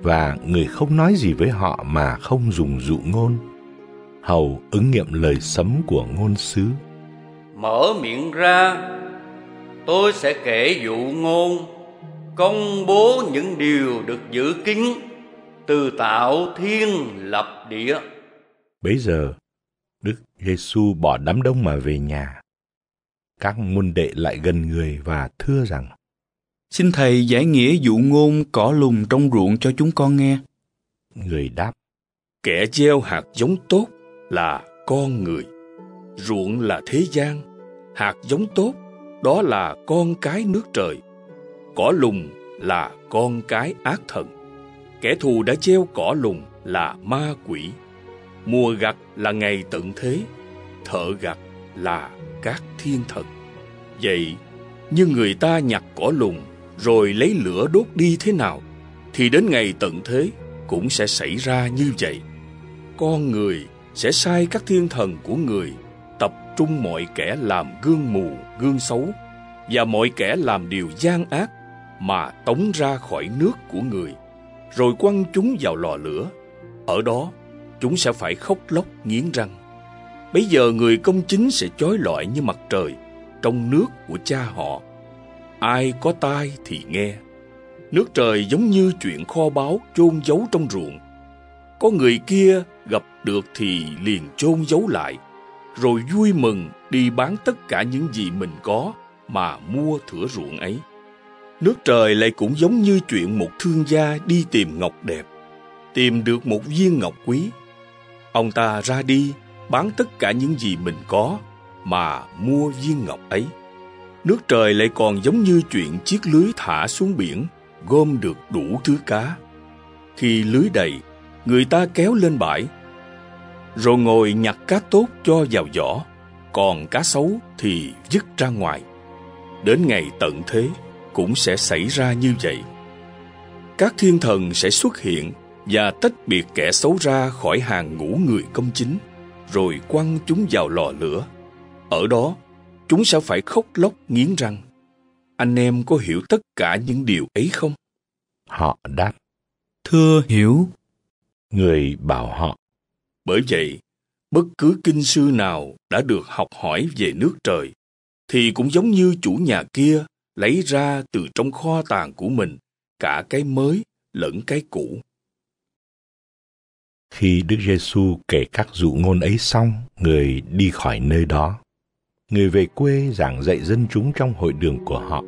và người không nói gì với họ mà không dùng dụ ngôn hầu ứng nghiệm lời sấm của ngôn sứ Mở miệng ra, tôi sẽ kể dụ ngôn, công bố những điều được giữ kín từ tạo thiên lập địa. bấy giờ đức giêsu bỏ đám đông mà về nhà các môn đệ lại gần người và thưa rằng Xin Thầy giải nghĩa dụ ngôn cỏ lùng trong ruộng cho chúng con nghe. người đáp Kẻ gieo hạt giống tốt là con người. Ruộng là thế gian, hạt giống tốt đó là con cái nước trời. Cỏ lùng là con cái ác thần. Kẻ thù đã treo cỏ lùng là ma quỷ. Mùa gặt là ngày tận thế, thợ gặt là các thiên thần. Vậy, như người ta nhặt cỏ lùng rồi lấy lửa đốt đi thế nào, thì đến ngày tận thế cũng sẽ xảy ra như vậy. Con người sẽ sai các thiên thần của người trung mọi kẻ làm gương mù, gương xấu và mọi kẻ làm điều gian ác mà tống ra khỏi nước của người, rồi quăng chúng vào lò lửa. Ở đó, chúng sẽ phải khóc lóc nghiến răng. Bây giờ người công chính sẽ chói lọi như mặt trời trong nước của cha họ. Ai có tai thì nghe. Nước trời giống như chuyện kho báu chôn giấu trong ruộng. Có người kia gặp được thì liền chôn giấu lại, rồi vui mừng đi bán tất cả những gì mình có mà mua thửa ruộng ấy. Nước trời lại cũng giống như chuyện một thương gia đi tìm ngọc đẹp, tìm được một viên ngọc quý. Ông ta ra đi bán tất cả những gì mình có mà mua viên ngọc ấy. Nước trời lại còn giống như chuyện chiếc lưới thả xuống biển, gom được đủ thứ cá. Khi lưới đầy, người ta kéo lên bãi, rồi ngồi nhặt cá tốt cho vào giỏ, còn cá xấu thì dứt ra ngoài. Đến ngày tận thế cũng sẽ xảy ra như vậy. Các thiên thần sẽ xuất hiện và tách biệt kẻ xấu ra khỏi hàng ngũ người công chính, rồi quăng chúng vào lò lửa. Ở đó, chúng sẽ phải khóc lóc nghiến răng. Anh em có hiểu tất cả những điều ấy không? Họ đáp, Thưa hiểu, người bảo họ, bởi vậy, bất cứ kinh sư nào đã được học hỏi về nước trời thì cũng giống như chủ nhà kia lấy ra từ trong kho tàng của mình cả cái mới lẫn cái cũ. Khi Đức Giêsu kể các dụ ngôn ấy xong, người đi khỏi nơi đó. Người về quê giảng dạy dân chúng trong hội đường của họ,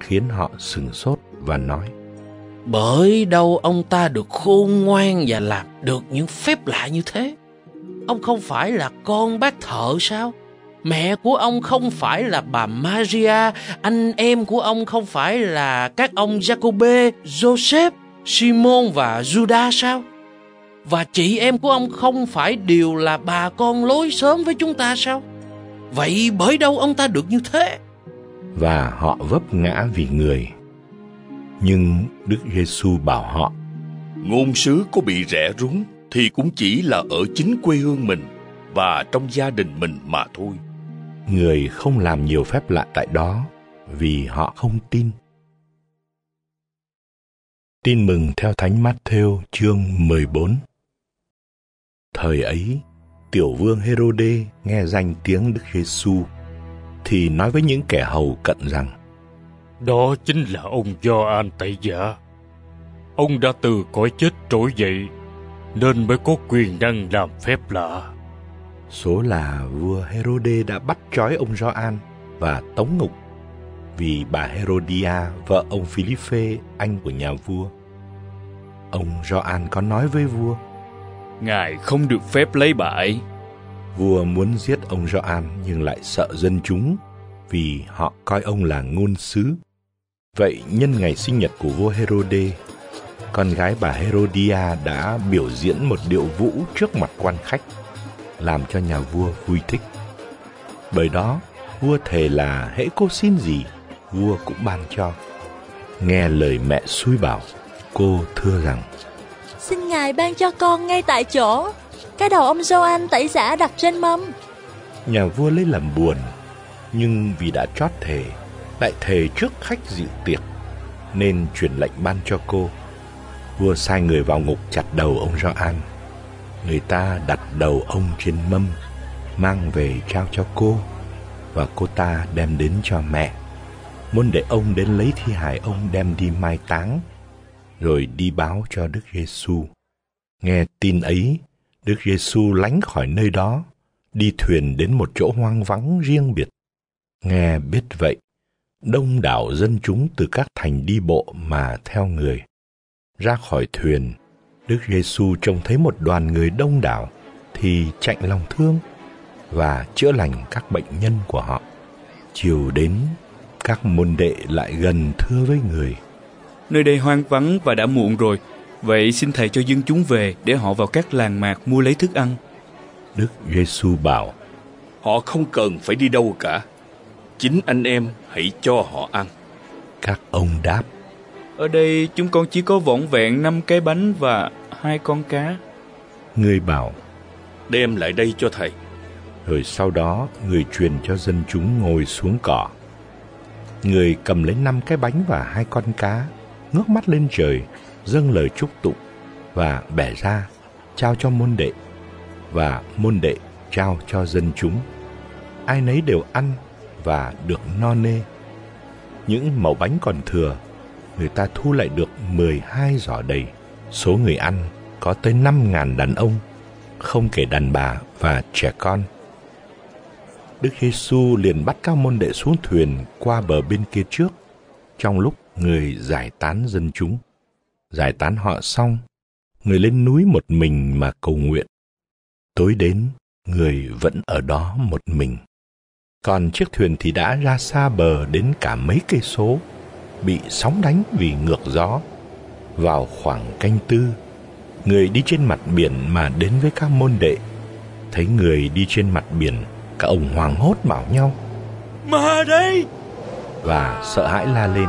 khiến họ sừng sốt và nói, bởi đâu ông ta được khôn ngoan và làm được những phép lạ như thế? Ông không phải là con bác thợ sao? Mẹ của ông không phải là bà Maria, anh em của ông không phải là các ông Jacobe, Joseph, Simon và Judas sao? Và chị em của ông không phải đều là bà con lối sớm với chúng ta sao? Vậy bởi đâu ông ta được như thế? và họ vấp ngã vì người. Nhưng Đức Giêsu bảo họ, Ngôn sứ có bị rẽ rúng thì cũng chỉ là ở chính quê hương mình và trong gia đình mình mà thôi. người không làm nhiều phép lạ tại đó vì họ không tin. Tin mừng theo Thánh Matthew chương 14 Thời ấy, tiểu vương Herode nghe danh tiếng Đức Giêsu thì nói với những kẻ hầu cận rằng Đó chính là ông Gioan Tẩy Giả. Ông đã từ cõi chết trỗi dậy, nên mới có quyền năng làm phép lạ. số là vua Herode đã bắt trói ông Gioan và tống ngục vì bà Herodia, vợ ông Philippe, anh của nhà vua. Ông Gioan có nói với vua, Ngài không được phép lấy bà ấy. vua muốn giết ông Gioan nhưng lại sợ dân chúng vì họ coi ông là ngôn sứ. Vậy nhân ngày sinh nhật của vua Herode, con gái bà Herodia đã biểu diễn một điệu vũ trước mặt quan khách, làm cho nhà vua vui thích. Bởi đó, vua thề là hễ cô xin gì, vua cũng ban cho. Nghe lời mẹ xui bảo, cô thưa rằng, Xin Ngài ban cho con ngay tại chỗ Cái đầu ông Gioan tẩy giả đặt trên mâm nhà vua lấy làm buồn, nhưng vì đã chót thề, lại thề trước khách dự tiệc, nên truyền lệnh ban cho cô. Vua sai người vào ngục chặt đầu ông Gioan. Người ta đặt đầu ông trên mâm, mang về trao cho cô, và cô ta đem đến cho mẹ. Muốn để ông đến lấy thi hài ông đem đi mai táng, rồi đi báo cho Đức Giêsu. Nghe tin ấy, Đức Giêsu lánh khỏi nơi đó, đi thuyền đến một chỗ hoang vắng riêng biệt. Nghe biết vậy, đông đảo dân chúng từ các thành đi bộ mà theo người. Ra khỏi thuyền, Đức Giêsu trông thấy một đoàn người đông đảo thì chạnh lòng thương và chữa lành các bệnh nhân của họ. Chiều đến, các môn đệ lại gần thưa với người. Nơi đây hoang vắng và đã muộn rồi. Vậy xin thầy cho dân chúng về để họ vào các làng mạc mua lấy thức ăn. Đức Giêsu bảo: Họ không cần phải đi đâu cả. Chính anh em hãy cho họ ăn. Các ông đáp: Ở đây chúng con chỉ có vỏn vẹn năm cái bánh và hai con cá. Người bảo: Đem lại đây cho thầy. Rồi sau đó người truyền cho dân chúng ngồi xuống cỏ. Người cầm lấy năm cái bánh và hai con cá, ngước mắt lên trời, dâng lời chúc tụng và bẻ ra, trao cho môn đệ và môn đệ trao cho dân chúng. Ai nấy đều ăn và được no nê. Những mẩu bánh còn thừa, người ta thu lại được 12 giỏ đầy. Số người ăn có tới 5.000 đàn ông, không kể đàn bà và trẻ con. Đức Giêsu liền bắt các môn đệ xuống thuyền qua bờ bên kia trước, trong lúc người giải tán dân chúng. Giải tán họ xong, người lên núi một mình mà cầu nguyện. Tối đến, người vẫn ở đó một mình. Còn chiếc thuyền thì đã ra xa bờ đến cả mấy cây số, bị sóng đánh vì ngược gió. Vào khoảng canh tư, người đi trên mặt biển mà đến với các môn đệ. Thấy người đi trên mặt biển, cả ông hoàng hốt bảo nhau. Mà đây! Và sợ hãi la lên.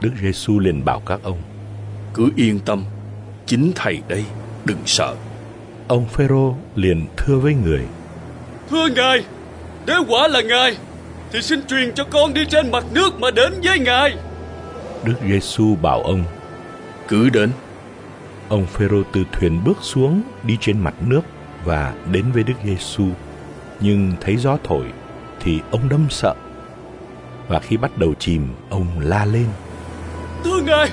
Đức Giêsu liền bảo các ông. Cứ yên tâm, chính thầy đây, đừng sợ. Ông Phêrô liền thưa với người. Thưa ngài, nếu quả là ngài, thì xin truyền cho con đi trên mặt nước mà đến với ngài. Đức Giêsu bảo ông. Cứ đến. Ông Phêrô từ thuyền bước xuống đi trên mặt nước và đến với Đức Giêsu. Nhưng thấy gió thổi thì ông đâm sợ. Và khi bắt đầu chìm, ông la lên. Thưa ngài,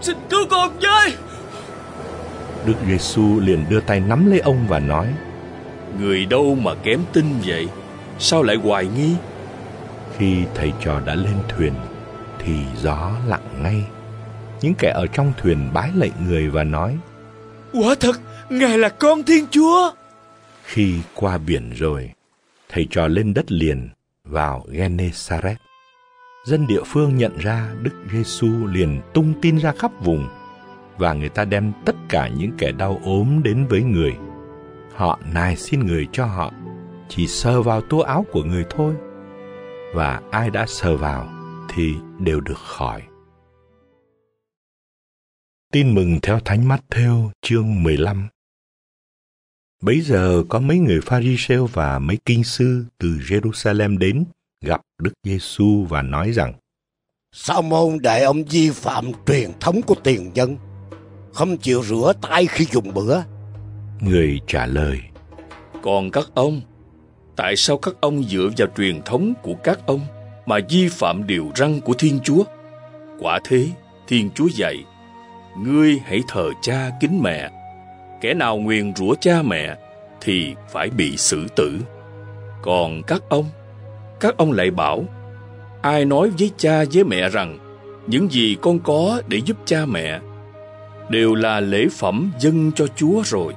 xin cứu con với. Đức Giêsu liền đưa tay nắm lấy ông và nói: Người đâu mà kém tin vậy? Sao lại hoài nghi? Khi thầy trò đã lên thuyền thì gió lặng ngay. Những kẻ ở trong thuyền bái lạy người và nói: Quả thật, Ngài là con Thiên Chúa. Khi qua biển rồi, thầy trò lên đất liền vào Genesaret. Dân địa phương nhận ra Đức Giêsu liền tung tin ra khắp vùng và người ta đem tất cả những kẻ đau ốm đến với người. Họ nài xin người cho họ, chỉ sờ vào tua áo của người thôi. Và ai đã sờ vào thì đều được khỏi. Tin mừng theo Thánh Matthew chương 15 Bấy giờ có mấy người Pharisêu và mấy kinh sư từ Jerusalem đến gặp Đức Giêsu và nói rằng: Sao môn đại ông vi phạm truyền thống của tiền dân, không chịu rửa tay khi dùng bữa? Người trả lời: Còn các ông, tại sao các ông dựa vào truyền thống của các ông mà vi phạm điều răn của Thiên Chúa? Quả thế, Thiên Chúa dạy: Ngươi hãy thờ cha kính mẹ. Kẻ nào nguyền rủa cha mẹ thì phải bị xử tử. Còn các ông, các ông lại bảo, ai nói với cha với mẹ rằng những gì con có để giúp cha mẹ đều là lễ phẩm dâng cho Chúa rồi,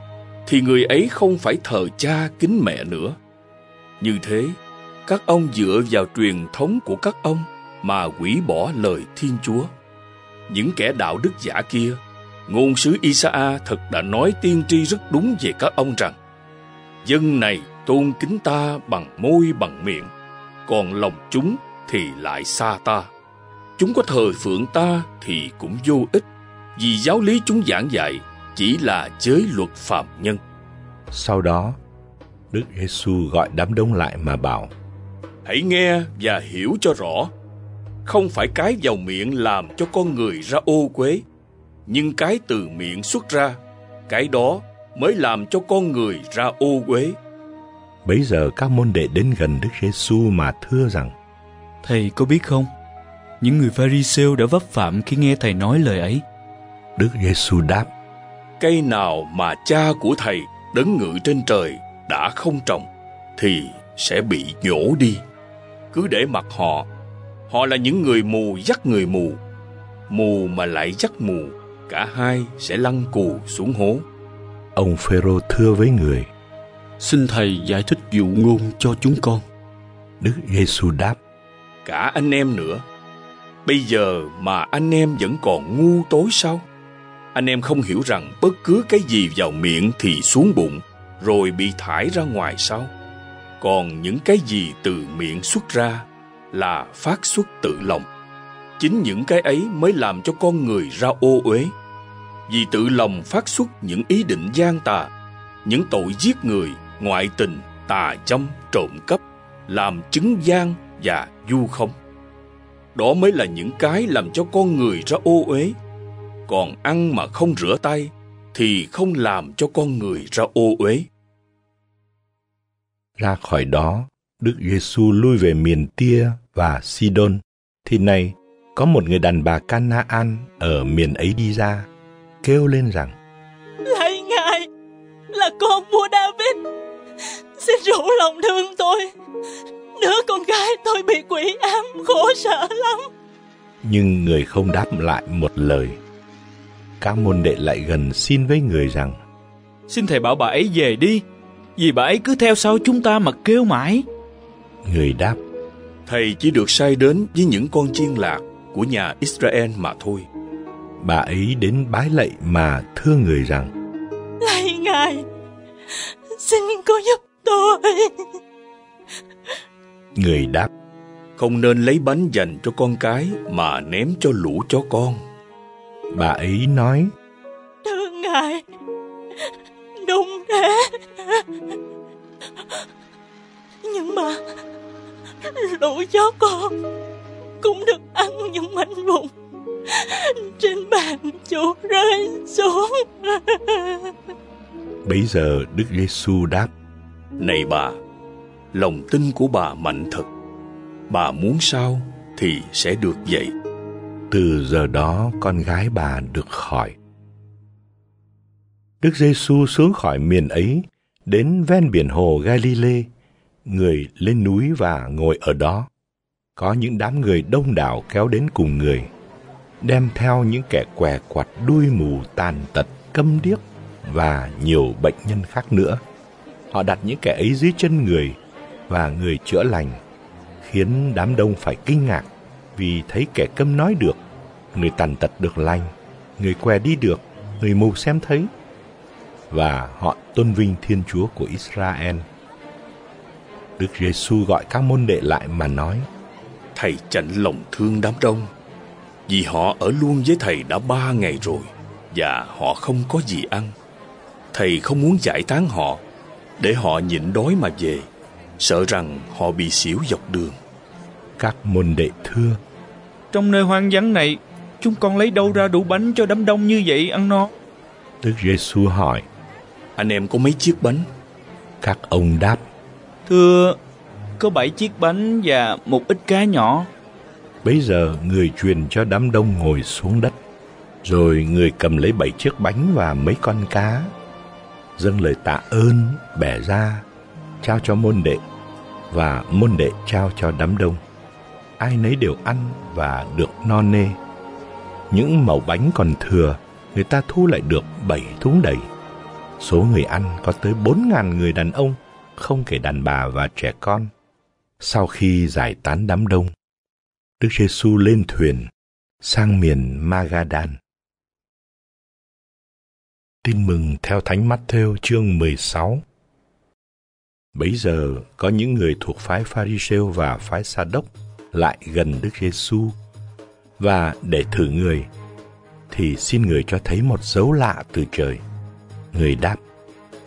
thì người ấy không phải thờ cha kính mẹ nữa. Như thế, các ông dựa vào truyền thống của các ông mà hủy bỏ lời Thiên Chúa. Những kẻ đạo đức giả kia, ngôn sứ Isa thật đã nói tiên tri rất đúng về các ông rằng dân này tôn kính ta bằng môi bằng miệng, còn lòng chúng thì lại xa ta. Chúng có thờ phượng ta thì cũng vô ích, vì giáo lý chúng giảng dạy chỉ là giới luật phạm nhân. Sau đó, Đức Giêsu gọi đám đông lại mà bảo: Hãy nghe và hiểu cho rõ. Không phải cái vào miệng làm cho con người ra ô quế, nhưng cái từ miệng xuất ra, cái đó mới làm cho con người ra ô uế. Bấy giờ các môn đệ đến gần Đức Giêsu mà thưa rằng: Thầy có biết không, những người Pharisêu đã vấp phạm khi nghe thầy nói lời ấy. Đức Giêsu đáp: Cây nào mà cha của thầy đấng ngự trên trời đã không trồng thì sẽ bị nhổ đi. Cứ để mặc họ, họ là những người mù dắt người mù. Mù mà lại dắt mù, cả hai sẽ lăn cù xuống hố. Ông Phêrô thưa với người: Xin thầy giải thích dụ ngôn cho chúng con. Đức Giêsu đáp: Cả anh em nữa. Bây giờ mà anh em vẫn còn ngu tối sao? Anh em không hiểu rằng bất cứ cái gì vào miệng thì xuống bụng, rồi bị thải ra ngoài sao? Còn những cái gì từ miệng xuất ra là phát xuất tự lòng. Chính những cái ấy mới làm cho con người ra ô uế vì tự lòng phát xuất những ý định gian tà, những tội giết người, ngoại tình, tà châm, trộm cắp, làm chứng gian và du không. Đó mới là những cái làm cho con người ra ô uế. Còn ăn mà không rửa tay thì không làm cho con người ra ô uế. Ra khỏi đó, Đức Giêsu lui về miền Tia và Sidon. Thì này, có một người đàn bà Canaan ở miền ấy đi ra kêu lên rằng Lạy Ngài Là con vua David Xin rủ lòng thương tôi Đứa con gái tôi bị quỷ ám khổ sở lắm Nhưng người không đáp lại một lời. Các môn đệ lại gần xin với người rằng Xin thầy bảo bà ấy về đi, vì bà ấy cứ theo sau chúng ta mà kêu mãi. Người đáp Thầy chỉ được sai đến với những con chiên lạc của nhà Israel mà thôi. Bà ấy đến bái lạy mà thưa người rằng Lạy Ngài, xin có giúp tôi. Người đáp Không nên lấy bánh dành cho con cái mà ném cho lũ chó con. Bà ấy nói Thưa Ngài, đúng thế. Nhưng mà lũ chó con cũng được ăn những mảnh vụn trên bàn chủ rơi xuống. Bấy giờ Đức Giêsu đáp Này bà, lòng tin của bà mạnh thật. Bà muốn sao thì sẽ được vậy. Từ giờ đó con gái bà được khỏi. Đức Giêsu xuống khỏi miền ấy, đến ven biển hồ galile người lên núi và ngồi ở đó. Có những đám người đông đảo kéo đến cùng người, đem theo những kẻ què quặt đuôi mù tàn tật câm điếc và nhiều bệnh nhân khác nữa. Họ đặt những kẻ ấy dưới chân người và người chữa lành, khiến đám đông phải kinh ngạc vì thấy kẻ câm nói được, người tàn tật được lành, người què đi được, người mù xem thấy. Và họ tôn vinh Thiên Chúa của Israel. Đức Giêsu gọi các môn đệ lại mà nói: Thầy chạnh lòng thương đám đông, vì họ ở luôn với thầy đã ba ngày rồi và họ không có gì ăn. Thầy không muốn giải tán họ để họ nhịn đói mà về, sợ rằng họ bị xỉu dọc đường. Các môn đệ thưa: Trong nơi hoang vắng này, chúng con lấy đâu ra đủ bánh cho đám đông như vậy ăn no? Đức Giêsu hỏi: Anh em có mấy chiếc bánh? Các ông đáp: Thưa, có bảy chiếc bánh và một ít cá nhỏ. Bấy giờ người truyền cho đám đông ngồi xuống đất, rồi người cầm lấy bảy chiếc bánh và mấy con cá, dâng lời tạ ơn bẻ ra, trao cho môn đệ, và môn đệ trao cho đám đông. Ai nấy đều ăn và được no nê. Những mẩu bánh còn thừa, người ta thu lại được bảy thúng đầy. Số người ăn có tới bốn ngàn người đàn ông, không kể đàn bà và trẻ con. Sau khi giải tán đám đông, Đức Giêsu lên thuyền sang miền Magadan. Tin mừng theo Thánh Matthew chương 16. Bấy giờ có những người thuộc phái Pharisêu và phái Sa đốc lại gần Đức Giêsu và để thử người thì xin người cho thấy một dấu lạ từ trời. Người đáp: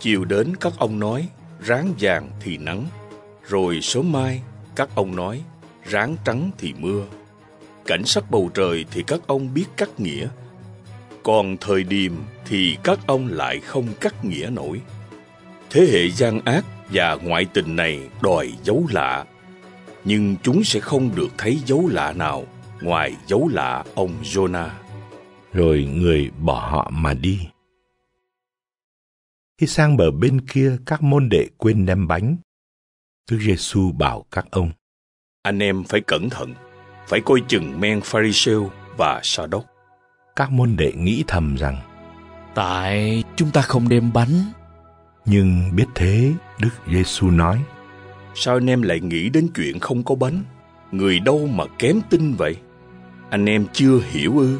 Chiều đến các ông nói, ráng vàng thì nắng, rồi sớm mai các ông nói, ráng trắng thì mưa. Cảnh sắc bầu trời thì các ông biết cắt nghĩa, còn thời điểm thì các ông lại không cắt nghĩa nổi. Thế hệ gian ác và ngoại tình này đòi dấu lạ, nhưng chúng sẽ không được thấy dấu lạ nào ngoài dấu lạ ông Jonah. Rồi người bỏ họ mà đi. Khi sang bờ bên kia các môn đệ quên đem bánh, Đức Giêsu bảo các ông: Anh em phải cẩn thận, phải coi chừng men Pharisêu và Sa đốc. Các môn đệ nghĩ thầm rằng: Tại chúng ta không đem bánh. Nhưng biết thế, Đức Giêsu nói: Sao anh em lại nghĩ đến chuyện không có bánh? Người đâu mà kém tin vậy? Anh em chưa hiểu ư?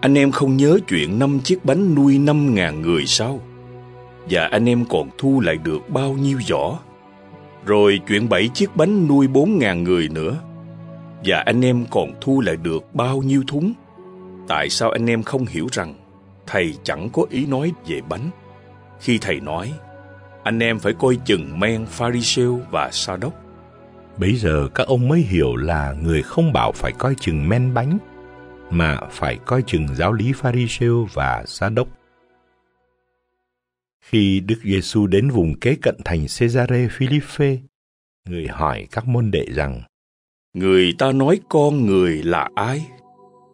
Anh em không nhớ chuyện năm chiếc bánh nuôi năm ngàn người sao? Và anh em còn thu lại được bao nhiêu giỏ? Rồi chuyện bảy chiếc bánh nuôi bốn ngàn người nữa. Và anh em còn thu lại được bao nhiêu thúng? Tại sao anh em không hiểu rằng Thầy chẳng có ý nói về bánh? Khi Thầy nói, anh em phải coi chừng men Pharisêu và Sa đốc. Bấy giờ các ông mới hiểu là người không bảo phải coi chừng men bánh, mà phải coi chừng giáo lý Pharisêu và Sa đốc. Khi Đức Giêsu đến vùng kế cận thành Caesare Philippe, người hỏi các môn đệ rằng: Người ta nói con người là ai?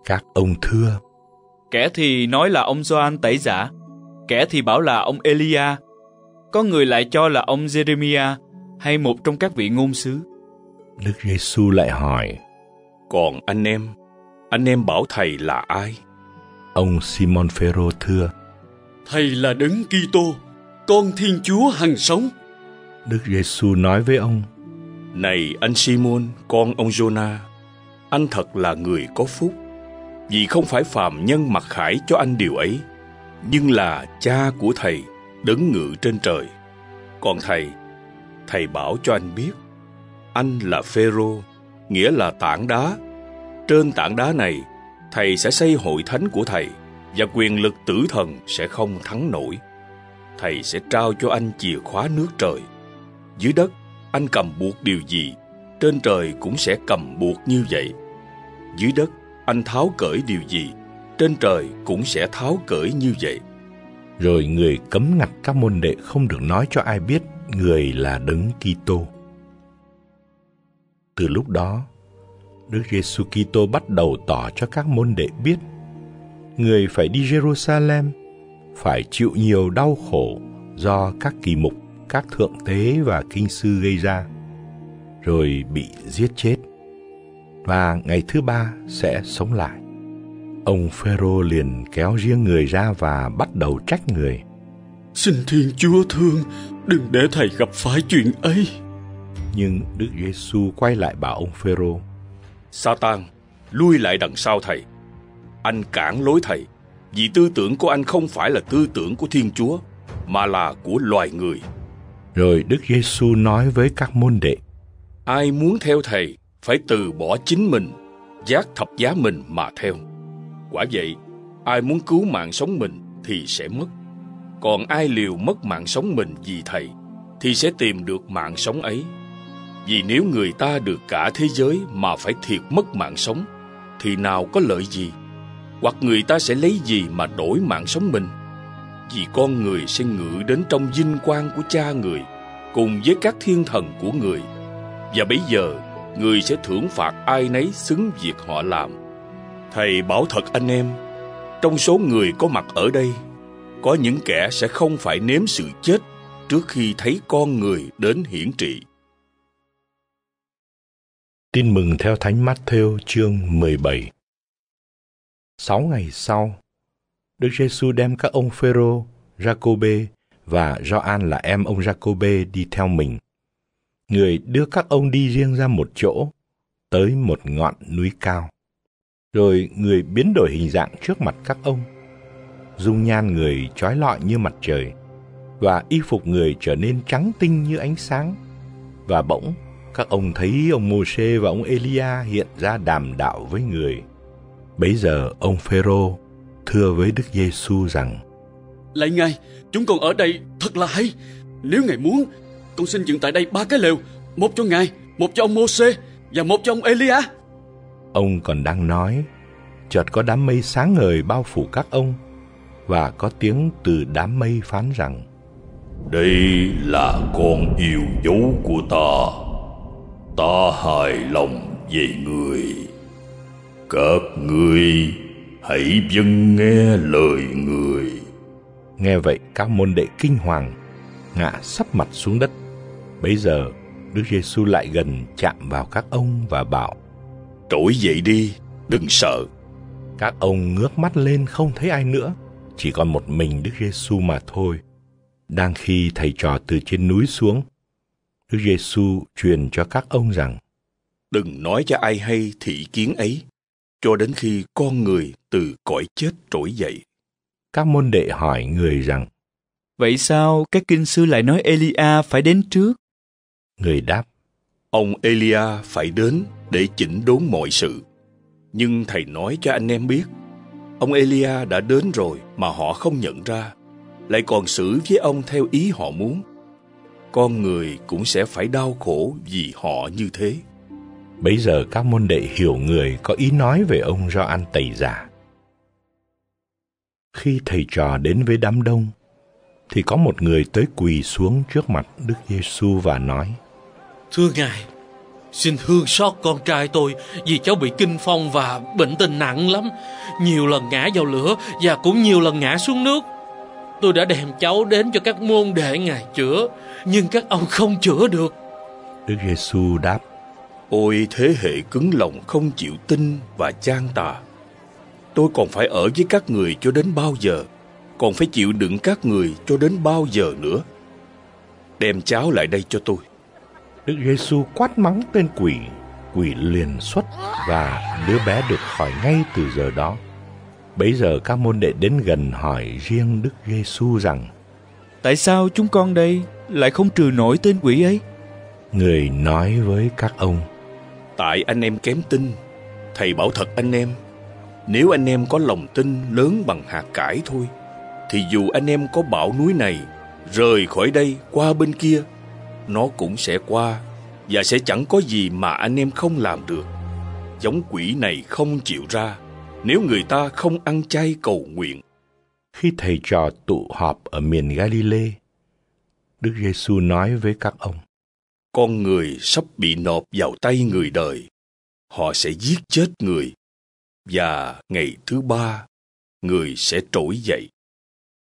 Các ông thưa: Kẻ thì nói là ông Gioan tẩy giả, kẻ thì bảo là ông Elia, có người lại cho là ông Jeremia hay một trong các vị ngôn sứ. Đức Giêsu lại hỏi: Còn anh em, anh em bảo thầy là ai? Ông Simon Phêrô thưa: Thầy là Đấng Kitô, con Thiên Chúa hằng sống. Đức Giêsu nói với ông: Này anh Simon, con ông Jonah, anh thật là người có phúc, vì không phải phàm nhân mặc khải cho anh điều ấy, nhưng là cha của thầy đứng ngự trên trời. Còn thầy, thầy bảo cho anh biết, anh là Phêrô, nghĩa là tảng đá. Trên tảng đá này, thầy sẽ xây hội thánh của thầy và quyền lực tử thần sẽ không thắng nổi. Thầy sẽ trao cho anh chìa khóa nước trời. Dưới đất, anh cầm buộc điều gì, trên trời cũng sẽ cầm buộc như vậy. Dưới đất, anh tháo cởi điều gì, trên trời cũng sẽ tháo cởi như vậy. Rồi người cấm ngặt các môn đệ không được nói cho ai biết người là đấng Kitô. Từ lúc đó, Đức Giêsu Kitô bắt đầu tỏ cho các môn đệ biết người phải đi Jerusalem, phải chịu nhiều đau khổ do các kỳ mục, các thượng tế và kinh sư gây ra, rồi bị giết chết. Và ngày thứ ba sẽ sống lại. Ông Phêrô liền kéo riêng người ra và bắt đầu trách người. Xin Thiên Chúa thương, đừng để thầy gặp phải chuyện ấy. Nhưng Đức Giêsu quay lại bảo ông Phêrô: Satan, lui lại đằng sau thầy. Anh cản lối thầy, vì tư tưởng của anh không phải là tư tưởng của Thiên Chúa, mà là của loài người. Rồi Đức Giêsu nói với các môn đệ: Ai muốn theo thầy phải từ bỏ chính mình, giác thập giá mình mà theo. Quả vậy, ai muốn cứu mạng sống mình thì sẽ mất. Còn ai liều mất mạng sống mình vì thầy thì sẽ tìm được mạng sống ấy. Vì nếu người ta được cả thế giới mà phải thiệt mất mạng sống thì nào có lợi gì? Hoặc người ta sẽ lấy gì mà đổi mạng sống mình? Vì con người sẽ ngự đến trong vinh quang của cha người cùng với các thiên thần của người. Và bây giờ, người sẽ thưởng phạt ai nấy xứng việc họ làm. Thầy bảo thật anh em, trong số người có mặt ở đây, có những kẻ sẽ không phải nếm sự chết trước khi thấy con người đến hiển trị. Tin mừng theo Thánh Matthew chương 17 Sáu ngày sau, Đức Giêsu đem các ông Phêrô, Giacôbê và Gioan là em ông Giacôbê đi theo mình. Người đưa các ông đi riêng ra một chỗ, tới một ngọn núi cao. Rồi người biến đổi hình dạng trước mặt các ông. Dung nhan người trói lọi như mặt trời, và y phục người trở nên trắng tinh như ánh sáng. Và bỗng, các ông thấy ông Môsê và ông Elia hiện ra đàm đạo với người. Bấy giờ ông Phêrô thưa với Đức Giêsu rằng: Lạy Ngài, chúng con ở đây thật là hay. Nếu Ngài muốn, con xin dựng tại đây ba cái lều, một cho Ngài, một cho ông Môsê và một cho ông Elia. Ông còn đang nói, chợt có đám mây sáng ngời bao phủ các ông và có tiếng từ đám mây phán rằng: Đây là con yêu dấu của ta. Ta hài lòng về người. Các ngươi hãy vâng nghe lời người. Nghe vậy các môn đệ kinh hoàng, ngã sắp mặt xuống đất. Bấy giờ Đức Giêsu lại gần chạm vào các ông và bảo: Trỗi dậy đi, đừng sợ. Các ông ngước mắt lên không thấy ai nữa, chỉ còn một mình Đức Giêsu mà thôi. Đang khi thầy trò từ trên núi xuống, Đức Giêsu truyền cho các ông rằng: Đừng nói cho ai hay thị kiến ấy, cho đến khi con người từ cõi chết trỗi dậy. Các môn đệ hỏi người rằng: Vậy sao các kinh sư lại nói Elia phải đến trước? Người đáp: Ông Elia phải đến để chỉnh đốn mọi sự. Nhưng thầy nói cho anh em biết, ông Elia đã đến rồi mà họ không nhận ra, lại còn xử với ông theo ý họ muốn. Con người cũng sẽ phải đau khổ vì họ như thế. Bấy giờ các môn đệ hiểu người có ý nói về ông Gioan Tẩy Giả. Khi thầy trò đến với đám đông, thì có một người tới quỳ xuống trước mặt Đức Giêsu và nói: Thưa Ngài, xin thương xót con trai tôi vì cháu bị kinh phong và bệnh tình nặng lắm. Nhiều lần ngã vào lửa và cũng nhiều lần ngã xuống nước. Tôi đã đem cháu đến cho các môn đệ Ngài chữa, nhưng các ông không chữa được. Đức Giêsu đáp: Ôi thế hệ cứng lòng không chịu tin và gian tà. Tôi còn phải ở với các người cho đến bao giờ? Còn phải chịu đựng các người cho đến bao giờ nữa? Đem cháo lại đây cho tôi. Đức Giêsu quát mắng tên quỷ, quỷ liền xuất và đứa bé được khỏi ngay từ giờ đó. Bấy giờ các môn đệ đến gần hỏi riêng Đức Giêsu rằng: Tại sao chúng con đây lại không trừ nổi tên quỷ ấy? Người nói với các ông: Tại anh em kém tin, thầy bảo thật anh em, nếu anh em có lòng tin lớn bằng hạt cải thôi, thì dù anh em có bảo núi này rời khỏi đây qua bên kia, nó cũng sẽ qua và sẽ chẳng có gì mà anh em không làm được. Giống quỷ này không chịu ra nếu người ta không ăn chay cầu nguyện. Khi thầy trò tụ họp ở miền Galilee, Đức Giêsu nói với các ông: con người sắp bị nộp vào tay người đời. Họ sẽ giết chết người và ngày thứ ba người sẽ trỗi dậy.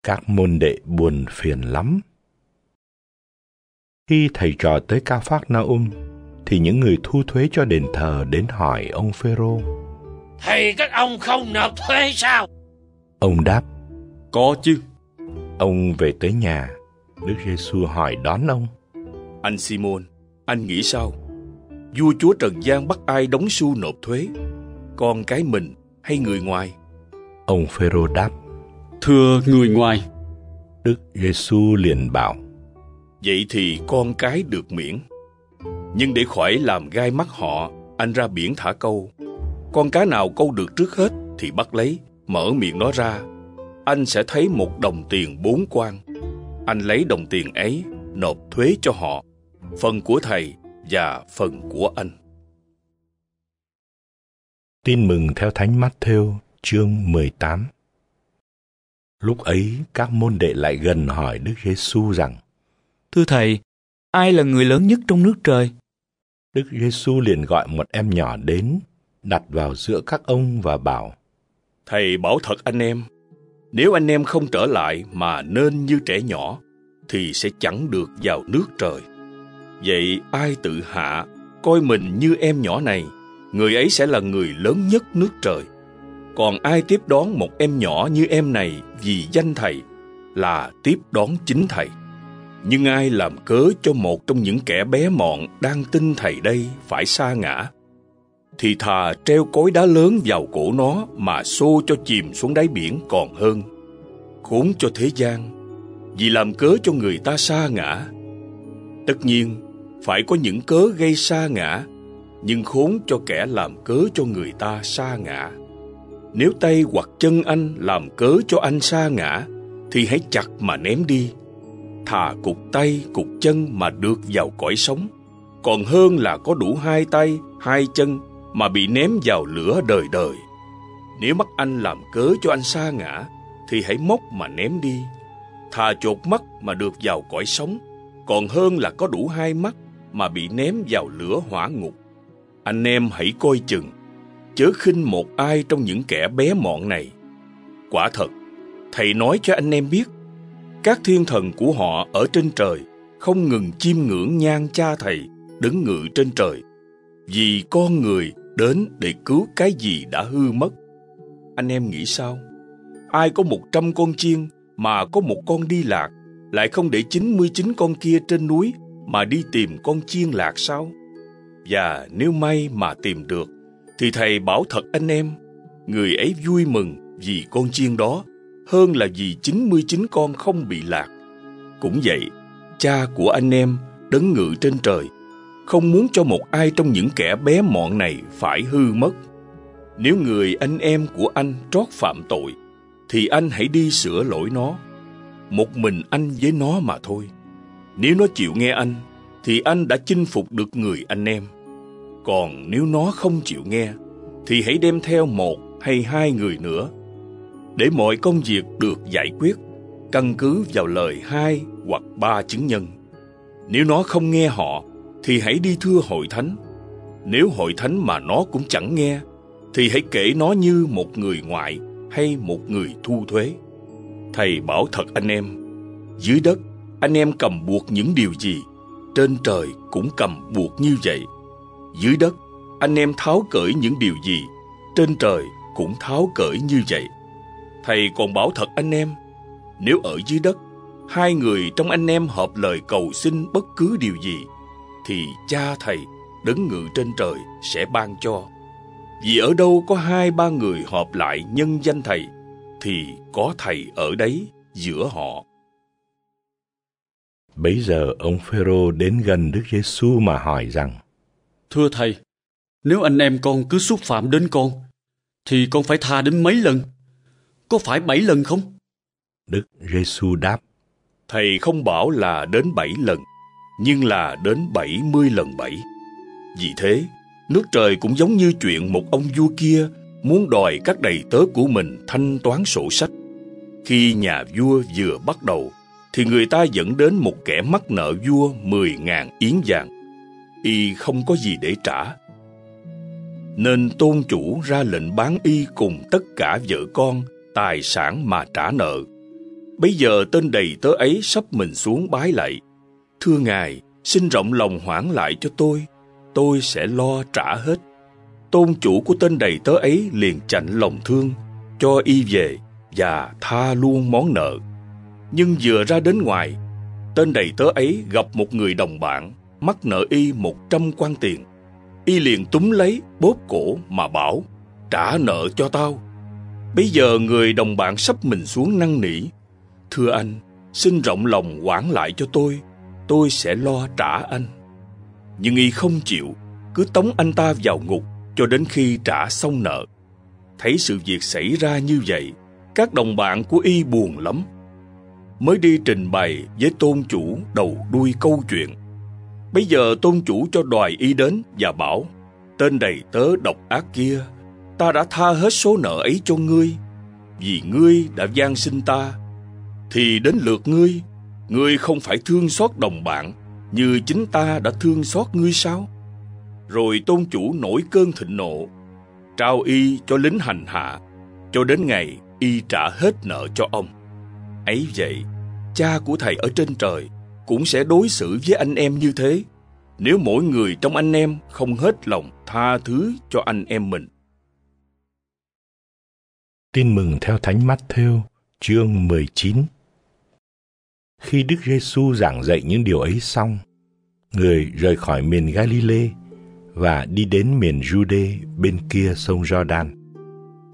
Các môn đệ buồn phiền lắm. Khi thầy trò tới Ca Phác Na Um, thì những người thu thuế cho đền thờ đến hỏi ông Phêrô. Thầy các ông không nộp thuế sao? Ông đáp, Có chứ, ông về tới nhà, Đức Giêsu hỏi đón ông. anh Simon, anh nghĩ sao? Vua chúa Trần gian bắt ai đóng xu nộp thuế? Con cái mình hay người ngoài? Ông Phêrô đáp, Thưa người ngoài, Đức Giêsu liền bảo, Vậy thì con cái được miễn. Nhưng để khỏi làm gai mắt họ, anh ra biển thả câu. Con cá nào câu được trước hết thì bắt lấy, mở miệng nó ra. Anh sẽ thấy một đồng tiền bốn quan. Anh lấy đồng tiền ấy, nộp thuế cho họ, phần của thầy và phần của anh. Tin mừng theo Thánh Matthew chương 18 Lúc ấy các môn đệ lại gần hỏi Đức Giêsu rằng Thưa thầy, ai là người lớn nhất trong nước trời? Đức Giêsu liền gọi một em nhỏ đến, đặt vào giữa các ông và bảo: Thầy bảo thật anh em, nếu anh em không trở lại mà nên như trẻ nhỏ, thì sẽ chẳng được vào nước trời. Vậy ai tự hạ, coi mình như em nhỏ này, người ấy sẽ là người lớn nhất nước trời. Còn ai tiếp đón một em nhỏ như em này vì danh thầy, là tiếp đón chính thầy. Nhưng ai làm cớ cho một trong những kẻ bé mọn đang tin thầy đây phải xa ngã, thì thà treo cối đá lớn vào cổ nó mà xô cho chìm xuống đáy biển còn hơn. Khốn cho thế gian, vì làm cớ cho người ta xa ngã. Tất nhiên, phải có những cớ gây sa ngã, nhưng khốn cho kẻ làm cớ cho người ta sa ngã. Nếu tay hoặc chân anh làm cớ cho anh sa ngã, thì hãy chặt mà ném đi. Thà cục tay, cục chân mà được vào cõi sống, còn hơn là có đủ hai tay, hai chân mà bị ném vào lửa đời đời. Nếu mắt anh làm cớ cho anh sa ngã, thì hãy móc mà ném đi. Thà chột mắt mà được vào cõi sống, còn hơn là có đủ hai mắt mà bị ném vào lửa hỏa ngục. Anh em hãy coi chừng, chớ khinh một ai trong những kẻ bé mọn này. Quả thật, thầy nói cho anh em biết, các thiên thần của họ ở trên trời không ngừng chiêm ngưỡng nhan cha thầy đứng ngự trên trời vì con người đến để cứu cái gì đã hư mất. Anh em nghĩ sao? Ai có một trăm con chiên mà có một con đi lạc, lại không để 99 con kia trên núi mà đi tìm con chiên lạc sao? Và nếu may mà tìm được, thì thầy bảo thật anh em, người ấy vui mừng vì con chiên đó hơn là vì 99 con không bị lạc. Cũng vậy, cha của anh em đấng ngự trên trời không muốn cho một ai trong những kẻ bé mọn này phải hư mất. Nếu người anh em của anh trót phạm tội, thì anh hãy đi sửa lỗi nó. Một mình anh với nó mà thôi. Nếu nó chịu nghe anh, thì anh đã chinh phục được người anh em. Còn nếu nó không chịu nghe, thì hãy đem theo một hay hai người nữa. Để mọi công việc được giải quyết, căn cứ vào lời hai hoặc ba chứng nhân. Nếu nó không nghe họ, thì hãy đi thưa hội thánh. Nếu hội thánh mà nó cũng chẳng nghe, thì hãy kể nó như một người ngoại hay một người thu thuế. Thầy bảo thật anh em, dưới đất anh em cầm buộc những điều gì, trên trời cũng cầm buộc như vậy. Dưới đất, anh em tháo cởi những điều gì, trên trời cũng tháo cởi như vậy. Thầy còn bảo thật anh em, nếu ở dưới đất, hai người trong anh em hợp lời cầu xin bất cứ điều gì, thì cha thầy đấng ngự trên trời sẽ ban cho. Vì ở đâu có hai ba người họp lại nhân danh thầy, thì có thầy ở đấy giữa họ. Bấy giờ ông Phêrô đến gần Đức Giêsu mà hỏi rằng: Thưa thầy, nếu anh em con cứ xúc phạm đến con, thì con phải tha đến mấy lần? Có phải bảy lần không? Đức Giêsu đáp: Thầy không bảo là đến bảy lần, nhưng là đến bảy mươi lần bảy. Vì thế, nước trời cũng giống như chuyện một ông vua kia muốn đòi các đầy tớ của mình thanh toán sổ sách. Khi nhà vua vừa bắt đầu, thì người ta dẫn đến một kẻ mắc nợ vua mười ngàn yến vàng. Y không có gì để trả. Nên tôn chủ ra lệnh bán y cùng tất cả vợ con, tài sản mà trả nợ. Bây giờ tên đầy tớ ấy sắp mình xuống bái lạy. Thưa ngài, xin rộng lòng hoãn lại cho tôi, tôi sẽ lo trả hết. Tôn chủ của tên đầy tớ ấy liền chạnh lòng thương, cho y về và tha luôn món nợ. Nhưng vừa ra đến ngoài, tên đầy tớ ấy gặp một người đồng bạn, mắc nợ y một trăm quan tiền. Y liền túm lấy, bóp cổ mà bảo, trả nợ cho tao. Bây giờ người đồng bạn sắp mình xuống năn nỉ. Thưa anh, xin rộng lòng quản lại cho tôi, tôi sẽ lo trả anh. Nhưng y không chịu, cứ tống anh ta vào ngục cho đến khi trả xong nợ. Thấy sự việc xảy ra như vậy, các đồng bạn của y buồn lắm. Mới đi trình bày với tôn chủ đầu đuôi câu chuyện. Bây giờ tôn chủ cho đòi y đến và bảo, tên đầy tớ độc ác kia, ta đã tha hết số nợ ấy cho ngươi, vì ngươi đã gian sinh ta. Thì đến lượt ngươi, ngươi không phải thương xót đồng bạn như chính ta đã thương xót ngươi sao? Rồi tôn chủ nổi cơn thịnh nộ, trao y cho lính hành hạ, cho đến ngày y trả hết nợ cho ông. Ấy vậy, cha của thầy ở trên trời cũng sẽ đối xử với anh em như thế, nếu mỗi người trong anh em không hết lòng tha thứ cho anh em mình. Tin mừng theo Thánh Matthew, chương 19 Khi Đức Giêsu giảng dạy những điều ấy xong, người rời khỏi miền Galilee và đi đến miền Jude bên kia sông Jordan.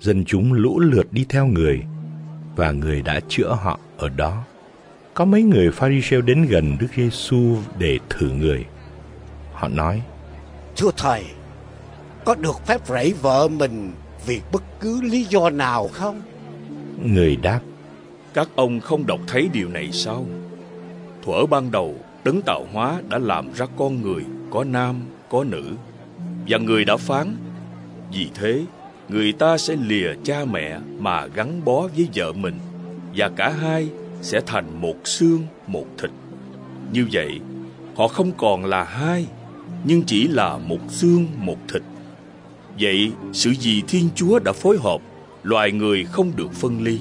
Dân chúng lũ lượt đi theo người và người đã chữa họ ở đó. Có mấy người Pharisee đến gần Đức Giêsu để thử người. Họ nói: Thưa thầy, có được phép rẫy vợ mình vì bất cứ lý do nào không? Người đáp: Các ông không đọc thấy điều này sao? Thuở ban đầu, đấng tạo hóa đã làm ra con người có nam, có nữ. Và người đã phán, vì thế người ta sẽ lìa cha mẹ mà gắn bó với vợ mình và cả hai sẽ thành một xương, một thịt. Như vậy, họ không còn là hai, nhưng chỉ là một xương, một thịt. Vậy, sự gì Thiên Chúa đã phối hợp, loài người không được phân ly.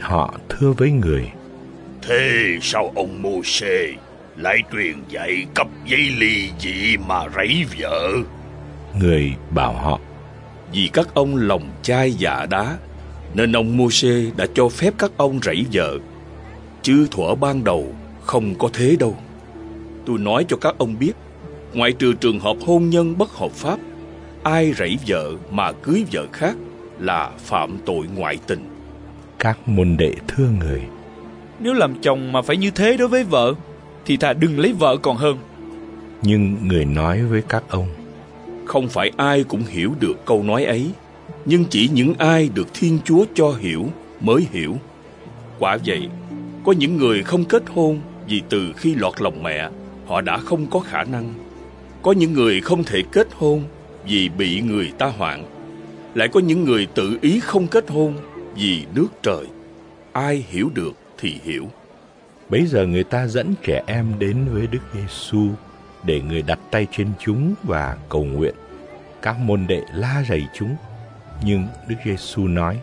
Họ thưa với người, Thế sao ông Mô-xê lại truyền dạy cấp giấy ly dị mà rẫy vợ? Người bảo họ, Vì các ông lòng chai dạ đá, nên ông Mô-xê đã cho phép các ông rẫy vợ. Chứ thuở ban đầu không có thế đâu. Tôi nói cho các ông biết, ngoại trừ trường hợp hôn nhân bất hợp pháp, ai rẫy vợ mà cưới vợ khác là phạm tội ngoại tình. các môn đệ thưa người, Nếu làm chồng mà phải như thế đối với vợ, thì thà đừng lấy vợ còn hơn. nhưng người nói với các ông, không phải ai cũng hiểu được câu nói ấy, nhưng chỉ những ai được Thiên Chúa cho hiểu mới hiểu. Quả vậy, có những người không kết hôn vì từ khi lọt lòng mẹ, họ đã không có khả năng. Có những người không thể kết hôn vì bị người ta hoạn. Lại có những người tự ý không kết hôn vì nước trời. Ai hiểu được thì hiểu. Bấy giờ người ta dẫn trẻ em đến với Đức Giêsu để người đặt tay trên chúng và cầu nguyện. Các môn đệ la rầy chúng, nhưng Đức Giêsu nói: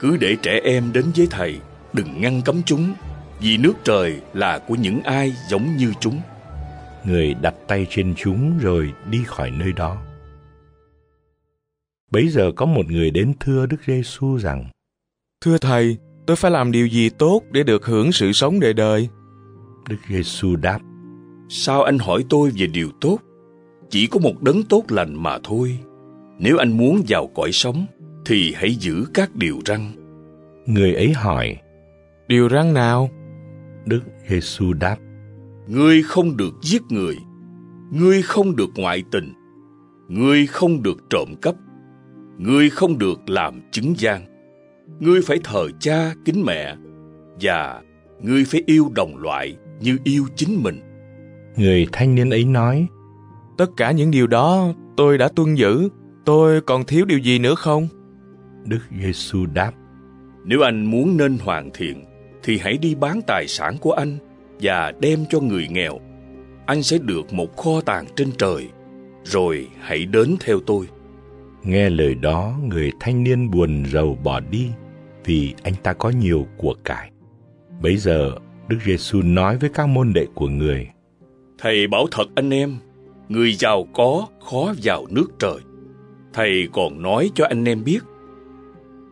Cứ để trẻ em đến với thầy, đừng ngăn cấm chúng, vì nước trời là của những ai giống như chúng. Người đặt tay trên chúng rồi đi khỏi nơi đó. Bấy giờ có một người đến thưa Đức Giêsu rằng: Thưa thầy, tôi phải làm điều gì tốt để được hưởng sự sống đời đời? Đức Giêsu đáp: Sao anh hỏi tôi về điều tốt? Chỉ có một đấng tốt lành mà thôi. Nếu anh muốn vào cõi sống, thì hãy giữ các điều răn. Người ấy hỏi: Điều răn nào? Đức Giêsu đáp: Ngươi không được giết người, ngươi không được ngoại tình, ngươi không được trộm cắp, ngươi không được làm chứng gian, ngươi phải thờ cha kính mẹ và ngươi phải yêu đồng loại như yêu chính mình. Người thanh niên ấy nói: Tất cả những điều đó tôi đã tuân giữ, tôi còn thiếu điều gì nữa không? Đức Giêsu đáp: Nếu anh muốn nên hoàn thiện thì hãy đi bán tài sản của anh và đem cho người nghèo. Anh sẽ được một kho tàng trên trời, rồi hãy đến theo tôi. Nghe lời đó, người thanh niên buồn rầu bỏ đi vì anh ta có nhiều của cải. Bấy giờ, Đức Giêsu nói với các môn đệ của người: Thầy bảo thật anh em, người giàu có khó vào nước trời. Thầy còn nói cho anh em biết,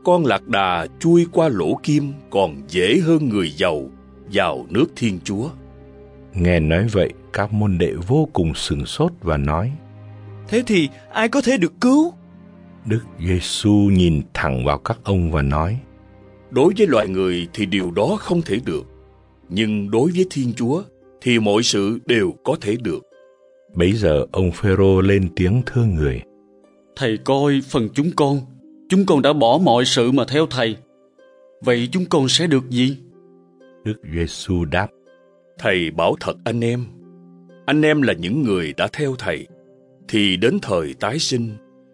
con lạc đà chui qua lỗ kim còn dễ hơn người giàu vào nước Thiên Chúa. Nghe nói vậy, các môn đệ vô cùng sửng sốt và nói: Thế thì ai có thể được cứu? Đức Giêsu nhìn thẳng vào các ông và nói: Đối với loài người thì điều đó không thể được, nhưng đối với Thiên Chúa thì mọi sự đều có thể được. Bấy giờ ông Phêrô lên tiếng thưa người: Thầy coi phần chúng con, chúng con đã bỏ mọi sự mà theo thầy. Vậy chúng con sẽ được gì? Đức Giêsu đáp: Thầy bảo thật anh em, anh em là những người đã theo thầy, thì đến thời tái sinh,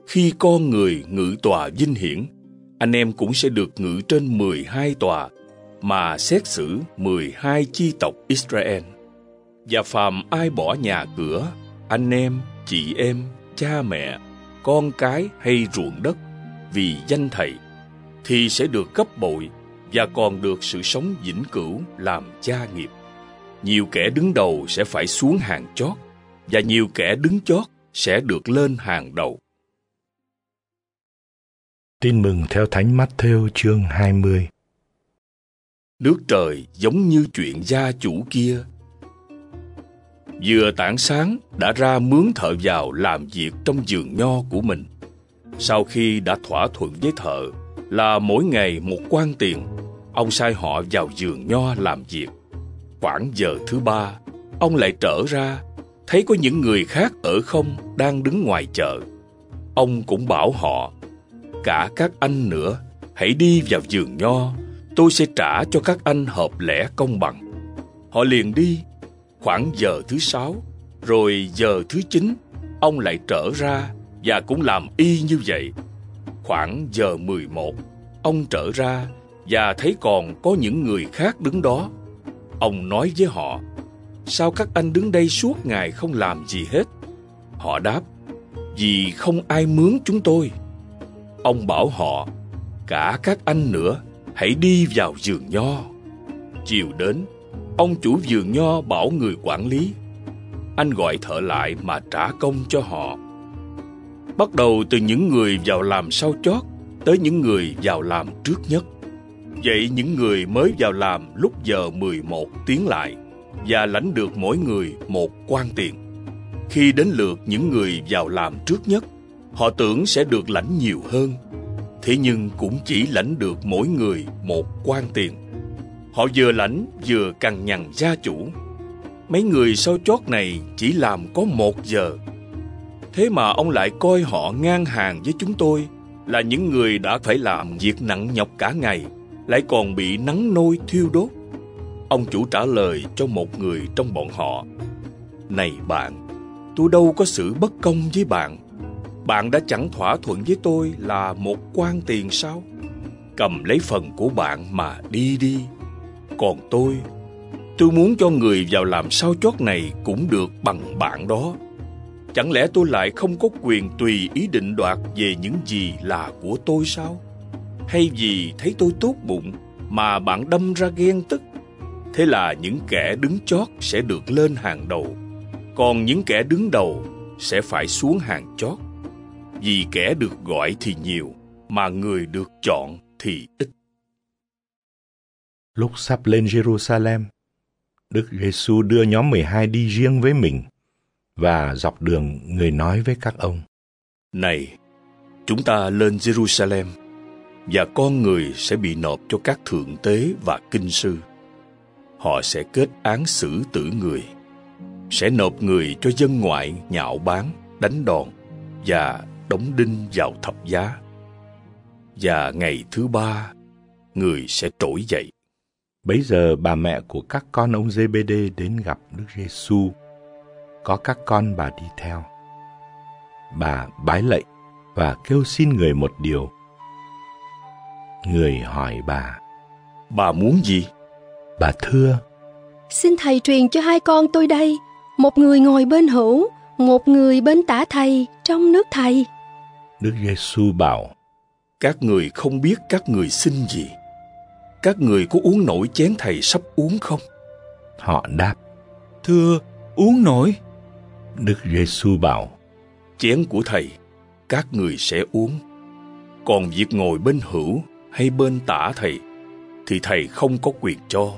khi con người ngự tòa vinh hiển, anh em cũng sẽ được ngự trên 12 tòa mà xét xử 12 chi tộc Israel. Và phàm ai bỏ nhà cửa, anh em, chị em, cha mẹ, con cái hay ruộng đất vì danh thầy, thì sẽ được cấp bội và còn được sự sống vĩnh cửu làm cha nghiệp. Nhiều kẻ đứng đầu sẽ phải xuống hàng chót, và nhiều kẻ đứng chót sẽ được lên hàng đầu. Tin mừng theo Thánh Matthew chương 20 Nước trời giống như chuyện gia chủ kia. Vừa tảng sáng đã ra mướn thợ vào làm việc trong vườn nho của mình. Sau khi đã thỏa thuận với thợ là mỗi ngày một quan tiền, ông sai họ vào vườn nho làm việc. Khoảng giờ thứ ba, ông lại trở ra, thấy có những người khác ở không đang đứng ngoài chợ. Ông cũng bảo họ, cả các anh nữa, hãy đi vào vườn nho, tôi sẽ trả cho các anh hợp lẽ công bằng. Họ liền đi, khoảng giờ thứ sáu, rồi giờ thứ chín, ông lại trở ra và cũng làm y như vậy. Khoảng giờ mười một, ông trở ra và thấy còn có những người khác đứng đó. Ông nói với họ, sao các anh đứng đây suốt ngày không làm gì hết? Họ đáp, vì không ai mướn chúng tôi. Ông bảo họ, cả các anh nữa, hãy đi vào giường nho. Chiều đến, ông chủ vườn nho bảo người quản lý, anh gọi thợ lại mà trả công cho họ. Bắt đầu từ những người vào làm sau chót tới những người vào làm trước nhất. Vậy những người mới vào làm lúc giờ 11 tiếng lại và lãnh được mỗi người một quan tiền. Khi đến lượt những người vào làm trước nhất, họ tưởng sẽ được lãnh nhiều hơn. Thế nhưng cũng chỉ lãnh được mỗi người một quan tiền. Họ vừa lãnh vừa cằn nhằn gia chủ. Mấy người sau chót này chỉ làm có một giờ. Thế mà ông lại coi họ ngang hàng với chúng tôi là những người đã phải làm việc nặng nhọc cả ngày, lại còn bị nắng nôi thiêu đốt. Ông chủ trả lời cho một người trong bọn họ. Này bạn, tôi đâu có sự bất công với bạn. Bạn đã chẳng thỏa thuận với tôi là một quan tiền sao? Cầm lấy phần của bạn mà đi đi. Còn tôi, tôi muốn cho người vào làm sao chót này cũng được bằng bạn đó. Chẳng lẽ tôi lại không có quyền tùy ý định đoạt về những gì là của tôi sao? Hay vì thấy tôi tốt bụng mà bạn đâm ra ghen tức? Thế là những kẻ đứng chót sẽ được lên hàng đầu, còn những kẻ đứng đầu sẽ phải xuống hàng chót vì kẻ được gọi thì nhiều mà người được chọn thì ít Lúc sắp lên Jerusalem, Đức Giêsu đưa nhóm 12 đi riêng với mình và dọc đường người nói với các ông. Này, chúng ta lên Jerusalem và con người sẽ bị nộp cho các thượng tế và kinh sư. Họ sẽ kết án xử tử người, sẽ nộp người cho dân ngoại nhạo báng, đánh đòn và đóng đinh vào thập giá. Và ngày thứ ba, người sẽ trỗi dậy. Bấy giờ bà mẹ của các con ông Giê-bê-đê đến gặp Đức Giêsu. Có các con bà đi theo. Bà bái lạy và kêu xin người một điều. Người hỏi bà, Bà muốn gì? bà thưa, Xin thầy truyền cho hai con tôi đây, một người ngồi bên hữu, một người bên tả thầy trong nước thầy. Đức Giêsu bảo, Các người không biết các người xin gì. Các người có uống nổi chén thầy sắp uống không? họ đáp, Thưa, uống nổi. Đức Giêsu bảo, Chén của thầy, các người sẽ uống. Còn việc ngồi bên hữu hay bên tả thầy, thì thầy không có quyền cho.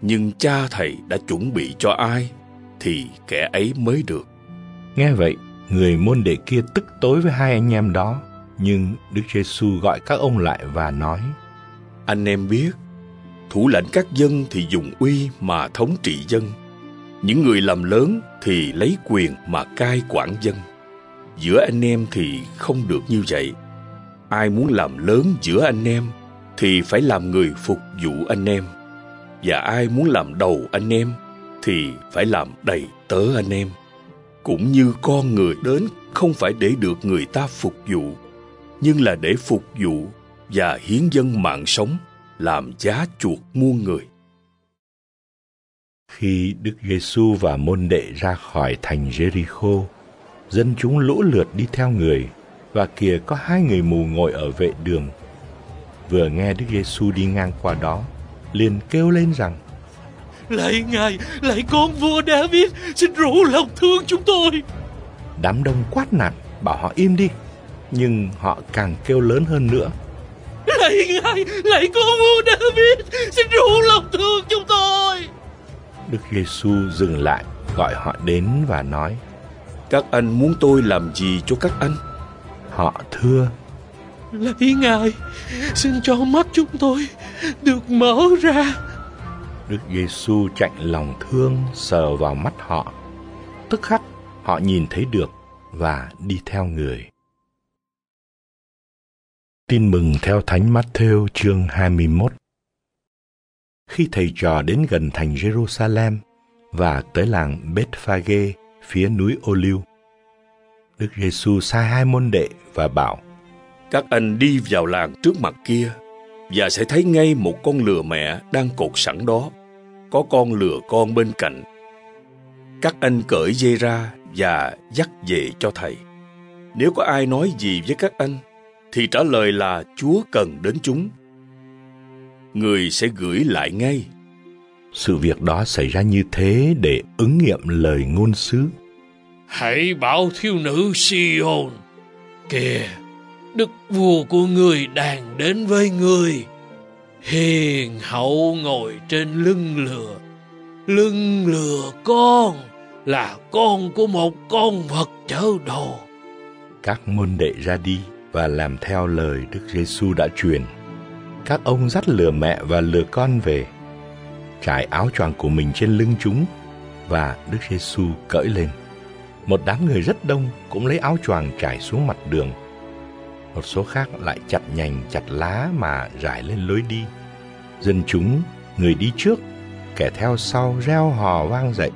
Nhưng cha thầy đã chuẩn bị cho ai, thì kẻ ấy mới được. Nghe vậy, người môn đệ kia tức tối với hai anh em đó, nhưng Đức Giêsu gọi các ông lại và nói: anh em biết, thủ lãnh các dân thì dùng uy mà thống trị dân. Những người làm lớn thì lấy quyền mà cai quản dân. Giữa anh em thì không được như vậy. Ai muốn làm lớn giữa anh em thì phải làm người phục vụ anh em. Và ai muốn làm đầu anh em thì phải làm đầy tớ anh em. Cũng như con người đến không phải để được người ta phục vụ, nhưng là để phục vụ và hiến dân mạng sống làm giá chuộc muôn người. Khi Đức Giêsu và môn đệ ra khỏi thành Jericho, dân chúng lũ lượt đi theo người và kìa có hai người mù ngồi ở vệ đường. Vừa nghe Đức Giêsu đi ngang qua đó, liền kêu lên rằng: Lạy Ngài, lạy con vua David, xin rủ lòng thương chúng tôi. Đám đông quát nạt bảo họ im đi, nhưng họ càng kêu lớn hơn nữa. Lạy Ngài, lạy con vua David, xin rủ lòng thương chúng tôi. Đức Giêsu dừng lại, gọi họ đến và nói: Các anh muốn tôi làm gì cho các anh? Họ thưa: Lạy Ngài, xin cho mắt chúng tôi được mở ra. Đức Giêsu chạnh lòng thương sờ vào mắt họ. Tức khắc họ nhìn thấy được và đi theo người. Tin mừng theo Thánh Matthew chương 21 Khi thầy trò đến gần thành Jerusalem và tới làng Bethphage phía núi Ô Liu, Đức Giêsu sai hai môn đệ và bảo: Các anh đi vào làng trước mặt kia và sẽ thấy ngay một con lừa mẹ đang cột sẵn đó, có con lừa con bên cạnh. Các anh cởi dây ra và dắt về cho thầy. Nếu có ai nói gì với các anh, thì trả lời là Chúa cần đến chúng. Người sẽ gửi lại ngay. Sự việc đó xảy ra như thế để ứng nghiệm lời ngôn sứ. Hãy bảo thiếu nữ Sion, kìa, đức vua của người đang đến với người. Hiền hậu ngồi trên lưng lừa, lưng lừa con là con của một con vật chở đồ. Các môn đệ ra đi và làm theo lời Đức Giêsu đã truyền. Các ông dắt lừa mẹ và lừa con về, trải áo choàng của mình trên lưng chúng và Đức Giêsu cởi lên. Một đám người rất đông cũng lấy áo choàng trải xuống mặt đường. Một số khác lại chặt nhành chặt lá mà rải lên lối đi. Dân chúng, người đi trước, kẻ theo sau reo hò vang dậy.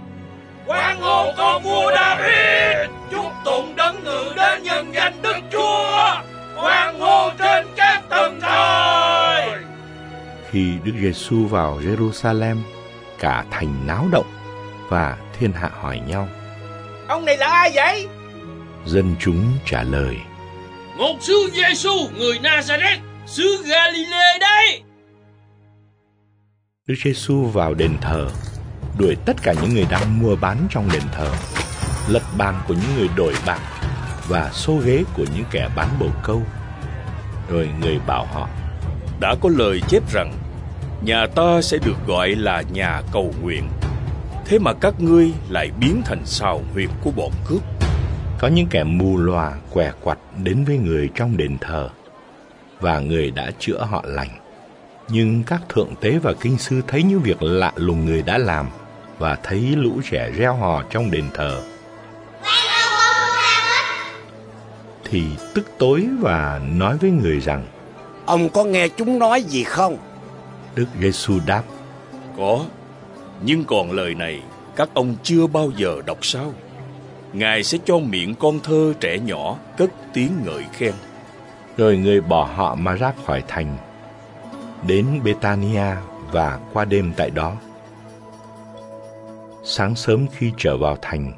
Quang hô con vua David Chúc tụng đấng ngự đến nhân danh Đức Chúa Quang hô trên các tầng trời Khi Đức Giêsu vào Jerusalem, cả thành náo động và thiên hạ hỏi nhau. Ông này là ai vậy? Dân chúng trả lời. Một sư Giêsu người Nazareth, xứ Galilee đấy. Đức Giêsu vào đền thờ, đuổi tất cả những người đang mua bán trong đền thờ, lật bàn của những người đổi bạc và xô ghế của những kẻ bán bồ câu. Rồi người bảo họ, Đã có lời chép rằng, nhà ta sẽ được gọi là nhà cầu nguyện. Thế mà các ngươi lại biến thành sào huyệt của bọn cướp. có những kẻ mù lòa què quặt đến với người trong đền thờ và người đã chữa họ lành. Nhưng các thượng tế và kinh sư thấy những việc lạ lùng người đã làm và thấy lũ trẻ reo hò trong đền thờ thì tức tối và nói với người rằng Ông có nghe chúng nói gì không? Đức Giêsu đáp Có, nhưng còn lời này các ông chưa bao giờ đọc sao? Ngài sẽ cho miệng con thơ trẻ nhỏ cất tiếng ngợi khen. rồi người bỏ họ mà ra khỏi thành đến Betania và qua đêm tại đó. Sáng sớm khi trở vào thành,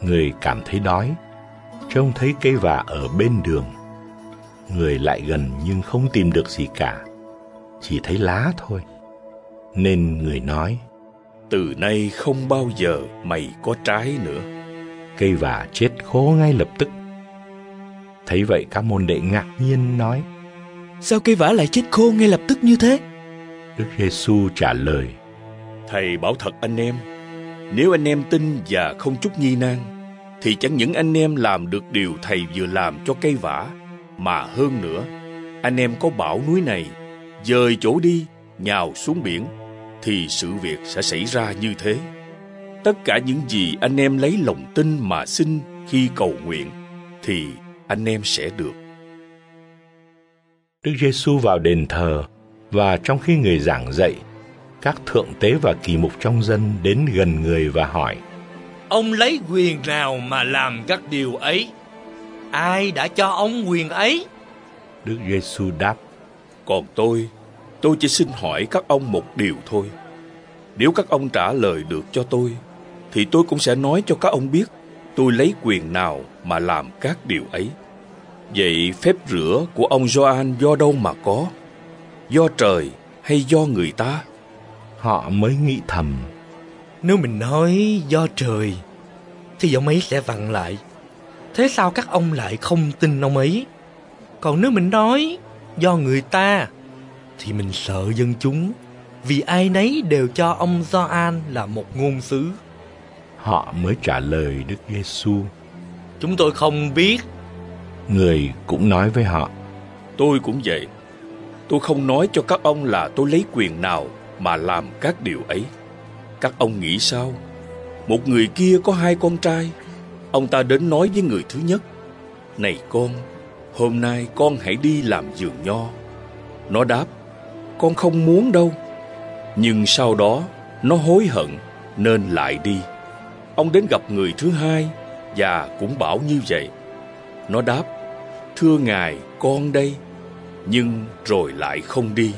người cảm thấy đói, trông thấy cây vả ở bên đường. Người lại gần nhưng không tìm được gì cả, chỉ thấy lá thôi. Nên người nói, Từ nay không bao giờ mày có trái nữa. cây vả chết khô ngay lập tức. Thấy vậy các môn đệ ngạc nhiên nói, Sao cây vả lại chết khô ngay lập tức như thế? Đức Giêsu trả lời, Thầy bảo thật anh em, nếu anh em tin và không chút nghi nan, thì chẳng những anh em làm được điều thầy vừa làm cho cây vả, mà hơn nữa, anh em có bảo núi này, dời chỗ đi, nhào xuống biển, thì sự việc sẽ xảy ra như thế. Tất cả những gì anh em lấy lòng tin mà xin khi cầu nguyện, thì anh em sẽ được. Đức Giêsu vào đền thờ và trong khi người giảng dạy, các thượng tế và kỳ mục trong dân đến gần người và hỏi: Ông lấy quyền nào mà làm các điều ấy? Ai đã cho ông quyền ấy? Đức Giêsu đáp: Còn tôi, tôi chỉ xin hỏi các ông một điều thôi. Nếu các ông trả lời được cho tôi, thì tôi cũng sẽ nói cho các ông biết tôi lấy quyền nào mà làm các điều ấy. Vậy phép rửa của ông Gioan do đâu mà có? Do trời hay do người ta? Họ mới nghĩ thầm, Nếu mình nói do trời, thì giọng ấy sẽ vặn lại. Thế sao các ông lại không tin ông ấy? Còn nếu mình nói do người ta, thì mình sợ dân chúng, vì ai nấy đều cho ông Gioan là một ngôn sứ. họ mới trả lời Đức Giêsu. Chúng tôi không biết. Người cũng nói với họ: Tôi cũng vậy. Tôi không nói cho các ông là tôi lấy quyền nào mà làm các điều ấy. Các ông nghĩ sao? Một người kia có hai con trai. Ông ta đến nói với người thứ nhất. Này con, hôm nay con hãy đi làm giường nho. Nó đáp, con không muốn đâu. Nhưng sau đó, nó hối hận nên lại đi. Ông đến gặp người thứ hai và cũng bảo như vậy. Nó đáp, thưa ngài, con đây. Nhưng rồi lại không đi.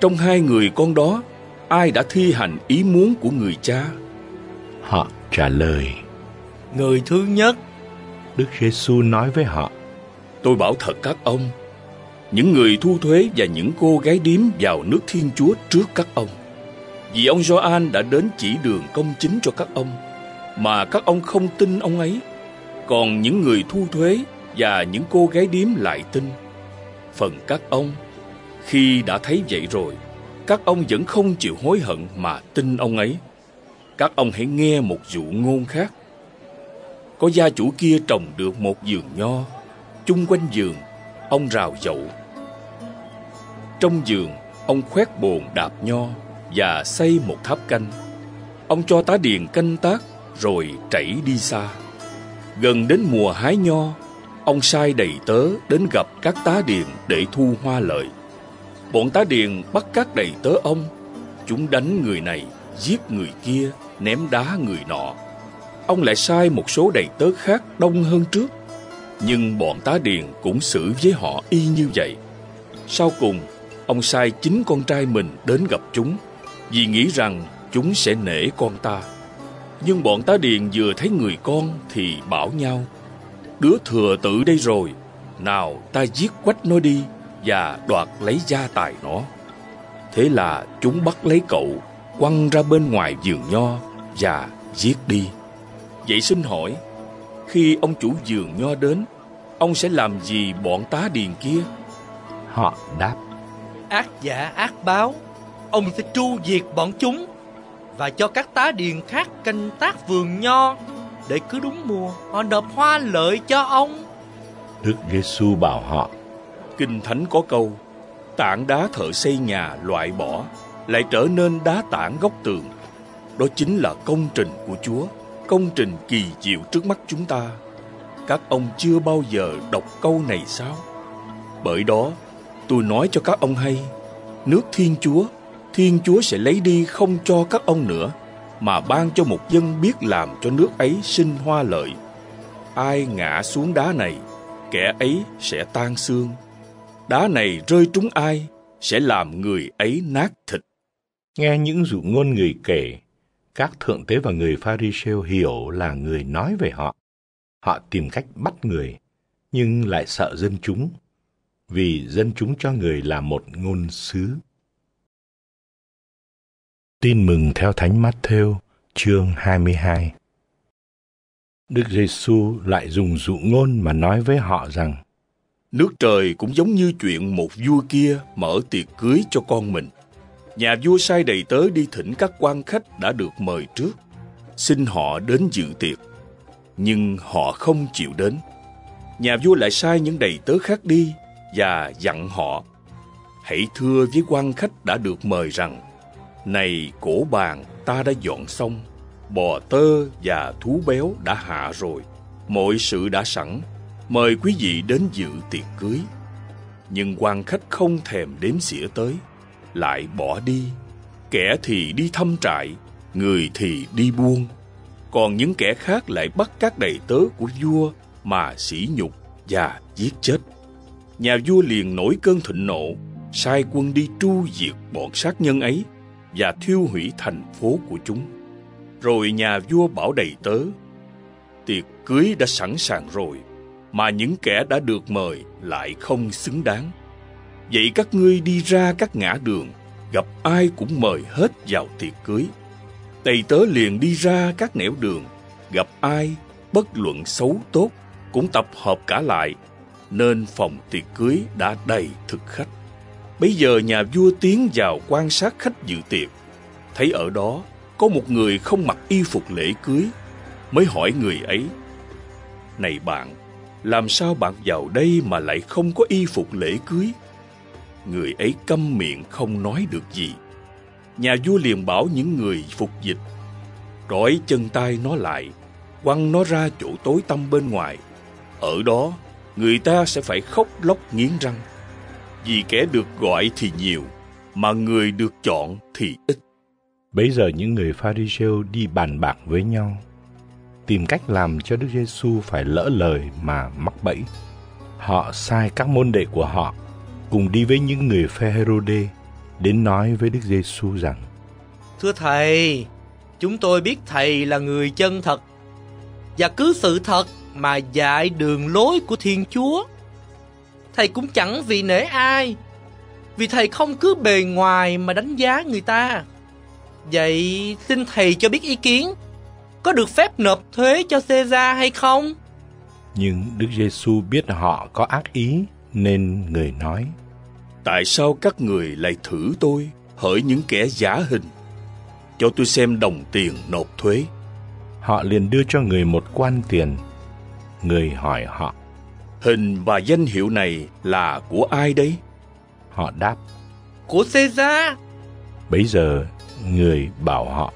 Trong hai người con đó, ai đã thi hành ý muốn của người cha? Họ trả lời. Người thứ nhất, Đức Giêsu nói với họ: Tôi bảo thật các ông, những người thu thuế và những cô gái điếm vào nước Thiên Chúa trước các ông. Vì ông Gioan đã đến chỉ đường công chính cho các ông, mà các ông không tin ông ấy. Còn những người thu thuế và những cô gái điếm lại tin. Phần các ông, khi đã thấy vậy rồi, các ông vẫn không chịu hối hận mà tin ông ấy. Các ông hãy nghe một dụ ngôn khác. Có gia chủ kia trồng được một vườn nho, chung quanh vườn, ông rào dậu. Trong vườn, ông khoét bồn đạp nho và xây một tháp canh. Ông cho tá điền canh tác rồi chảy đi xa. Gần đến mùa hái nho, ông sai đầy tớ đến gặp các tá điền để thu hoa lợi. Bọn tá điền bắt các đầy tớ ông, chúng đánh người này, giết người kia, ném đá người nọ. Ông lại sai một số đầy tớ khác đông hơn trước, nhưng bọn tá điền cũng xử với họ y như vậy. Sau cùng, ông sai chính con trai mình đến gặp chúng, vì nghĩ rằng chúng sẽ nể con ta. Nhưng bọn tá điền vừa thấy người con thì bảo nhau, đứa thừa tử đây rồi, nào ta giết quách nó đi và đoạt lấy gia tài nó. Thế là chúng bắt lấy cậu, quăng ra bên ngoài vườn nho và giết đi. Vậy xin hỏi, khi ông chủ vườn nho đến, ông sẽ làm gì bọn tá điền kia? Họ đáp, Ác giả ác báo, ông sẽ tru diệt bọn chúng và cho các tá điền khác canh tác vườn nho để cứ đúng mùa họ nộp hoa lợi cho ông. Đức Giêsu bảo họ, Kinh Thánh có câu, tảng đá thợ xây nhà loại bỏ, lại trở nên đá tảng góc tường. Đó chính là công trình của Chúa, công trình kỳ diệu trước mắt chúng ta. Các ông chưa bao giờ đọc câu này sao? Bởi đó, tôi nói cho các ông hay, nước Thiên Chúa, Thiên Chúa sẽ lấy đi không cho các ông nữa, mà ban cho một dân biết làm cho nước ấy sinh hoa lợi. Ai ngã xuống đá này, kẻ ấy sẽ tan xương. Đá này rơi trúng ai, sẽ làm người ấy nát thịt. Nghe những dụ ngôn người kể, các thượng tế và người Pharisêu hiểu là người nói về họ. Họ tìm cách bắt người, nhưng lại sợ dân chúng, vì dân chúng cho người là một ngôn sứ. Tin mừng theo Thánh Matthew, chương 22 Đức Giêsu lại dùng dụ ngôn mà nói với họ rằng Nước trời cũng giống như chuyện một vua kia mở tiệc cưới cho con mình. Nhà vua sai đầy tớ đi thỉnh các quan khách đã được mời trước, xin họ đến dự tiệc. Nhưng họ không chịu đến. Nhà vua lại sai những đầy tớ khác đi và dặn họ Hãy thưa với quan khách đã được mời rằng Này cổ bàn ta đã dọn xong Bò tơ và thú béo đã hạ rồi Mọi sự đã sẵn Mời quý vị đến dự tiệc cưới. Nhưng quan khách không thèm đếm xỉa tới, Lại bỏ đi. Kẻ thì đi thăm trại, Người thì đi buôn. Còn những kẻ khác lại bắt các đầy tớ của vua, Mà sỉ nhục và giết chết. Nhà vua liền nổi cơn thịnh nộ, Sai quân đi tru diệt bọn sát nhân ấy Và thiêu hủy thành phố của chúng. Rồi nhà vua bảo đầy tớ, Tiệc cưới đã sẵn sàng rồi mà những kẻ đã được mời lại không xứng đáng. Vậy các ngươi đi ra các ngã đường Gặp ai cũng mời hết vào tiệc cưới. Tây tớ liền đi ra các nẻo đường Gặp ai bất luận xấu tốt Cũng tập hợp cả lại Nên phòng tiệc cưới đã đầy thực khách. Bây giờ nhà vua tiến vào quan sát khách dự tiệc. Thấy ở đó có một người không mặc y phục lễ cưới Mới hỏi người ấy Này bạn, làm sao bạn vào đây mà lại không có y phục lễ cưới? Người ấy câm miệng không nói được gì. Nhà vua liền bảo những người phục dịch Trói chân tay nó lại Quăng nó ra chỗ tối tăm bên ngoài. Ở đó Người ta sẽ phải khóc lóc nghiến răng. Vì kẻ được gọi thì nhiều Mà người được chọn thì ít. Bấy giờ những người Pharisêu đi bàn bạc với nhau, tìm cách làm cho Đức Giêsu phải lỡ lời mà mắc bẫy. Họ sai các môn đệ của họ cùng đi với những người phe Herode đến nói với Đức Giêsu rằng: Thưa thầy, chúng tôi biết thầy là người chân thật và cứ sự thật mà dạy đường lối của Thiên Chúa. Thầy cũng chẳng vì nể ai, vì thầy không cứ bề ngoài mà đánh giá người ta. Vậy xin thầy cho biết ý kiến, có được phép nộp thuế cho Caesar hay không? Nhưng Đức Giêsu biết họ có ác ý nên người nói: Tại sao các người lại thử tôi hỡi những kẻ giả hình? Cho tôi xem đồng tiền nộp thuế. Họ liền đưa cho người một quan tiền. Người hỏi họ: Hình và danh hiệu này là của ai đấy? Họ đáp: Của Caesar. Bấy giờ người bảo họ: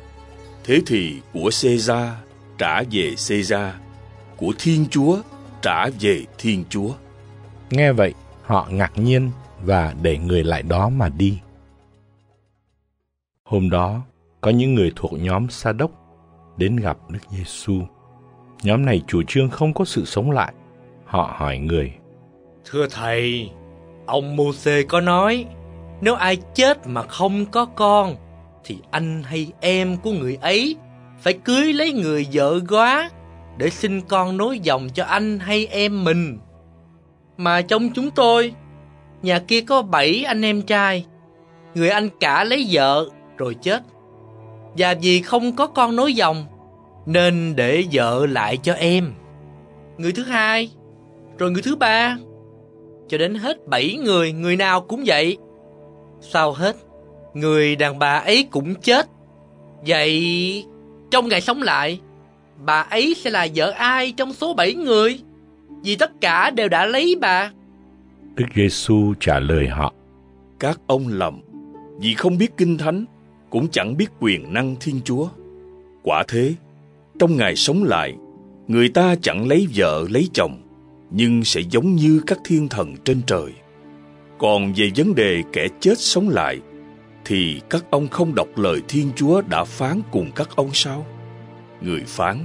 Thế thì của Caesar trả về Caesar, của Thiên Chúa trả về Thiên Chúa. Nghe vậy, họ ngạc nhiên và để người lại đó mà đi. Hôm đó, có những người thuộc nhóm Sa đốc đến gặp Đức Giêsu. Nhóm này chủ trương không có sự sống lại. Họ hỏi người: Thưa thầy, ông Môsê có nói nếu ai chết mà không có con thì anh hay em của người ấy phải cưới lấy người vợ góa để sinh con nối dòng cho anh hay em mình. Mà trong chúng tôi, nhà kia có bảy anh em trai. Người anh cả lấy vợ rồi chết. Và vì không có con nối dòng Nên để vợ lại cho em Người thứ hai Rồi người thứ ba Cho đến hết bảy người Người nào cũng vậy Sau hết Người đàn bà ấy cũng chết. Vậy Trong ngày sống lại Bà ấy sẽ là vợ ai trong số bảy người? Vì tất cả đều đã lấy bà. Đức Giêsu trả lời họ. Các ông lầm Vì không biết kinh thánh Cũng chẳng biết quyền năng Thiên Chúa. Quả thế Trong ngày sống lại Người ta chẳng lấy vợ lấy chồng Nhưng sẽ giống như các thiên thần trên trời. Còn về vấn đề kẻ chết sống lại thì các ông không đọc lời Thiên Chúa đã phán cùng các ông sao? Người phán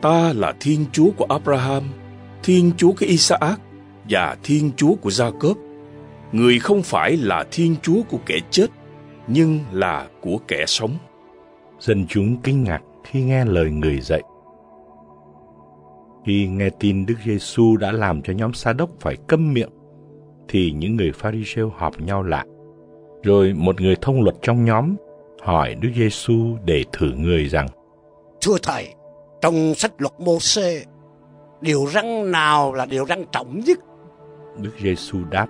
Ta là Thiên Chúa của Abraham Thiên Chúa của Isaac và Thiên Chúa của Jacob. Người không phải là Thiên Chúa của kẻ chết, nhưng là của kẻ sống. Dân chúng kinh ngạc khi nghe lời người dạy. Khi nghe tin Đức Giêsu đã làm cho nhóm Sa đốc phải câm miệng, thì những người Pharisêu họp nhau lại. Rồi một người thông luật trong nhóm hỏi Đức Giêsu để thử người rằng: Thưa thầy, trong sách luật Mô-xê, điều răn nào là điều răn trọng nhất? Đức Giêsu đáp: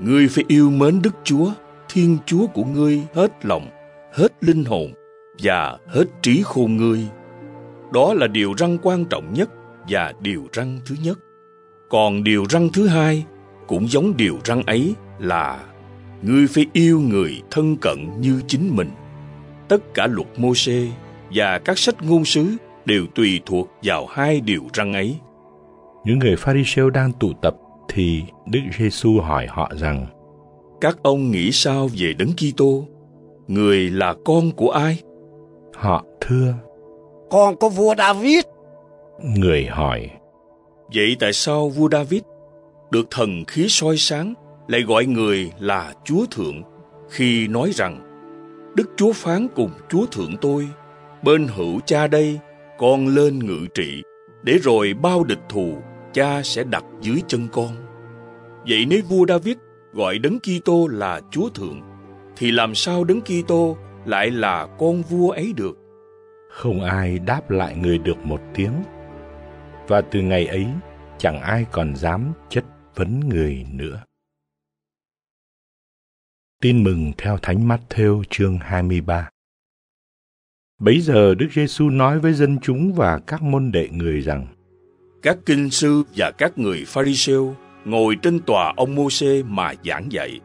Ngươi phải yêu mến Đức Chúa, Thiên Chúa của ngươi hết lòng, hết linh hồn và hết trí khôn ngươi. Đó là điều răn quan trọng nhất và điều răn thứ nhất. Còn điều răn thứ hai cũng giống điều răn ấy là ngươi phải yêu người thân cận như chính mình. Tất cả luật Mô-xê và các sách ngôn sứ đều tùy thuộc vào hai điều răn ấy. Những người Pharisêu đang tụ tập thì Đức Giêsu hỏi họ rằng: Các ông nghĩ sao về Đấng Kitô? Người là con của ai? Họ thưa: Con của vua David. Người hỏi: Vậy tại sao vua David được thần khí soi sáng lại gọi người là Chúa Thượng khi nói rằng Đức Chúa phán cùng Chúa Thượng tôi bên hữu cha đây con lên ngự trị để rồi bao địch thù cha sẽ đặt dưới chân con. Vậy nếu vua David gọi Đấng Kitô là Chúa Thượng, thì làm sao Đấng Kitô lại là con vua ấy được? Không ai đáp lại người được một tiếng. Và từ ngày ấy, chẳng ai còn dám chất vấn người nữa. Tin mừng theo Thánh Matthew chương 23 Bấy giờ Đức Giêsu nói với dân chúng và các môn đệ người rằng: Các kinh sư và các người Pharisêu ngồi trên tòa ông Môsê mà giảng dạy.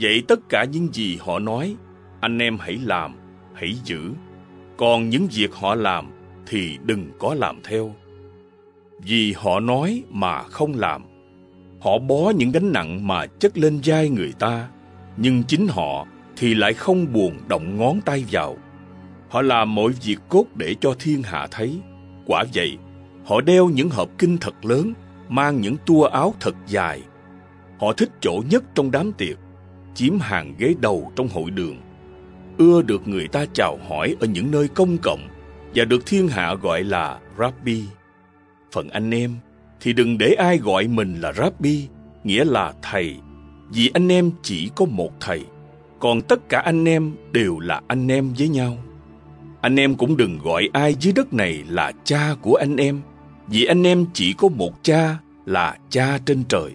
Vậy tất cả những gì họ nói, anh em hãy làm, hãy giữ. Còn những việc họ làm thì đừng có làm theo. Vì họ nói mà không làm. Họ bó những gánh nặng mà chất lên vai người ta, nhưng chính họ thì lại không buồn động ngón tay vào. Họ làm mọi việc cốt để cho thiên hạ thấy. Quả vậy, họ đeo những hộp kinh thật lớn mang những tua áo thật dài. Họ thích chỗ nhất trong đám tiệc, chiếm hàng ghế đầu trong hội đường. Ưa được người ta chào hỏi ở những nơi công cộng và được thiên hạ gọi là Rabbi. Phần anh em thì đừng để ai gọi mình là Rabbi, nghĩa là thầy, vì anh em chỉ có một thầy, còn tất cả anh em đều là anh em với nhau. Anh em cũng đừng gọi ai dưới đất này là cha của anh em, vì anh em chỉ có một cha là cha trên trời.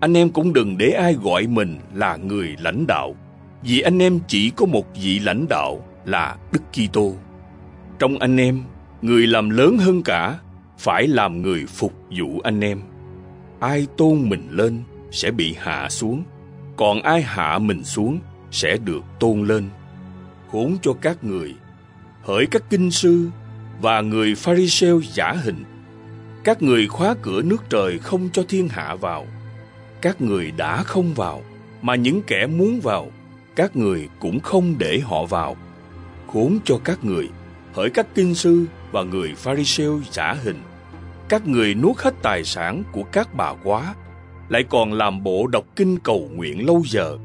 Anh em cũng đừng để ai gọi mình là người lãnh đạo, vì anh em chỉ có một vị lãnh đạo là Đức Kitô. Trong anh em, người làm lớn hơn cả phải làm người phục vụ anh em. Ai tôn mình lên sẽ bị hạ xuống, còn ai hạ mình xuống sẽ được tôn lên. Khốn cho các người, hỡi các kinh sư và người Pharisêu giả hình các người khóa cửa nước trời không cho thiên hạ vào. Các người đã không vào, mà những kẻ muốn vào, các người cũng không để họ vào. Khốn cho các người, hỡi các kinh sư và người Pharisêu giả hình. Các người nuốt hết tài sản của các bà quá, lại còn làm bộ đọc kinh cầu nguyện lâu giờ.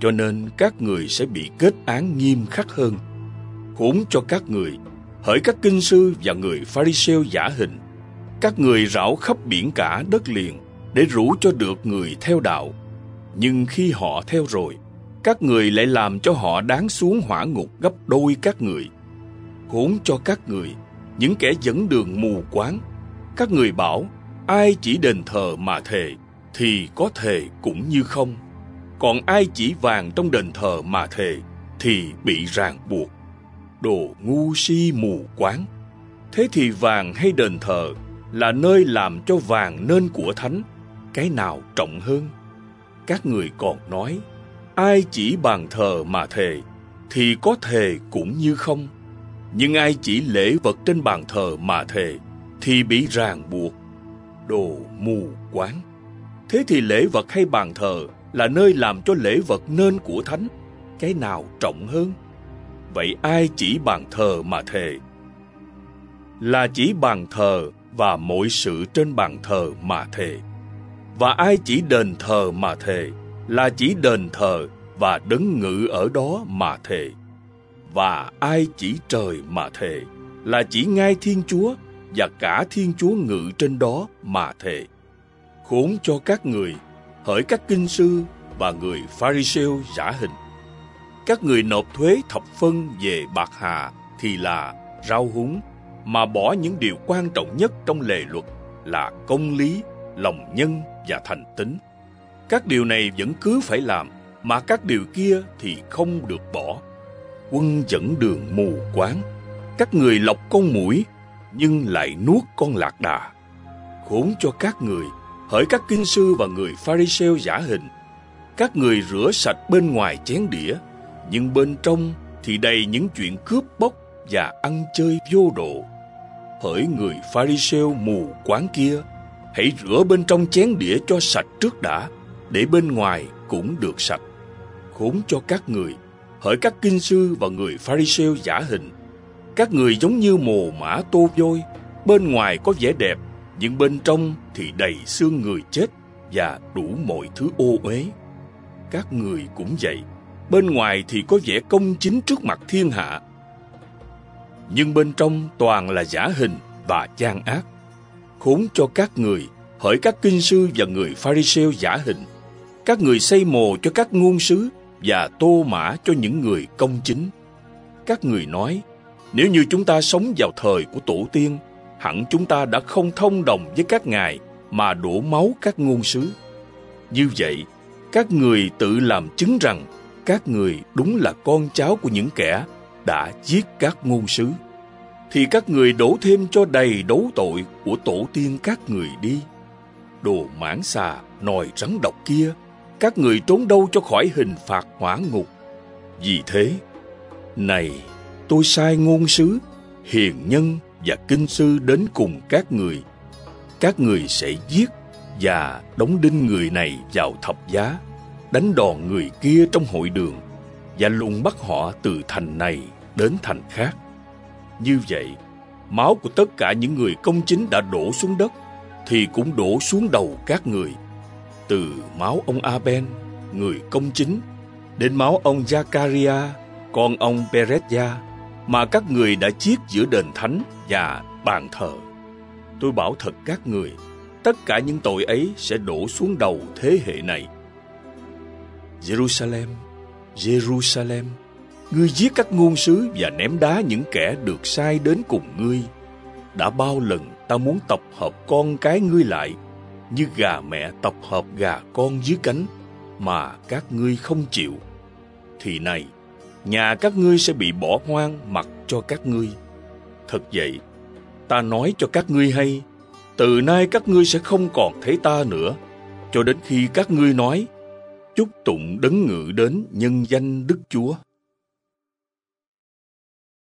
Cho nên các người sẽ bị kết án nghiêm khắc hơn. Khốn cho các người, hỡi các kinh sư và người Pharisêu giả hình, các người rảo khắp biển cả đất liền để rủ cho được người theo đạo. Nhưng khi họ theo rồi, các người lại làm cho họ đáng xuống hỏa ngục gấp đôi các người. Khốn cho các người, những kẻ dẫn đường mù quáng. Các người bảo, ai chỉ đền thờ mà thề, thì có thể cũng như không. Còn ai chỉ vàng trong đền thờ mà thề, thì bị ràng buộc. Đồ ngu si mù quáng. Thế thì vàng hay đền thờ là nơi làm cho vàng nên của thánh, cái nào trọng hơn? Các người còn nói, ai chỉ bàn thờ mà thề, thì có thề cũng như không. Nhưng ai chỉ lễ vật trên bàn thờ mà thề, thì bị ràng buộc. Đồ mù quáng. Thế thì lễ vật hay bàn thờ là nơi làm cho lễ vật nên của thánh, cái nào trọng hơn? Vậy ai chỉ bàn thờ mà thề? Là chỉ bàn thờ và mọi sự trên bàn thờ mà thề. Và ai chỉ đền thờ mà thề là chỉ đền thờ và đấng ngự ở đó mà thề. Và ai chỉ trời mà thề là chỉ ngay Thiên Chúa và cả Thiên Chúa ngự trên đó mà thề. Khốn cho các người, hỡi các kinh sư và người Pharisêu giả hình. Các người nộp thuế thập phân về bạc hà thì là rau húng, mà bỏ những điều quan trọng nhất trong lề luật là công lý, lòng nhân và thành tính. Các điều này vẫn cứ phải làm, mà các điều kia thì không được bỏ. Quân dẫn đường mù quáng, các người lọc con mũi, nhưng lại nuốt con lạc đà. Khốn cho các người, hỡi các kinh sư và người Pharisêu giả hình, các người rửa sạch bên ngoài chén đĩa, nhưng bên trong thì đầy những chuyện cướp bóc và ăn chơi vô độ. Hỡi người Pharisêu mù quáng kia, hãy rửa bên trong chén đĩa cho sạch trước đã, để bên ngoài cũng được sạch. Khốn cho các người, hỡi các kinh sư và người Pharisêu giả hình, các người giống như mồ mã tô vôi, bên ngoài có vẻ đẹp, nhưng bên trong thì đầy xương người chết và đủ mọi thứ ô uế. Các người cũng vậy, bên ngoài thì có vẻ công chính trước mặt thiên hạ, nhưng bên trong toàn là giả hình và gian ác. Khốn cho các người, hỡi các kinh sư và người Pharisêu giả hình, các người xây mồ cho các ngôn sứ và tô mã cho những người công chính. Các người nói, nếu như chúng ta sống vào thời của tổ tiên, hẳn chúng ta đã không thông đồng với các ngài mà đổ máu các ngôn sứ. Như vậy, các người tự làm chứng rằng các người đúng là con cháu của những kẻ đã giết các ngôn sứ. Thì các người đổ thêm cho đầy đấu tội của tổ tiên các người đi. Đồ mãn xà nòi rắn độc kia các người trốn đâu cho khỏi hình phạt hỏa ngục? Vì thế này tôi sai ngôn sứ hiền nhân và kinh sư đến cùng các người các người sẽ giết và đóng đinh người này vào thập giá đánh đòn người kia trong hội đường và lùng bắt họ từ thành này đến thành khác. Như vậy, máu của tất cả những người công chính đã đổ xuống đất, thì cũng đổ xuống đầu các người. Từ máu ông Aben, người công chính, đến máu ông Zakaria, con ông Beretya, mà các người đã chiết giữa đền thánh và bàn thờ. Tôi bảo thật các người, tất cả những tội ấy sẽ đổ xuống đầu thế hệ này. Jerusalem, Jerusalem, Ngươi giết các ngôn sứ và ném đá những kẻ được sai đến cùng ngươi. Đã bao lần ta muốn tập hợp con cái ngươi lại, như gà mẹ tập hợp gà con dưới cánh, mà các ngươi không chịu. Thì này, nhà các ngươi sẽ bị bỏ hoang mặc cho các ngươi. Thật vậy, ta nói cho các ngươi hay, từ nay các ngươi sẽ không còn thấy ta nữa, cho đến khi các ngươi nói, chúc tụng đấng ngự đến nhân danh Đức Chúa.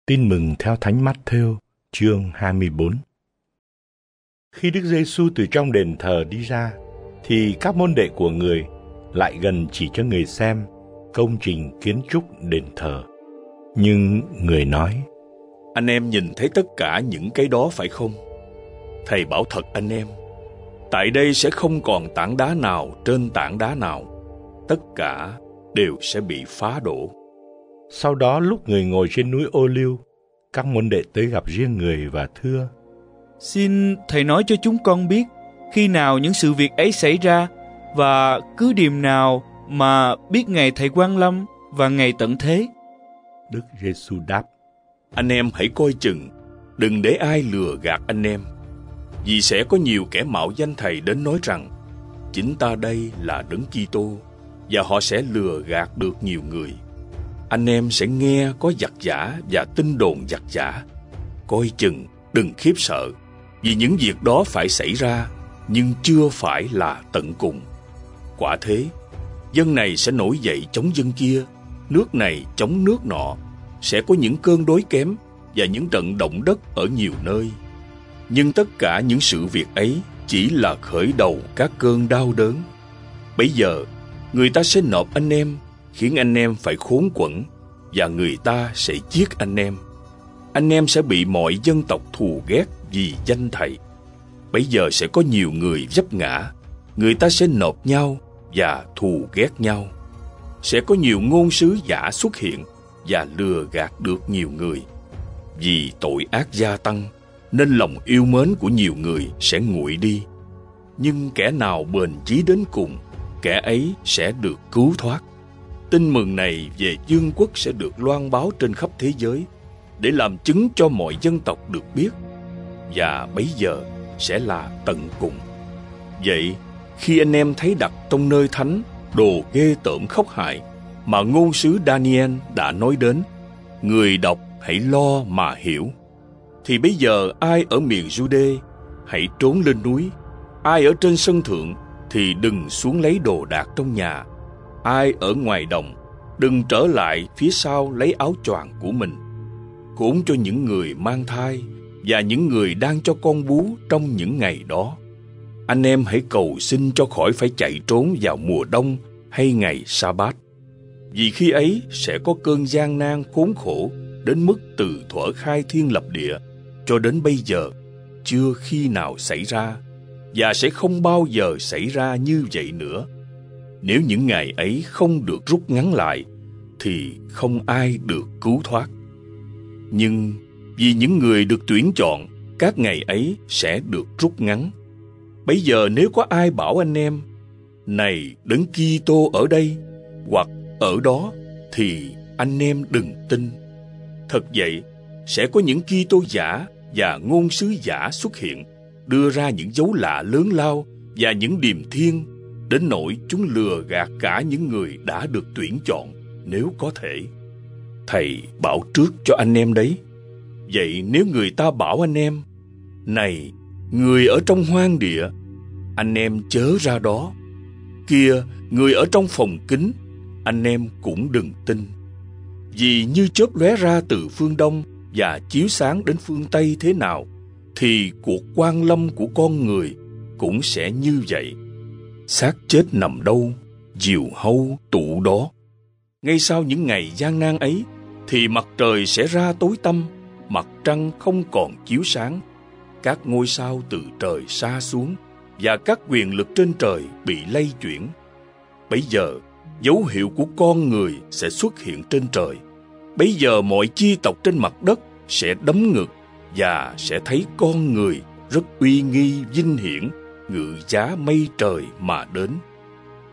Tin mừng theo Thánh Matthew, chương 24. Khi Đức Giêsu từ trong đền thờ đi ra, thì các môn đệ của người lại gần chỉ cho người xem công trình kiến trúc đền thờ. Nhưng người nói, Anh em nhìn thấy tất cả những cái đó phải không? Thầy bảo thật anh em, tại đây sẽ không còn tảng đá nào trên tảng đá nào. Tất cả đều sẽ bị phá đổ. Sau đó lúc người ngồi trên núi ô liu, các môn đệ tới gặp riêng người và thưa. Xin Thầy nói cho chúng con biết khi nào những sự việc ấy xảy ra và cứ điềm nào mà biết ngày thầy quan lâm và ngày tận thế. Đức Giêsu đáp: Anh em hãy coi chừng, đừng để ai lừa gạt anh em. Vì sẽ có nhiều kẻ mạo danh thầy đến nói rằng chính ta đây là đấng Kitô và họ sẽ lừa gạt được nhiều người. Anh em sẽ nghe có giặc giả và tin đồn giặc giả. Coi chừng, đừng khiếp sợ, vì những việc đó phải xảy ra, nhưng chưa phải là tận cùng. Quả thế, dân này sẽ nổi dậy chống dân kia, nước này chống nước nọ, sẽ có những cơn đối kém và những trận động đất ở nhiều nơi. Nhưng tất cả những sự việc ấy chỉ là khởi đầu các cơn đau đớn. Bây giờ, người ta sẽ nộp anh em, khiến anh em phải khốn quẫn, và người ta sẽ giết anh em. Anh em sẽ bị mọi dân tộc thù ghét vì danh thầy. Bây giờ sẽ có nhiều người vấp ngã, người ta sẽ nộp nhau và thù ghét nhau. Sẽ có nhiều ngôn sứ giả xuất hiện và lừa gạt được nhiều người. Vì tội ác gia tăng, nên lòng yêu mến của nhiều người sẽ nguội đi. Nhưng kẻ nào bền chí đến cùng, kẻ ấy sẽ được cứu thoát. Tin mừng này về dương quốc sẽ được loan báo trên khắp thế giới để làm chứng cho mọi dân tộc được biết và bấy giờ sẽ là tận cùng. Vậy, khi anh em thấy đặt trong nơi thánh đồ ghê tởm khốc hại mà ngôn sứ Daniel đã nói đến, người đọc hãy lo mà hiểu. Thì bây giờ ai ở miền Jude hãy trốn lên núi, ai ở trên sân thượng thì đừng xuống lấy đồ đạc trong nhà, ai ở ngoài đồng đừng trở lại phía sau lấy áo choàng của mình. Cũng cho những người mang thai và những người đang cho con bú trong những ngày đó. Anh em hãy cầu xin cho khỏi phải chạy trốn vào mùa đông hay ngày sa bát vì khi ấy sẽ có cơn gian nan khốn khổ đến mức từ thuở khai thiên lập địa cho đến bây giờ chưa khi nào xảy ra và sẽ không bao giờ xảy ra như vậy nữa. Nếu những ngày ấy không được rút ngắn lại thì không ai được cứu thoát. Nhưng vì những người được tuyển chọn, các ngày ấy sẽ được rút ngắn. Bây giờ nếu có ai bảo anh em, này đấng Kitô ở đây hoặc ở đó thì anh em đừng tin. Thật vậy, sẽ có những Kitô giả và ngôn sứ giả xuất hiện, đưa ra những dấu lạ lớn lao và những điềm thiên, đến nỗi chúng lừa gạt cả những người đã được tuyển chọn nếu có thể. Thầy bảo trước cho anh em đấy. Vậy nếu người ta bảo anh em, này, người ở trong hoang địa, anh em chớ ra đó. Kia, người ở trong phòng kính, anh em cũng đừng tin. Vì như chớp lóe ra từ phương đông và chiếu sáng đến phương tây thế nào, thì cuộc quan lâm của con người cũng sẽ như vậy. xác chết nằm đâu, diều hâu tụ đó. Ngay sau những ngày gian nan ấy, thì mặt trời sẽ ra tối tăm, mặt trăng không còn chiếu sáng. Các ngôi sao từ trời xa xuống và các quyền lực trên trời bị lay chuyển. Bây giờ, dấu hiệu của con người sẽ xuất hiện trên trời. Bây giờ mọi chi tộc trên mặt đất sẽ đấm ngực và sẽ thấy con người rất uy nghi vinh hiển ngự giá mây trời mà đến.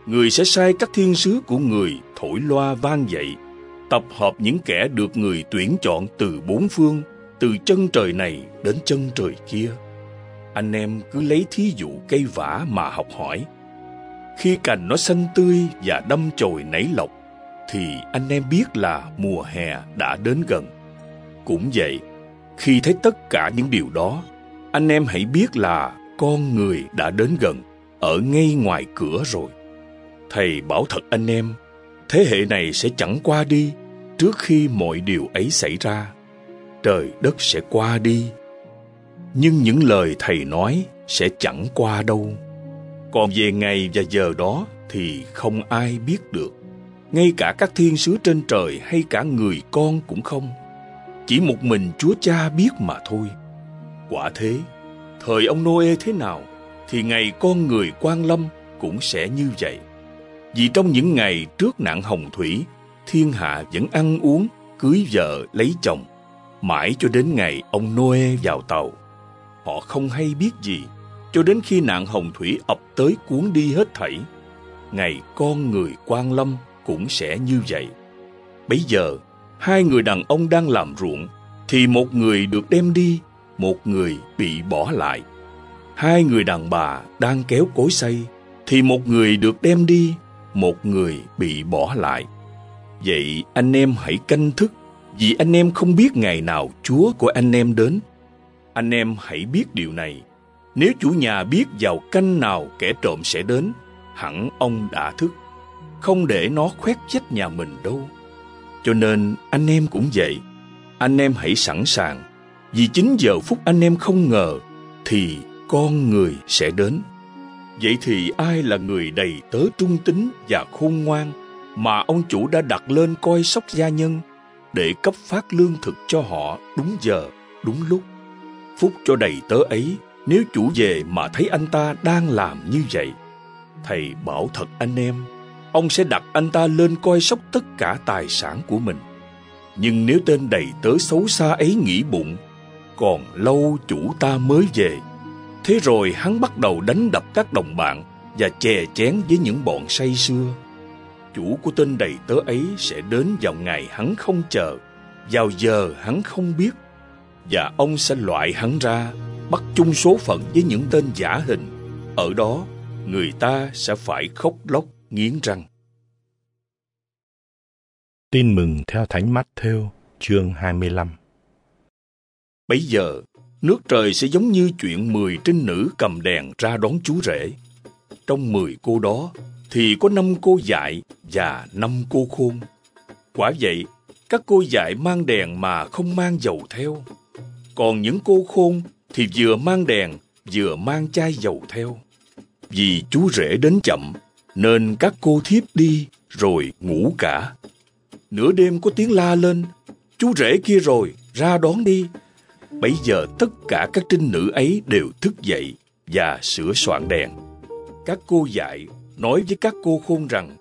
Người sẽ sai các thiên sứ của người thổi loa vang dậy, tập hợp những kẻ được người tuyển chọn từ bốn phương, từ chân trời này đến chân trời kia. Anh em cứ lấy thí dụ cây vả mà học hỏi. Khi cành nó xanh tươi và đâm chồi nảy lộc, thì anh em biết là mùa hè đã đến gần. Cũng vậy, khi thấy tất cả những điều đó, anh em hãy biết là con người đã đến gần, ở ngay ngoài cửa rồi. Thầy bảo thật anh em, thế hệ này sẽ chẳng qua đi trước khi mọi điều ấy xảy ra. Trời đất sẽ qua đi, nhưng những lời thầy nói sẽ chẳng qua đâu. Còn về ngày và giờ đó thì không ai biết được. Ngay cả các thiên sứ trên trời hay cả người con cũng không. Chỉ một mình Chúa Cha biết mà thôi. Quả thế, thời ông Noe thế nào, thì ngày con người quan lâm cũng sẽ như vậy. Vì trong những ngày trước nạn hồng thủy, thiên hạ vẫn ăn uống, cưới vợ, lấy chồng, mãi cho đến ngày ông Noe vào tàu. Họ không hay biết gì, cho đến khi nạn hồng thủy ập tới cuốn đi hết thảy. ngày con người quan lâm cũng sẽ như vậy. Bấy giờ, hai người đàn ông đang làm ruộng, thì một người được đem đi, một người bị bỏ lại. Hai người đàn bà đang kéo cối xay, thì một người được đem đi, một người bị bỏ lại. Vậy anh em hãy canh thức, vì anh em không biết ngày nào Chúa của anh em đến. Anh em hãy biết điều này. Nếu chủ nhà biết vào canh nào kẻ trộm sẽ đến, hẳn ông đã thức, không để nó khoét chết nhà mình đâu. Cho nên anh em cũng vậy, anh em hãy sẵn sàng, vì chính giờ phút anh em không ngờ, thì con người sẽ đến. Vậy thì ai là người đầy tớ trung tín và khôn ngoan mà ông chủ đã đặt lên coi sóc gia nhân để cấp phát lương thực cho họ đúng giờ, đúng lúc. Phúc cho đầy tớ ấy nếu chủ về mà thấy anh ta đang làm như vậy. Thầy bảo thật anh em, ông sẽ đặt anh ta lên coi sóc tất cả tài sản của mình. Nhưng nếu tên đầy tớ xấu xa ấy nghĩ bụng, còn lâu chủ ta mới về. Thế rồi hắn bắt đầu đánh đập các đồng bạn và chè chén với những bọn say xưa chủ của tên đầy tớ ấy sẽ đến vào ngày hắn không chờ, vào giờ hắn không biết, và ông sẽ loại hắn ra, bắt chung số phận với những tên giả hình. Ở đó, người ta sẽ phải khóc lóc nghiến răng. Tin mừng theo Thánh Matthew chương 25 Bấy giờ, nước trời sẽ giống như chuyện mười trinh nữ cầm đèn ra đón chú rể. Trong mười cô đó, thì có năm cô dại và năm cô khôn. Quả vậy, các cô dại mang đèn mà không mang dầu theo. Còn những cô khôn thì vừa mang đèn, vừa mang chai dầu theo. Vì chú rể đến chậm, nên các cô thiếp đi rồi ngủ cả. Nửa đêm có tiếng la lên, chú rể kia rồi, ra đón đi. Bây giờ tất cả các trinh nữ ấy đều thức dậy và sửa soạn đèn. Các cô dạy nói với các cô khôn rằng,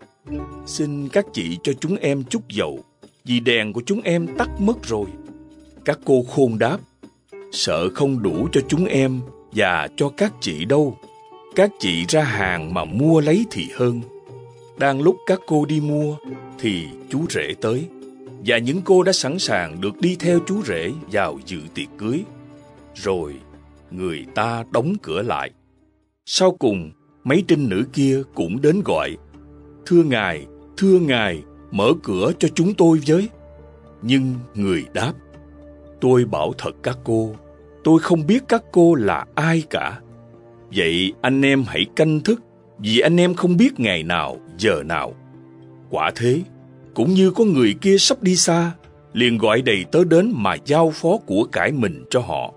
xin các chị cho chúng em chút dầu, vì đèn của chúng em tắt mất rồi. Các cô khôn đáp, sợ không đủ cho chúng em và cho các chị đâu. Các chị ra hàng mà mua lấy thì hơn. Đang lúc các cô đi mua thì chú rể tới, và những cô đã sẵn sàng được đi theo chú rể vào dự tiệc cưới. Rồi người ta đóng cửa lại. Sau cùng mấy trinh nữ kia cũng đến gọi. Thưa ngài, thưa ngài, mở cửa cho chúng tôi với. Nhưng người đáp, tôi bảo thật các cô, tôi không biết các cô là ai cả. Vậy anh em hãy canh thức, vì anh em không biết ngày nào, giờ nào. Quả thế, cũng như có người kia sắp đi xa, liền gọi đầy tớ đến mà giao phó của cải mình cho họ.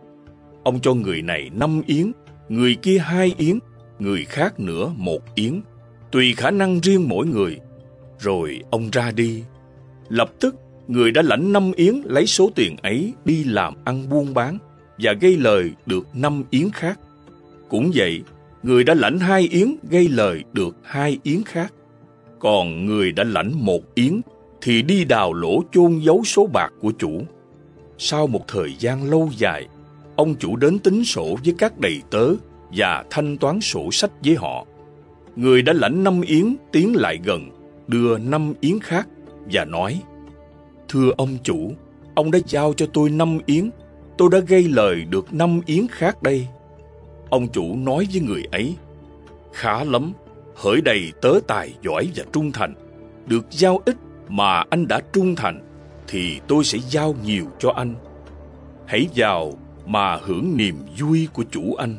Ông cho người này năm yến, người kia hai yến, người khác nữa một yến, tùy khả năng riêng mỗi người. Rồi ông ra đi. Lập tức, người đã lãnh năm yến lấy số tiền ấy đi làm ăn buôn bán và gây lời được năm yến khác. Cũng vậy, người đã lãnh hai yến gây lời được hai yến khác. Còn người đã lãnh một yến thì đi đào lỗ chôn giấu số bạc của chủ. Sau một thời gian lâu dài, ông chủ đến tính sổ với các đầy tớ và thanh toán sổ sách với họ. Người đã lãnh năm yến tiến lại gần, đưa năm yến khác và nói Thưa ông chủ, ông đã giao cho tôi năm yến, tôi đã gây lời được năm yến khác đây. Ông chủ nói với người ấy Khá lắm, hỡi đầy tớ tài giỏi và trung thành, được giao ít mà anh đã trung thành, thì tôi sẽ giao nhiều cho anh. Hãy vào mà hưởng niềm vui của chủ anh.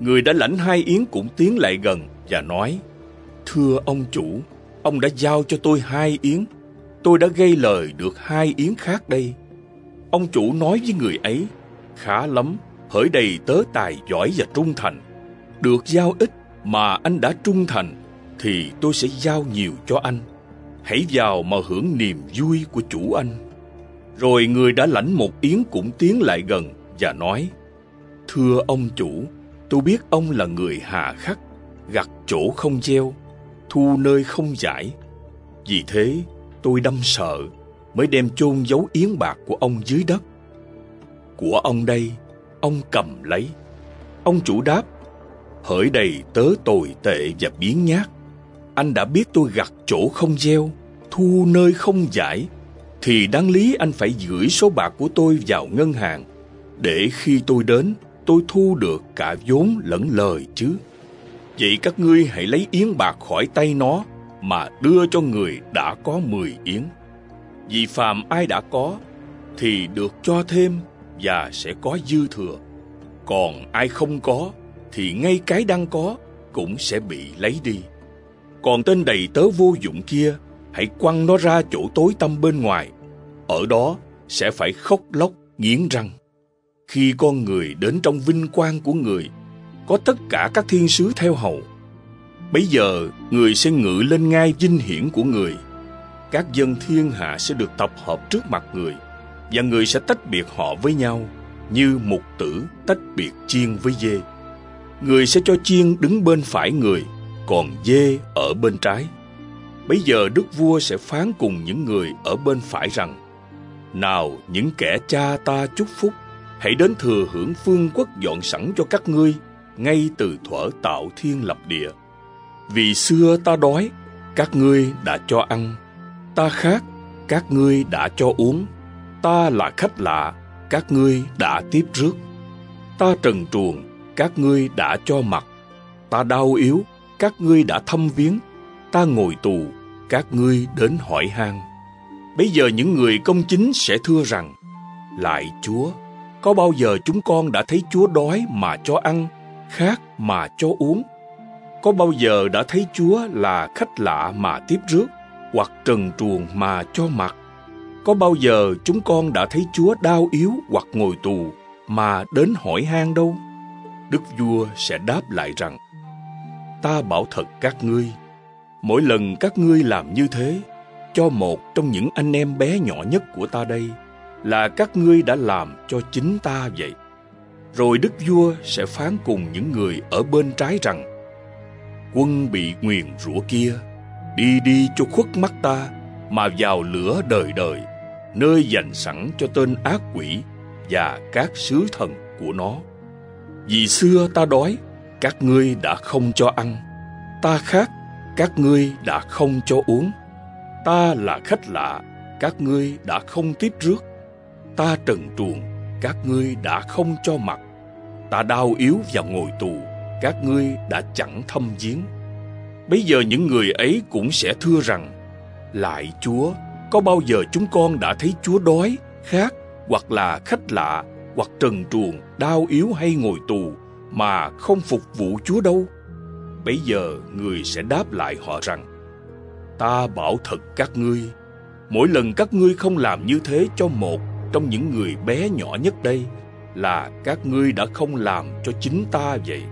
Người đã lãnh hai yến cũng tiến lại gần và nói Thưa ông chủ, ông đã giao cho tôi hai yến. Tôi đã gây lời được hai yến khác đây. Ông chủ nói với người ấy Khá lắm, hỡi đầy tớ tài giỏi và trung thành. Được giao ít mà anh đã trung thành Thì tôi sẽ giao nhiều cho anh. Hãy vào mà hưởng niềm vui của chủ anh. Rồi người đã lãnh một yến cũng tiến lại gần và nói Thưa ông chủ, Tôi biết ông là người hà khắc, gặt chỗ không gieo, thu nơi không giải. Vì thế, tôi đâm sợ, mới đem chôn giấu yến bạc của ông dưới đất. Của ông đây, ông cầm lấy. Ông chủ đáp, hỡi đầy tớ tồi tệ và biến nhát. anh đã biết tôi gặt chỗ không gieo, thu nơi không giải, thì đáng lý anh phải gửi số bạc của tôi vào ngân hàng, để khi tôi đến, tôi thu được cả vốn lẫn lời chứ. Vậy các ngươi hãy lấy yến bạc khỏi tay nó mà đưa cho người đã có mười yến. Vì phàm ai đã có thì được cho thêm và sẽ có dư thừa. Còn ai không có thì ngay cái đang có cũng sẽ bị lấy đi. Còn tên đầy tớ vô dụng kia, hãy quăng nó ra chỗ tối tăm bên ngoài. Ở đó sẽ phải khóc lóc nghiến răng. Khi con người đến trong vinh quang của người, có tất cả các thiên sứ theo hầu. Bây giờ, người sẽ ngự lên ngai vinh hiển của người. Các dân thiên hạ sẽ được tập hợp trước mặt người, và người sẽ tách biệt họ với nhau, như mục tử tách biệt chiên với dê. Người sẽ cho chiên đứng bên phải người, còn dê ở bên trái. Bây giờ đức vua sẽ phán cùng những người ở bên phải rằng, Nào những kẻ cha ta chúc phúc, hãy đến thừa hưởng phương quốc dọn sẵn cho các ngươi, ngay từ thuở tạo thiên lập địa. Vì xưa ta đói, các ngươi đã cho ăn, ta khát, các ngươi đã cho uống, ta là khách lạ, các ngươi đã tiếp rước. Ta trần truồng, các ngươi đã cho mặc, ta đau yếu, các ngươi đã thăm viếng, ta ngồi tù, các ngươi đến hỏi han. Bây giờ những người công chính sẽ thưa rằng, lại Chúa, có bao giờ chúng con đã thấy Chúa đói mà cho ăn, khát mà cho uống? Có bao giờ đã thấy Chúa là khách lạ mà tiếp rước, hoặc trần truồng mà cho mặc? Có bao giờ chúng con đã thấy Chúa đau yếu hoặc ngồi tù mà đến hỏi han đâu? Đức vua sẽ đáp lại rằng, Ta bảo thật các ngươi, mỗi lần các ngươi làm như thế, cho một trong những anh em bé nhỏ nhất của ta đây, là các ngươi đã làm cho chính ta vậy. Rồi đức vua sẽ phán cùng những người ở bên trái rằng, Quân bị nguyền rủa kia, đi đi cho khuất mắt ta, mà vào lửa đời đời, nơi dành sẵn cho tên ác quỷ và các sứ thần của nó. Vì xưa ta đói, các ngươi đã không cho ăn. Ta khát, các ngươi đã không cho uống. Ta là khách lạ, các ngươi đã không tiếp rước. Ta trần truồng, các ngươi đã không cho mặt Ta đau yếu và ngồi tù, các ngươi đã chẳng thâm giếng Bây giờ những người ấy cũng sẽ thưa rằng, Lại Chúa, có bao giờ chúng con đã thấy Chúa đói, khát, hoặc là khách lạ, hoặc trần truồng, đau yếu hay ngồi tù, mà không phục vụ Chúa đâu? Bây giờ người sẽ đáp lại họ rằng, Ta bảo thật các ngươi, mỗi lần các ngươi không làm như thế cho một trong những người bé nhỏ nhất đây, là các ngươi đã không làm cho chính ta vậy.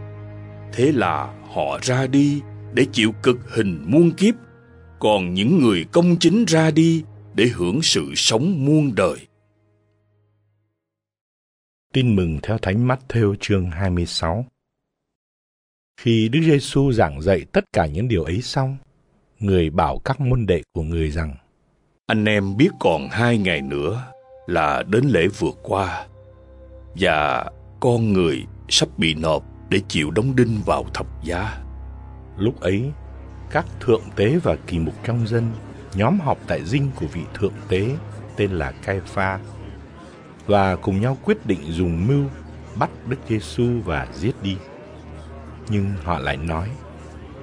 Thế là họ ra đi để chịu cực hình muôn kiếp, còn những người công chính ra đi để hưởng sự sống muôn đời. Tin mừng theo Thánh Matthew chương 26 Khi Đức Giêsu giảng dạy tất cả những điều ấy xong, người bảo các môn đệ của người rằng Anh em biết còn hai ngày nữa là đến lễ vượt qua và con người sắp bị nộp để chịu đóng đinh vào thập giá. Lúc ấy, các thượng tế và kỳ mục trong dân nhóm họp tại dinh của vị thượng tế tên là Cai Pha và cùng nhau quyết định dùng mưu bắt Đức Giêsu và giết đi. Nhưng họ lại nói: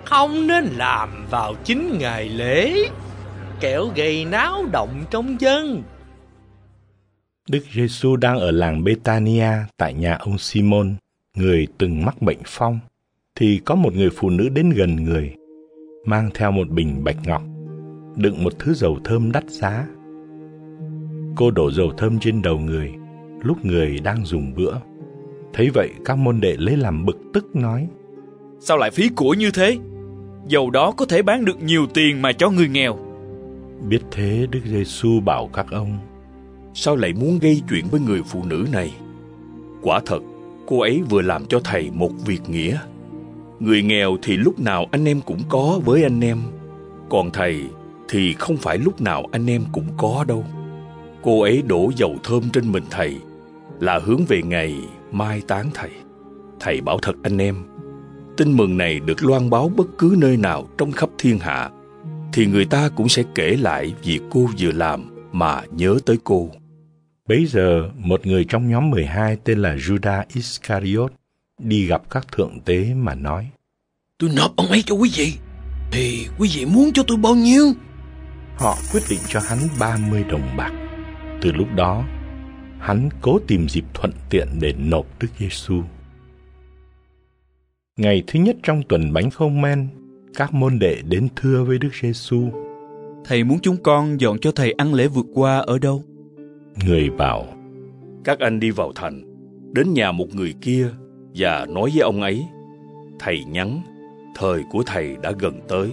Không nên làm vào chính ngày lễ, kẻo gây náo động trong dân. Đức Giêsu đang ở làng Betania tại nhà ông Simon, người từng mắc bệnh phong, thì có một người phụ nữ đến gần người, mang theo một bình bạch ngọc, đựng một thứ dầu thơm đắt giá. Cô đổ dầu thơm trên đầu người, lúc người đang dùng bữa. Thấy vậy, các môn đệ lấy làm bực tức nói: Sao lại phí của như thế? Dầu đó có thể bán được nhiều tiền mà cho người nghèo. Biết thế, Đức Giêsu bảo các ông: Sao lại muốn gây chuyện với người phụ nữ này? Quả thật, cô ấy vừa làm cho thầy một việc nghĩa. Người nghèo thì lúc nào anh em cũng có với anh em, còn thầy thì không phải lúc nào anh em cũng có đâu. Cô ấy đổ dầu thơm trên mình thầy là hướng về ngày mai táng thầy. Thầy bảo thật anh em, tin mừng này được loan báo bất cứ nơi nào trong khắp thiên hạ, thì người ta cũng sẽ kể lại việc cô vừa làm mà nhớ tới cô. Bấy giờ, một người trong nhóm 12 tên là Judas Iscariot đi gặp các thượng tế mà nói Tôi nộp ông ấy cho quý vị, thì quý vị muốn cho tôi bao nhiêu? Họ quyết định cho hắn 30 đồng bạc. Từ lúc đó, hắn cố tìm dịp thuận tiện để nộp Đức Giêsu. Ngày thứ nhất trong tuần bánh không men, các môn đệ đến thưa với Đức Giêsu. Thầy muốn chúng con dọn cho thầy ăn lễ vượt qua ở đâu? Người bảo, Các anh đi vào thành, đến nhà một người kia và nói với ông ấy, Thầy nhắn, thời của thầy đã gần tới.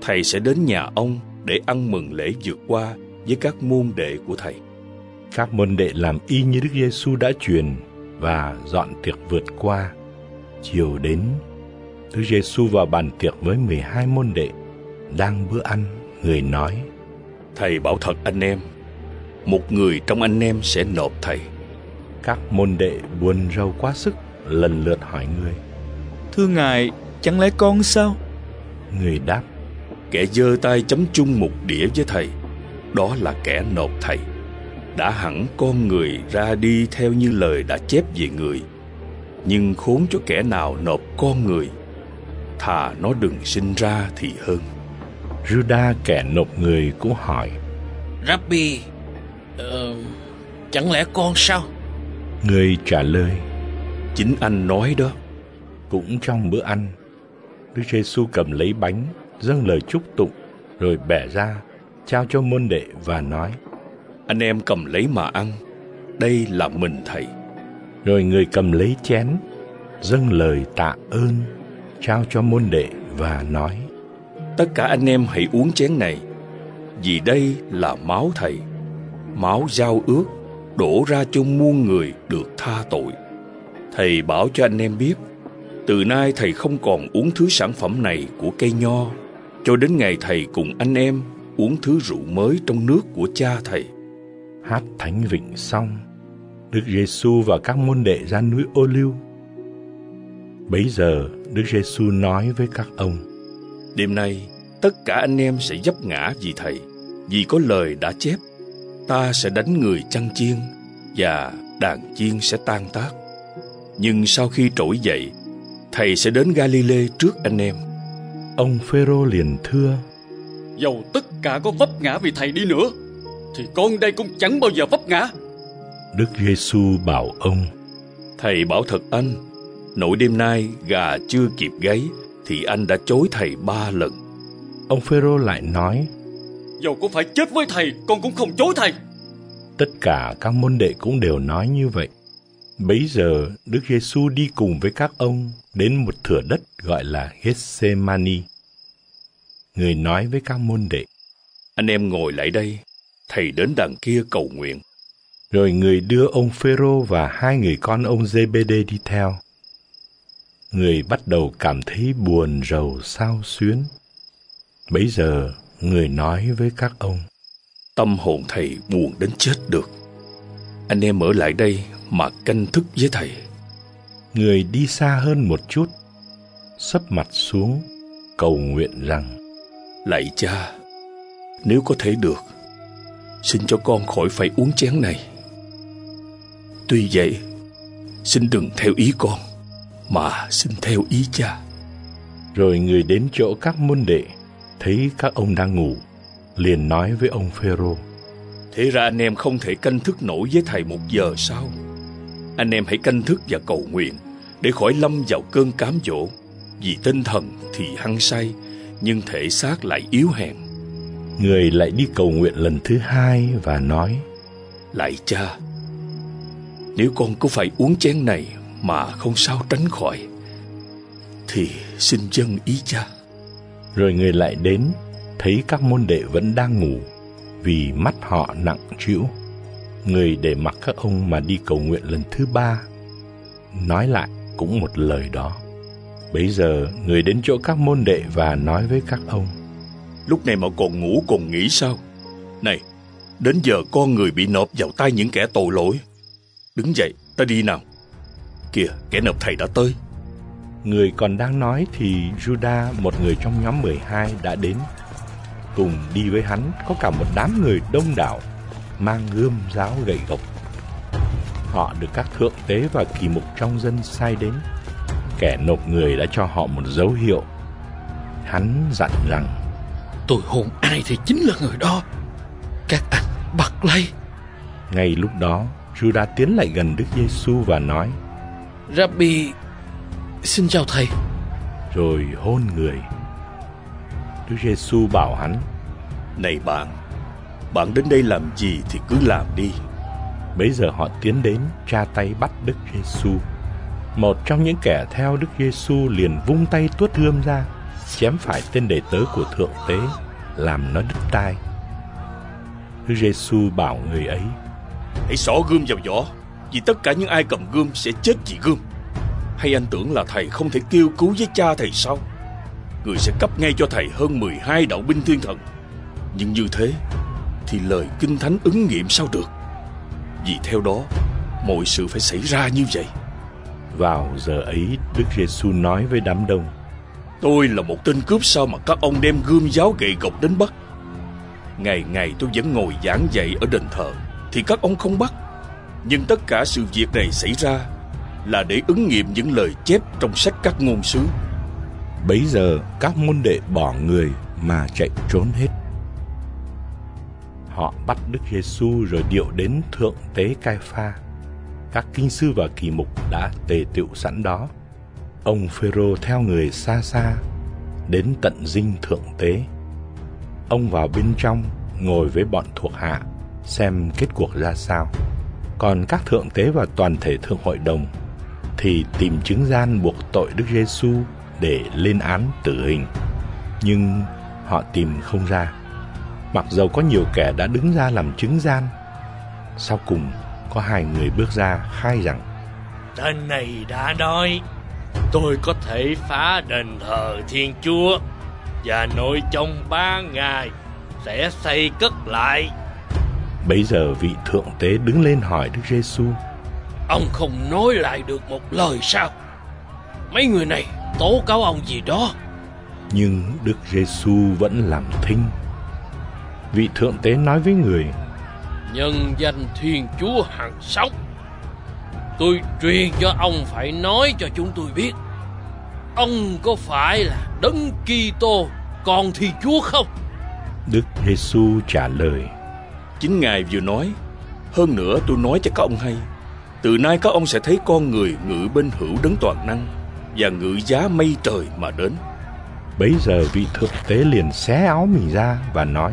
Thầy sẽ đến nhà ông để ăn mừng lễ vượt qua với các môn đệ của thầy. các môn đệ làm y như Đức Giêsu đã truyền và dọn tiệc vượt qua. Chiều đến, Đức Giêsu vào bàn tiệc với 12 môn đệ. Đang bữa ăn, người nói, Thầy bảo thật anh em, một người trong anh em sẽ nộp thầy. Các môn đệ buồn rầu quá sức, lần lượt hỏi người. Thưa ngài, chẳng lẽ con sao? Người đáp, Kẻ giơ tay chấm chung một đĩa với thầy, đó là kẻ nộp thầy. Đã hẳn con người ra đi theo như lời đã chép về người, nhưng khốn cho kẻ nào nộp con người, thà nó đừng sinh ra thì hơn. Juda kẻ nộp người cũng hỏi, Rabbi, ờ, chẳng lẽ con sao? Người trả lời, Chính anh nói đó. cũng trong bữa ăn, Đức Giêsu cầm lấy bánh, dâng lời chúc tụng, rồi bẻ ra, trao cho môn đệ và nói, Anh em cầm lấy mà ăn, đây là mình thầy. Rồi người cầm lấy chén, dâng lời tạ ơn, trao cho môn đệ và nói, Tất cả anh em hãy uống chén này, vì đây là máu thầy, máu giao ước đổ ra cho muôn người được tha tội. Thầy bảo cho anh em biết, từ nay thầy không còn uống thứ sản phẩm này của cây nho, cho đến ngày thầy cùng anh em uống thứ rượu mới trong nước của cha thầy. hát thánh vịnh xong, Đức Giêsu và các môn đệ ra núi Ô Liu. Bấy giờ, Đức Giêsu nói với các ông: Đêm nay, tất cả anh em sẽ dấp ngã vì thầy, vì có lời đã chép, ta sẽ đánh người chăn chiên và đàn chiên sẽ tan tác. Nhưng sau khi trỗi dậy, thầy sẽ đến Galilee trước anh em. Ông Phêrô liền thưa: Dầu tất cả có vấp ngã vì thầy đi nữa Thì con đây cũng chẳng bao giờ vấp ngã Đức Giêsu bảo ông: Thầy bảo thật anh, nỗi đêm nay gà chưa kịp gáy thì anh đã chối thầy ba lần. Ông Phêrô lại nói: Dầu có phải chết với thầy Con cũng không chối thầy Tất cả các môn đệ cũng đều nói như vậy. Bấy giờ, Đức Giêsu đi cùng với các ông đến một thửa đất gọi là Gethsemane. Người nói với các môn đệ, Anh em ngồi lại đây, thầy đến đằng kia cầu nguyện. rồi người đưa ông Phêrô và hai người con ông Giê-bê-đê đi theo. Người bắt đầu cảm thấy buồn rầu sao xuyến. Bấy giờ, người nói với các ông, Tâm hồn thầy buồn đến chết được. Anh em ở lại đây mà canh thức với thầy. người đi xa hơn một chút, sấp mặt xuống, cầu nguyện rằng, Lạy cha, nếu có thể được, xin cho con khỏi phải uống chén này. Tuy vậy, xin đừng theo ý con, mà xin theo ý cha. Rồi người đến chỗ các môn đệ, thấy các ông đang ngủ, liền nói với ông Phêrô: Thế ra anh em không thể canh thức nổi với thầy một giờ sao? Anh em hãy canh thức và cầu nguyện để khỏi lâm vào cơn cám dỗ. Vì tinh thần thì hăng say, nhưng thể xác lại yếu hèn. Người lại đi cầu nguyện lần thứ hai và nói: Lạy cha, nếu con có phải uống chén này mà không sao tránh khỏi, thì xin dâng ý cha. Rồi người lại đến, thấy các môn đệ vẫn đang ngủ, vì mắt họ nặng trĩu. Người để mặc các ông mà đi cầu nguyện lần thứ ba. Nói lại cũng một lời đó. Bấy giờ người đến chỗ các môn đệ và nói với các ông. Lúc này mà còn ngủ còn nghĩ sao? Này, đến giờ con người bị nộp vào tay những kẻ tội lỗi. Đứng dậy, ta đi nào. Kìa, kẻ nộp thầy đã tới. Người còn đang nói thì Judah, một người trong nhóm 12 đã đến. Cùng đi với hắn có cả một đám người đông đảo, mang gươm giáo gậy gộc. Họ được các thượng tế và kỳ mục trong dân sai đến. Kẻ nộp người đã cho họ một dấu hiệu. Hắn dặn rằng Tôi hôn ai thì chính là người đó. Các anh bắt lấy. Ngay lúc đó, Judah tiến lại gần Đức Giêsu và nói: Rabbi, xin chào thầy. Rồi hôn người. Đức Giêsu bảo hắn: Này bạn, bạn đến đây làm gì thì cứ làm đi. Bấy giờ họ tiến đến, tra tay bắt Đức Giêsu. Một trong những kẻ theo Đức Giêsu liền vung tay tuốt gươm ra, chém phải tên đệ tớ của thượng tế, làm nó đứt tai. Đức Giêsu bảo người ấy: Hãy xỏ gươm vào vỏ, vì tất cả những ai cầm gươm sẽ chết vì gươm. Hay anh tưởng là thầy không thể kêu cứu với cha thầy sao? Người sẽ cấp ngay cho thầy hơn 12 đạo binh thiên thần. Nhưng như thế thì lời kinh thánh ứng nghiệm sao được? Vì theo đó, mọi sự phải xảy ra như vậy. Vào giờ ấy, Đức Giêsu nói với đám đông: Tôi là một tên cướp sao mà các ông đem gươm giáo gậy gộc đến bắt? Ngày ngày tôi vẫn ngồi giảng dạy ở đền thờ thì các ông không bắt. Nhưng tất cả sự việc này xảy ra là để ứng nghiệm những lời chép trong sách các ngôn sứ. Bấy giờ các môn đệ bỏ người mà chạy trốn hết. Họ bắt Đức Giêsu rồi điệu đến thượng tế Cai Pha. Các kinh sư và kỳ mục đã tề tựu sẵn đó. Ông Phêrô theo người xa xa đến tận dinh thượng tế. Ông vào bên trong, ngồi với bọn thuộc hạ, xem kết cuộc ra sao. Còn các thượng tế và toàn thể thượng hội đồng thì tìm chứng gian buộc tội Đức Giêsu để lên án tử hình. Nhưng họ tìm không ra. Mặc dầu có nhiều kẻ đã đứng ra làm chứng gian, sau cùng có hai người bước ra khai rằng Tên này đã nói Tôi có thể phá đền thờ Thiên Chúa Và nội trong ba ngày Sẽ xây cất lại Bấy giờ vị thượng tế đứng lên hỏi Đức Giêsu: Ông không nói lại được một lời sao? Mấy người này tố cáo ông gì đó? Nhưng Đức Giêsu vẫn làm thinh. Vị thượng tế nói với người: Nhân danh Thiên Chúa hằng sống. Tôi truyền cho ông phải nói cho chúng tôi biết. Ông có phải là Đấng Kitô con Thiên Chúa không? Đức Giêsu trả lời: Chính Ngài vừa nói Hơn nữa tôi nói cho các ông hay Từ nay các ông sẽ thấy con người ngự bên hữu đấng toàn năng Và ngự giá mây trời mà đến. Bấy giờ vị thượng tế liền xé áo mình ra và nói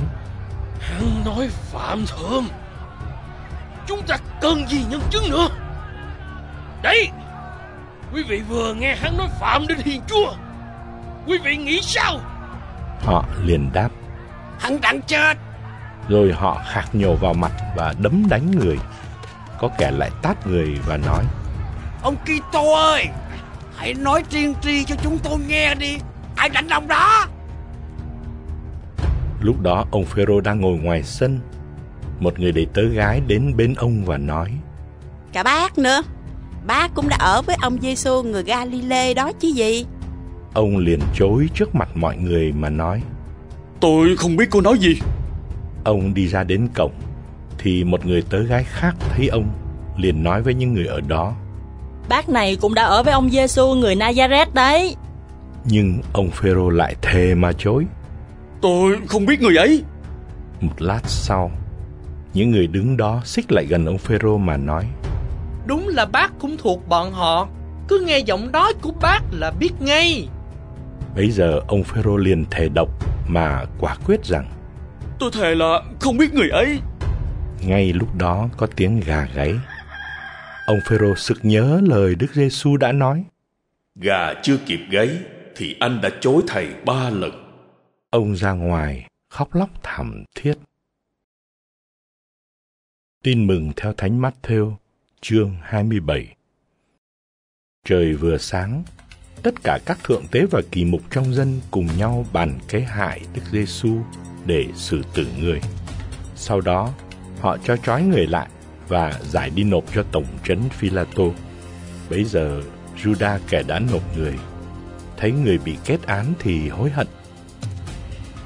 Hắn nói phạm thượng Chúng ta cần gì nhân chứng nữa? Đấy Quý vị vừa nghe hắn nói phạm đến hiền chúa. Quý vị nghĩ sao? Họ liền đáp Hắn đang chết. rồi họ khạc nhổ vào mặt và đấm đánh người. Có kẻ lại tát người và nói: Ông Kitô ơi, hãy nói tiên tri cho chúng tôi nghe đi. Ai đánh ông đó? Lúc đó ông Phêrô đang ngồi ngoài sân. Một người đầy tớ gái đến bên ông và nói: Cả bác nữa, bác cũng đã ở với ông Giêsu người Galilee đó chứ gì? Ông liền chối trước mặt mọi người mà nói: Tôi không biết cô nói gì. Ông đi ra đến cổng thì một người tớ gái khác thấy ông liền nói với những người ở đó. Bác này cũng đã ở với ông Giêsu người Nazareth đấy. Nhưng ông Phêrô lại thề mà chối. Tôi không biết người ấy. Một lát sau, những người đứng đó xích lại gần ông Phêrô mà nói: Đúng là bác cũng thuộc bọn họ, cứ nghe giọng nói của bác là biết ngay. Bấy giờ ông Phêrô liền thề độc mà quả quyết rằng Tôi thề là không biết người ấy. Ngay lúc đó có tiếng gà gáy. Ông Phêrô sực nhớ lời Đức Giêsu đã nói. Gà chưa kịp gáy thì anh đã chối thầy ba lần. Ông ra ngoài khóc lóc thảm thiết. Tin mừng theo Thánh Matthew, chương 27. Trời vừa sáng, tất cả các thượng tế và kỳ mục trong dân cùng nhau bàn kế hại Đức Giêsu để xử tử người. Sau đó, họ cho trói người lại và giải đi nộp cho tổng trấn Philato. Bấy giờ, Juda kẻ đã nộp người. Thấy người bị kết án thì hối hận.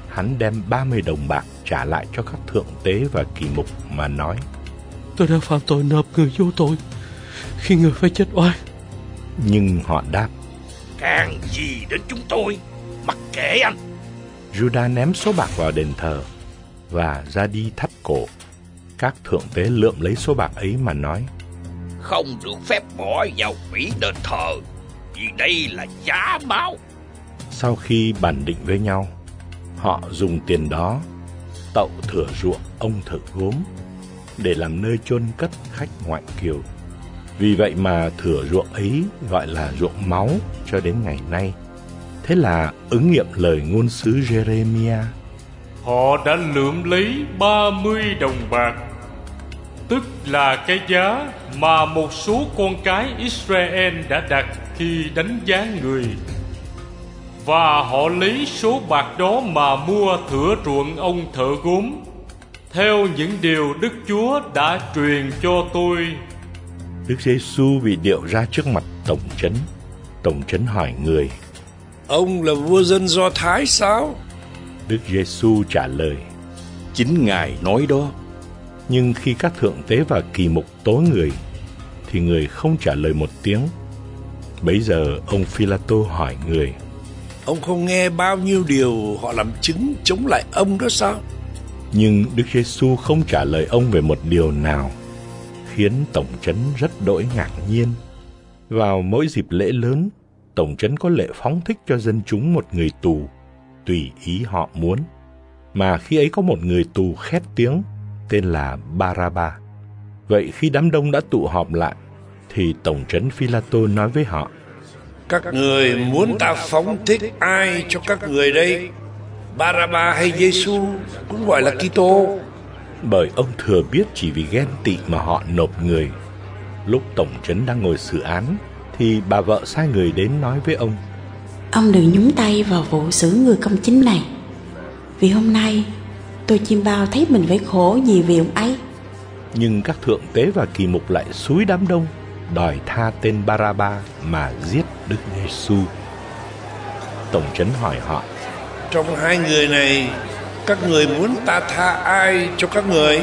Hắn đem 30 đồng bạc trả lại cho các thượng tế và kỳ mục mà nói Tôi đã phạm tội nộp người vô tội. Khi người phải chết oan Nhưng họ đáp Càng gì đến chúng tôi Mặc kệ anh. Judah ném số bạc vào đền thờ Và ra đi thắt cổ Các thượng tế lượm lấy số bạc ấy mà nói. Không được phép bỏ vào quỹ đền thờ Vì đây là giá máu Sau khi bàn định với nhau Họ dùng tiền đó Tậu thửa ruộng ông thợ gốm Để làm nơi chôn cất khách ngoại kiều. Vì vậy mà thửa ruộng ấy gọi là ruộng máu cho đến ngày nay. Thế là ứng nghiệm lời ngôn sứ Jeremiah Họ đã lượm lấy 30 đồng bạc Tức là cái giá mà một số con cái Israel đã đặt khi đánh giá người. Và họ lấy số bạc đó mà mua thửa ruộng ông thợ gốm Theo những điều Đức Chúa đã truyền cho tôi. Đức Giêsu bị điệu ra trước mặt tổng trấn. Tổng trấn hỏi người Ông là vua dân Do Thái sao? Đức Giêsu trả lời Chính Ngài nói đó Nhưng khi các thượng tế và kỳ mục tố người Thì người không trả lời một tiếng. Bấy giờ ông Phi-la-tô hỏi người Ông không nghe bao nhiêu điều họ làm chứng chống lại ông đó sao? Nhưng Đức Giêsu không trả lời ông về một điều nào Khiến tổng trấn rất đỗi ngạc nhiên. Vào mỗi dịp lễ lớn Tổng trấn có lệ phóng thích cho dân chúng một người tù Tùy ý họ muốn. Mà khi ấy có một người tù khét tiếng Tên là Baraba Vậy khi đám đông đã tụ họp lại Thì Tổng trấn Phi-la-tô nói với họ Các người muốn ta phóng thích ai cho các người đây? Baraba hay Giêsu cũng gọi là Kitô. Bởi ông thừa biết chỉ vì ghen tị mà họ nộp người. Lúc tổng trấn đang ngồi xử án thì bà vợ sai người đến nói với ông. Ông đừng nhúng tay vào vụ xử người công chính này. Vì hôm nay tôi chim bao thấy mình phải khổ gì vì ông ấy. Nhưng các thượng tế và kỳ mục lại xúi đám đông đòi tha tên Baraba mà giết Đức Giêsu. Tổng trấn hỏi họ: Trong hai người này, các người muốn ta tha ai cho các người?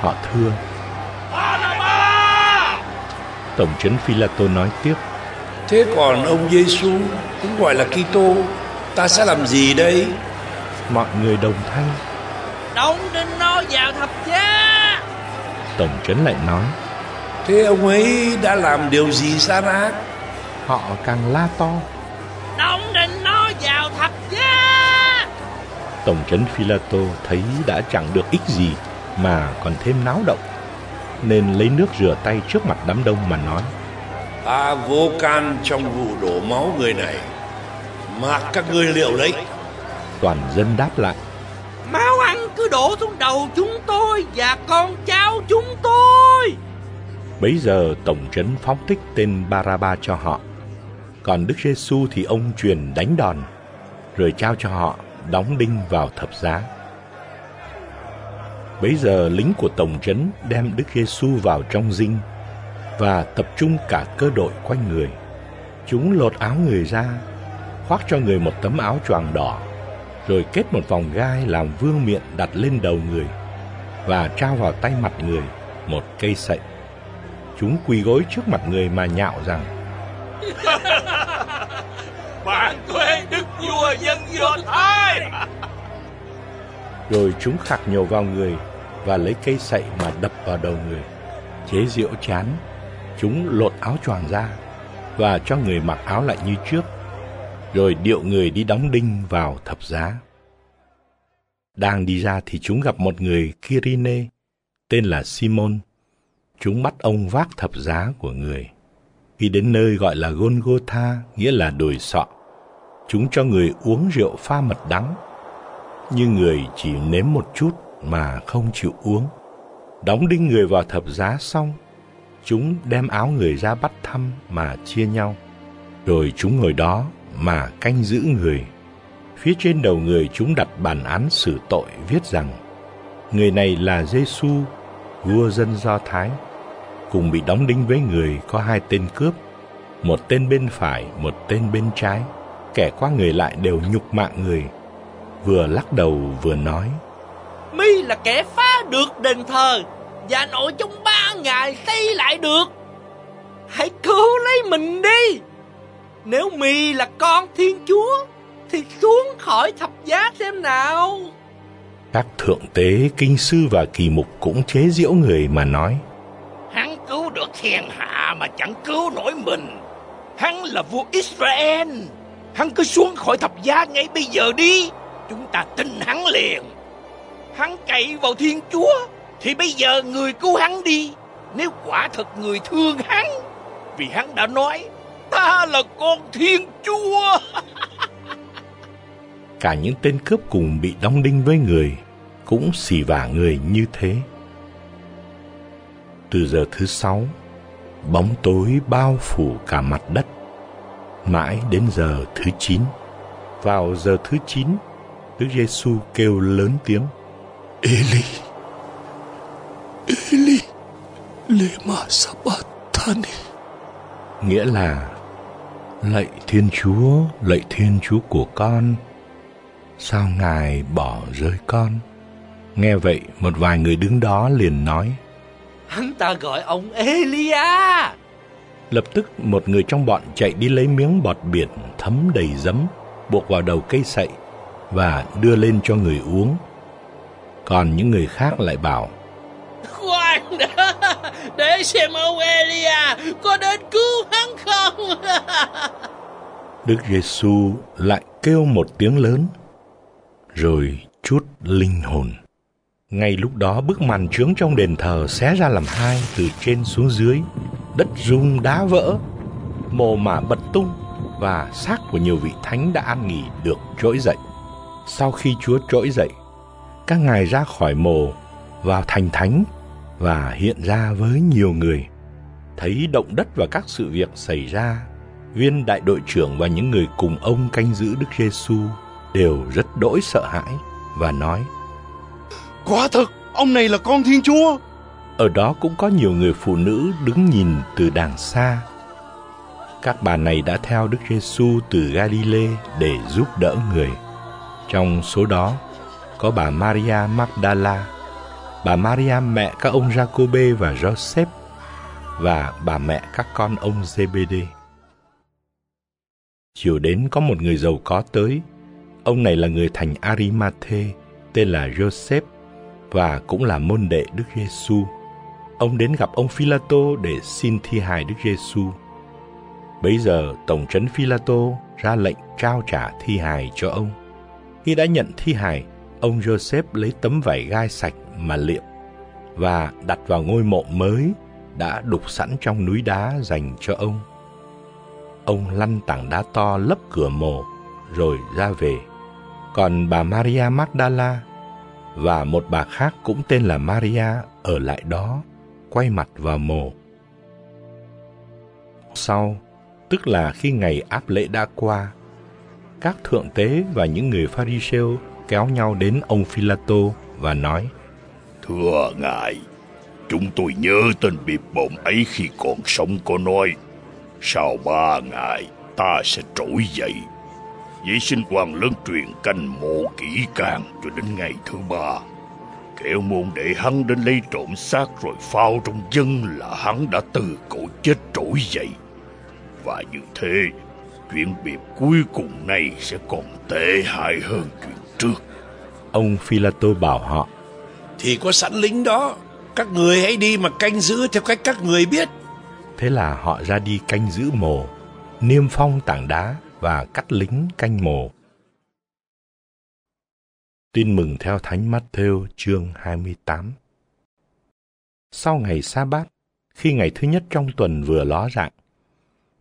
Họ thưa: Tổng trấn Phi-la-tô nói tiếp: Thế còn ông Giêsu cũng gọi là Kitô, ta sẽ làm gì đây? Mọi người đồng thanh. Đóng đinh nó vào thập giá. Tổng trấn lại nói: Thế ông ấy đã làm điều gì gian ác? Họ càng la to. Đóng đinh nó vào thập giá. Tổng trấn Phi-la-tô thấy đã chẳng được ích gì mà còn thêm náo động, nên lấy nước rửa tay trước mặt đám đông mà nói: Ta vô can trong vụ đổ máu người này, mặc các ngươi liệu lấy. Toàn dân đáp lại: cứ đổ xuống đầu chúng tôi và con cháu chúng tôi. Bấy giờ tổng trấn phóng thích tên Baraba cho họ. Còn Đức Giêsu thì ông truyền đánh đòn, rồi trao cho họ đóng đinh vào thập giá. Bấy giờ lính của tổng trấn đem Đức Giêsu vào trong dinh và tập trung cả cơ đội quanh người. Chúng lột áo người ra, khoác cho người một tấm áo choàng đỏ, rồi kết một vòng gai làm vương miện đặt lên đầu người và trao vào tay mặt người một cây sậy. Chúng quỳ gối trước mặt người mà nhạo rằng Bạn thuê đức vua dân Do Thái. Rồi chúng khạc nhổ vào người và lấy cây sậy mà đập vào đầu người. Chế diễu chán, chúng lột áo choàng ra và cho người mặc áo lại như trước, rồi điệu người đi đóng đinh vào thập giá. Đang đi ra thì chúng gặp một người Kirine, tên là Simon. Chúng bắt ông vác thập giá của người. Khi đến nơi gọi là Golgotha, nghĩa là đồi sọ, chúng cho người uống rượu pha mật đắng. Nhưng người chỉ nếm một chút mà không chịu uống. Đóng đinh người vào thập giá xong, chúng đem áo người ra bắt thăm mà chia nhau. Rồi chúng ngồi đó mà canh giữ người. Phía trên đầu người chúng đặt bản án xử tội viết rằng Người này là Giêsu, vua dân Do Thái. Cùng bị đóng đinh với người có hai tên cướp, một tên bên phải, một tên bên trái. kẻ qua người lại đều nhục mạ người, vừa lắc đầu vừa nói. Mi là kẻ phá được đền thờ và nội trong ba ngày xây lại được. Hãy cứu lấy mình đi. Nếu Mi là con Thiên Chúa thì xuống khỏi thập giá xem nào. Các thượng tế, kinh sư và kỳ mục cũng chế giễu người mà nói. Hắn cứu được thiên hạ mà chẳng cứu nổi mình. Hắn là vua Israel. Hắn cứ xuống khỏi thập giá ngay bây giờ đi. Chúng ta tin hắn liền. Hắn cậy vào Thiên Chúa thì bây giờ người cứu hắn đi. Nếu quả thật người thương hắn vì hắn đã nói ta là con Thiên Chúa. Cả những tên cướp cùng bị đóng đinh với người cũng xì vả người như thế. Từ giờ thứ sáu, bóng tối bao phủ cả mặt đất. Mãi đến giờ thứ chín, vào giờ thứ chín, Đức Giêsu kêu lớn tiếng: Eli, Eli, lema sabachthani. Nghĩa là lạy Thiên Chúa, lạy Thiên Chúa của con, sao Ngài bỏ rơi con? Nghe vậy, một vài người đứng đó liền nói, Hắn ta gọi ông Elia. Lập tức một người trong bọn chạy đi lấy miếng bọt biển thấm đầy giấm, buộc vào đầu cây sậy và đưa lên cho người uống. Còn những người khác lại bảo, Khoan đó để xem ông Elia có đến cứu hắn không. Đức Giêsu lại kêu một tiếng lớn, rồi chút linh hồn. Ngay lúc đó bức màn trướng trong đền thờ xé ra làm hai từ trên xuống dưới, đất rung đá vỡ, mồ mả bật tung và xác của nhiều vị thánh đã an nghỉ được trỗi dậy. Sau khi Chúa trỗi dậy, các ngài ra khỏi mồ vào thành thánh và hiện ra với nhiều người. Thấy động đất và các sự việc xảy ra, viên đại đội trưởng và những người cùng ông canh giữ Đức Giêsu đều rất đỗi sợ hãi và nói: Quả thực, ông này là con Thiên Chúa. Ở đó cũng có nhiều người phụ nữ đứng nhìn từ đàng xa. Các bà này đã theo Đức Giêsu từ Galilee để giúp đỡ người. Trong số đó có bà Maria Magdala, bà Maria mẹ các ông Jacobe và Joseph và bà mẹ các con ông Zebede. Chiều đến có một người giàu có tới. Ông này là người thành Arimathe, tên là Joseph và cũng là môn đệ Đức Giêsu. Ông đến gặp ông Phila tô để xin thi hài Đức Giêsu. Bấy giờ tổng trấn Phila tô ra lệnh trao trả thi hài cho ông. Khi đã nhận thi hài, ông Joseph lấy tấm vải gai sạch mà liệm và đặt vào ngôi mộ mới đã đục sẵn trong núi đá dành cho ông. Ông lăn tảng đá to lấp cửa mộ rồi ra về. Còn bà Maria Magdala và một bà khác cũng tên là Maria ở lại đó, quay mặt vào mộ. Sau, tức là khi ngày áp lễ đã qua, các thượng tế và những người Pharisêu kéo nhau đến ông Philato và nói: Thưa ngài, chúng tôi nhớ tên biệt bộn ấy khi còn sống có nói, sau ba ngày ta sẽ trỗi dậy Vậy xin quan lớn truyền canh mộ kỹ càng cho đến ngày thứ ba. Kẻo môn để hắn đến lấy trộm xác rồi phao trong dân là hắn đã từ cổ chết trỗi dậy. Và như thế, chuyện biệt cuối cùng này sẽ còn tệ hại hơn chuyện trước. Ông Philato bảo họ. Thì có sẵn lính đó, các người hãy đi mà canh giữ theo cách các người biết. Thế là họ ra đi canh giữ mồ, niêm phong tảng đá và cắt lính canh mồ. Tin mừng theo Thánh Matthew chương 28 Sau ngày sa bát, khi ngày thứ nhất trong tuần vừa ló dạng,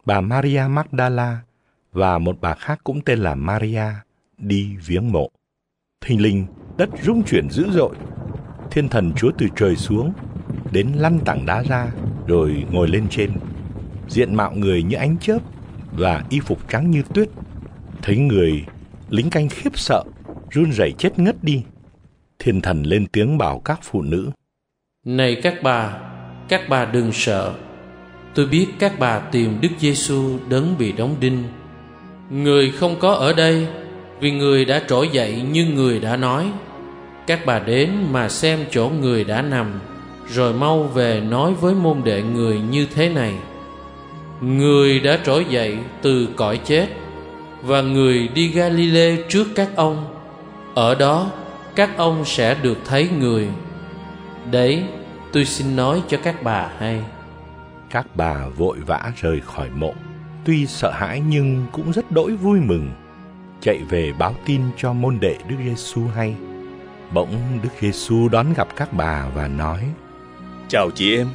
bà Maria Magdala và một bà khác cũng tên là Maria đi viếng mộ. Thình linh, đất rung chuyển dữ dội. Thiên thần Chúa từ trời xuống, đến lăn tảng đá ra, rồi ngồi lên trên. Diện mạo người như ánh chớp, và y phục trắng như tuyết. Thấy người, lính canh khiếp sợ, run rẩy chết ngất đi. Thiên thần lên tiếng bảo các phụ nữ. Này các bà, các bà đừng sợ. Tôi biết các bà tìm Đức Giêsu đấng bị đóng đinh. Người không có ở đây vì người đã trỗi dậy như người đã nói. Các bà đến mà xem chỗ người đã nằm, Rồi mau về nói với môn đệ người như thế này. Người đã trỗi dậy từ cõi chết, Và người đi Galilee trước các ông. Ở đó, các ông sẽ được thấy người. Đấy, tôi xin nói cho các bà hay. Các bà vội vã rời khỏi mộ, Tuy sợ hãi nhưng cũng rất đỗi vui mừng. Chạy về báo tin cho môn đệ Đức Giêsu hay. Bỗng Đức Giêsu đón gặp các bà và nói Chào chị em.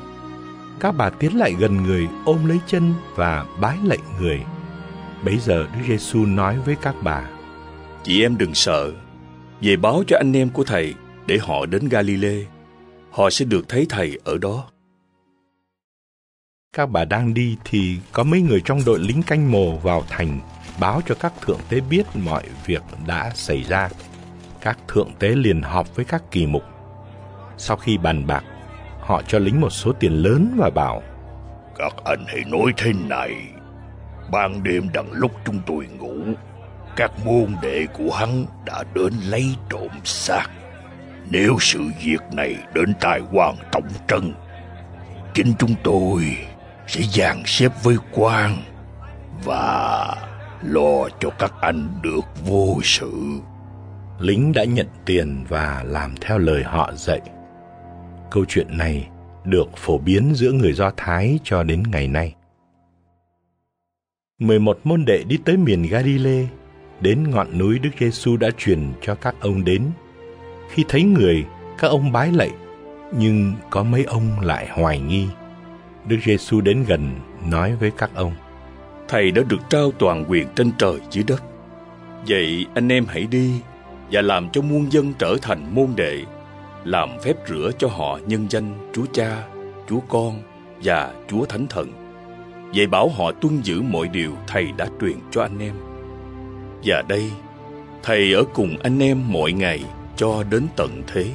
Các bà tiến lại gần người ôm lấy chân và bái lạy người. Bấy giờ Đức Giêsu nói với các bà Chị em đừng sợ. Về báo cho anh em của thầy Để họ đến Galilee. Họ sẽ được thấy thầy ở đó. Các bà đang đi thì có mấy người trong đội lính canh mồ vào thành báo cho các thượng tế biết mọi việc đã xảy ra. Các thượng tế liền họp với các kỳ mục. Sau khi bàn bạc, họ cho lính một số tiền lớn và bảo Các anh hãy nói thế này Ban đêm đằng lúc chúng tôi ngủ Các môn đệ của hắn đã đến lấy trộm xác Nếu sự việc này đến tai quan tổng trân Chính chúng tôi sẽ dàn xếp với quan Và lo cho các anh được vô sự lính đã nhận tiền và làm theo lời họ dạy. Câu chuyện này được phổ biến giữa người Do Thái cho đến ngày nay. 11 môn đệ đi tới miền Galilee, đến ngọn núi Đức Giêsu đã truyền cho các ông đến. Khi thấy người, các ông bái lạy, nhưng có mấy ông lại hoài nghi. Đức Giêsu đến gần nói với các ông: Thầy đã được trao toàn quyền trên trời dưới đất. Vậy anh em hãy đi và làm cho muôn dân trở thành môn đệ, làm phép rửa cho họ nhân danh Chúa Cha, Chúa Con và Chúa Thánh Thần. Vậy bảo họ tuân giữ mọi điều Thầy đã truyền cho anh em. Và đây, Thầy ở cùng anh em mọi ngày cho đến tận thế.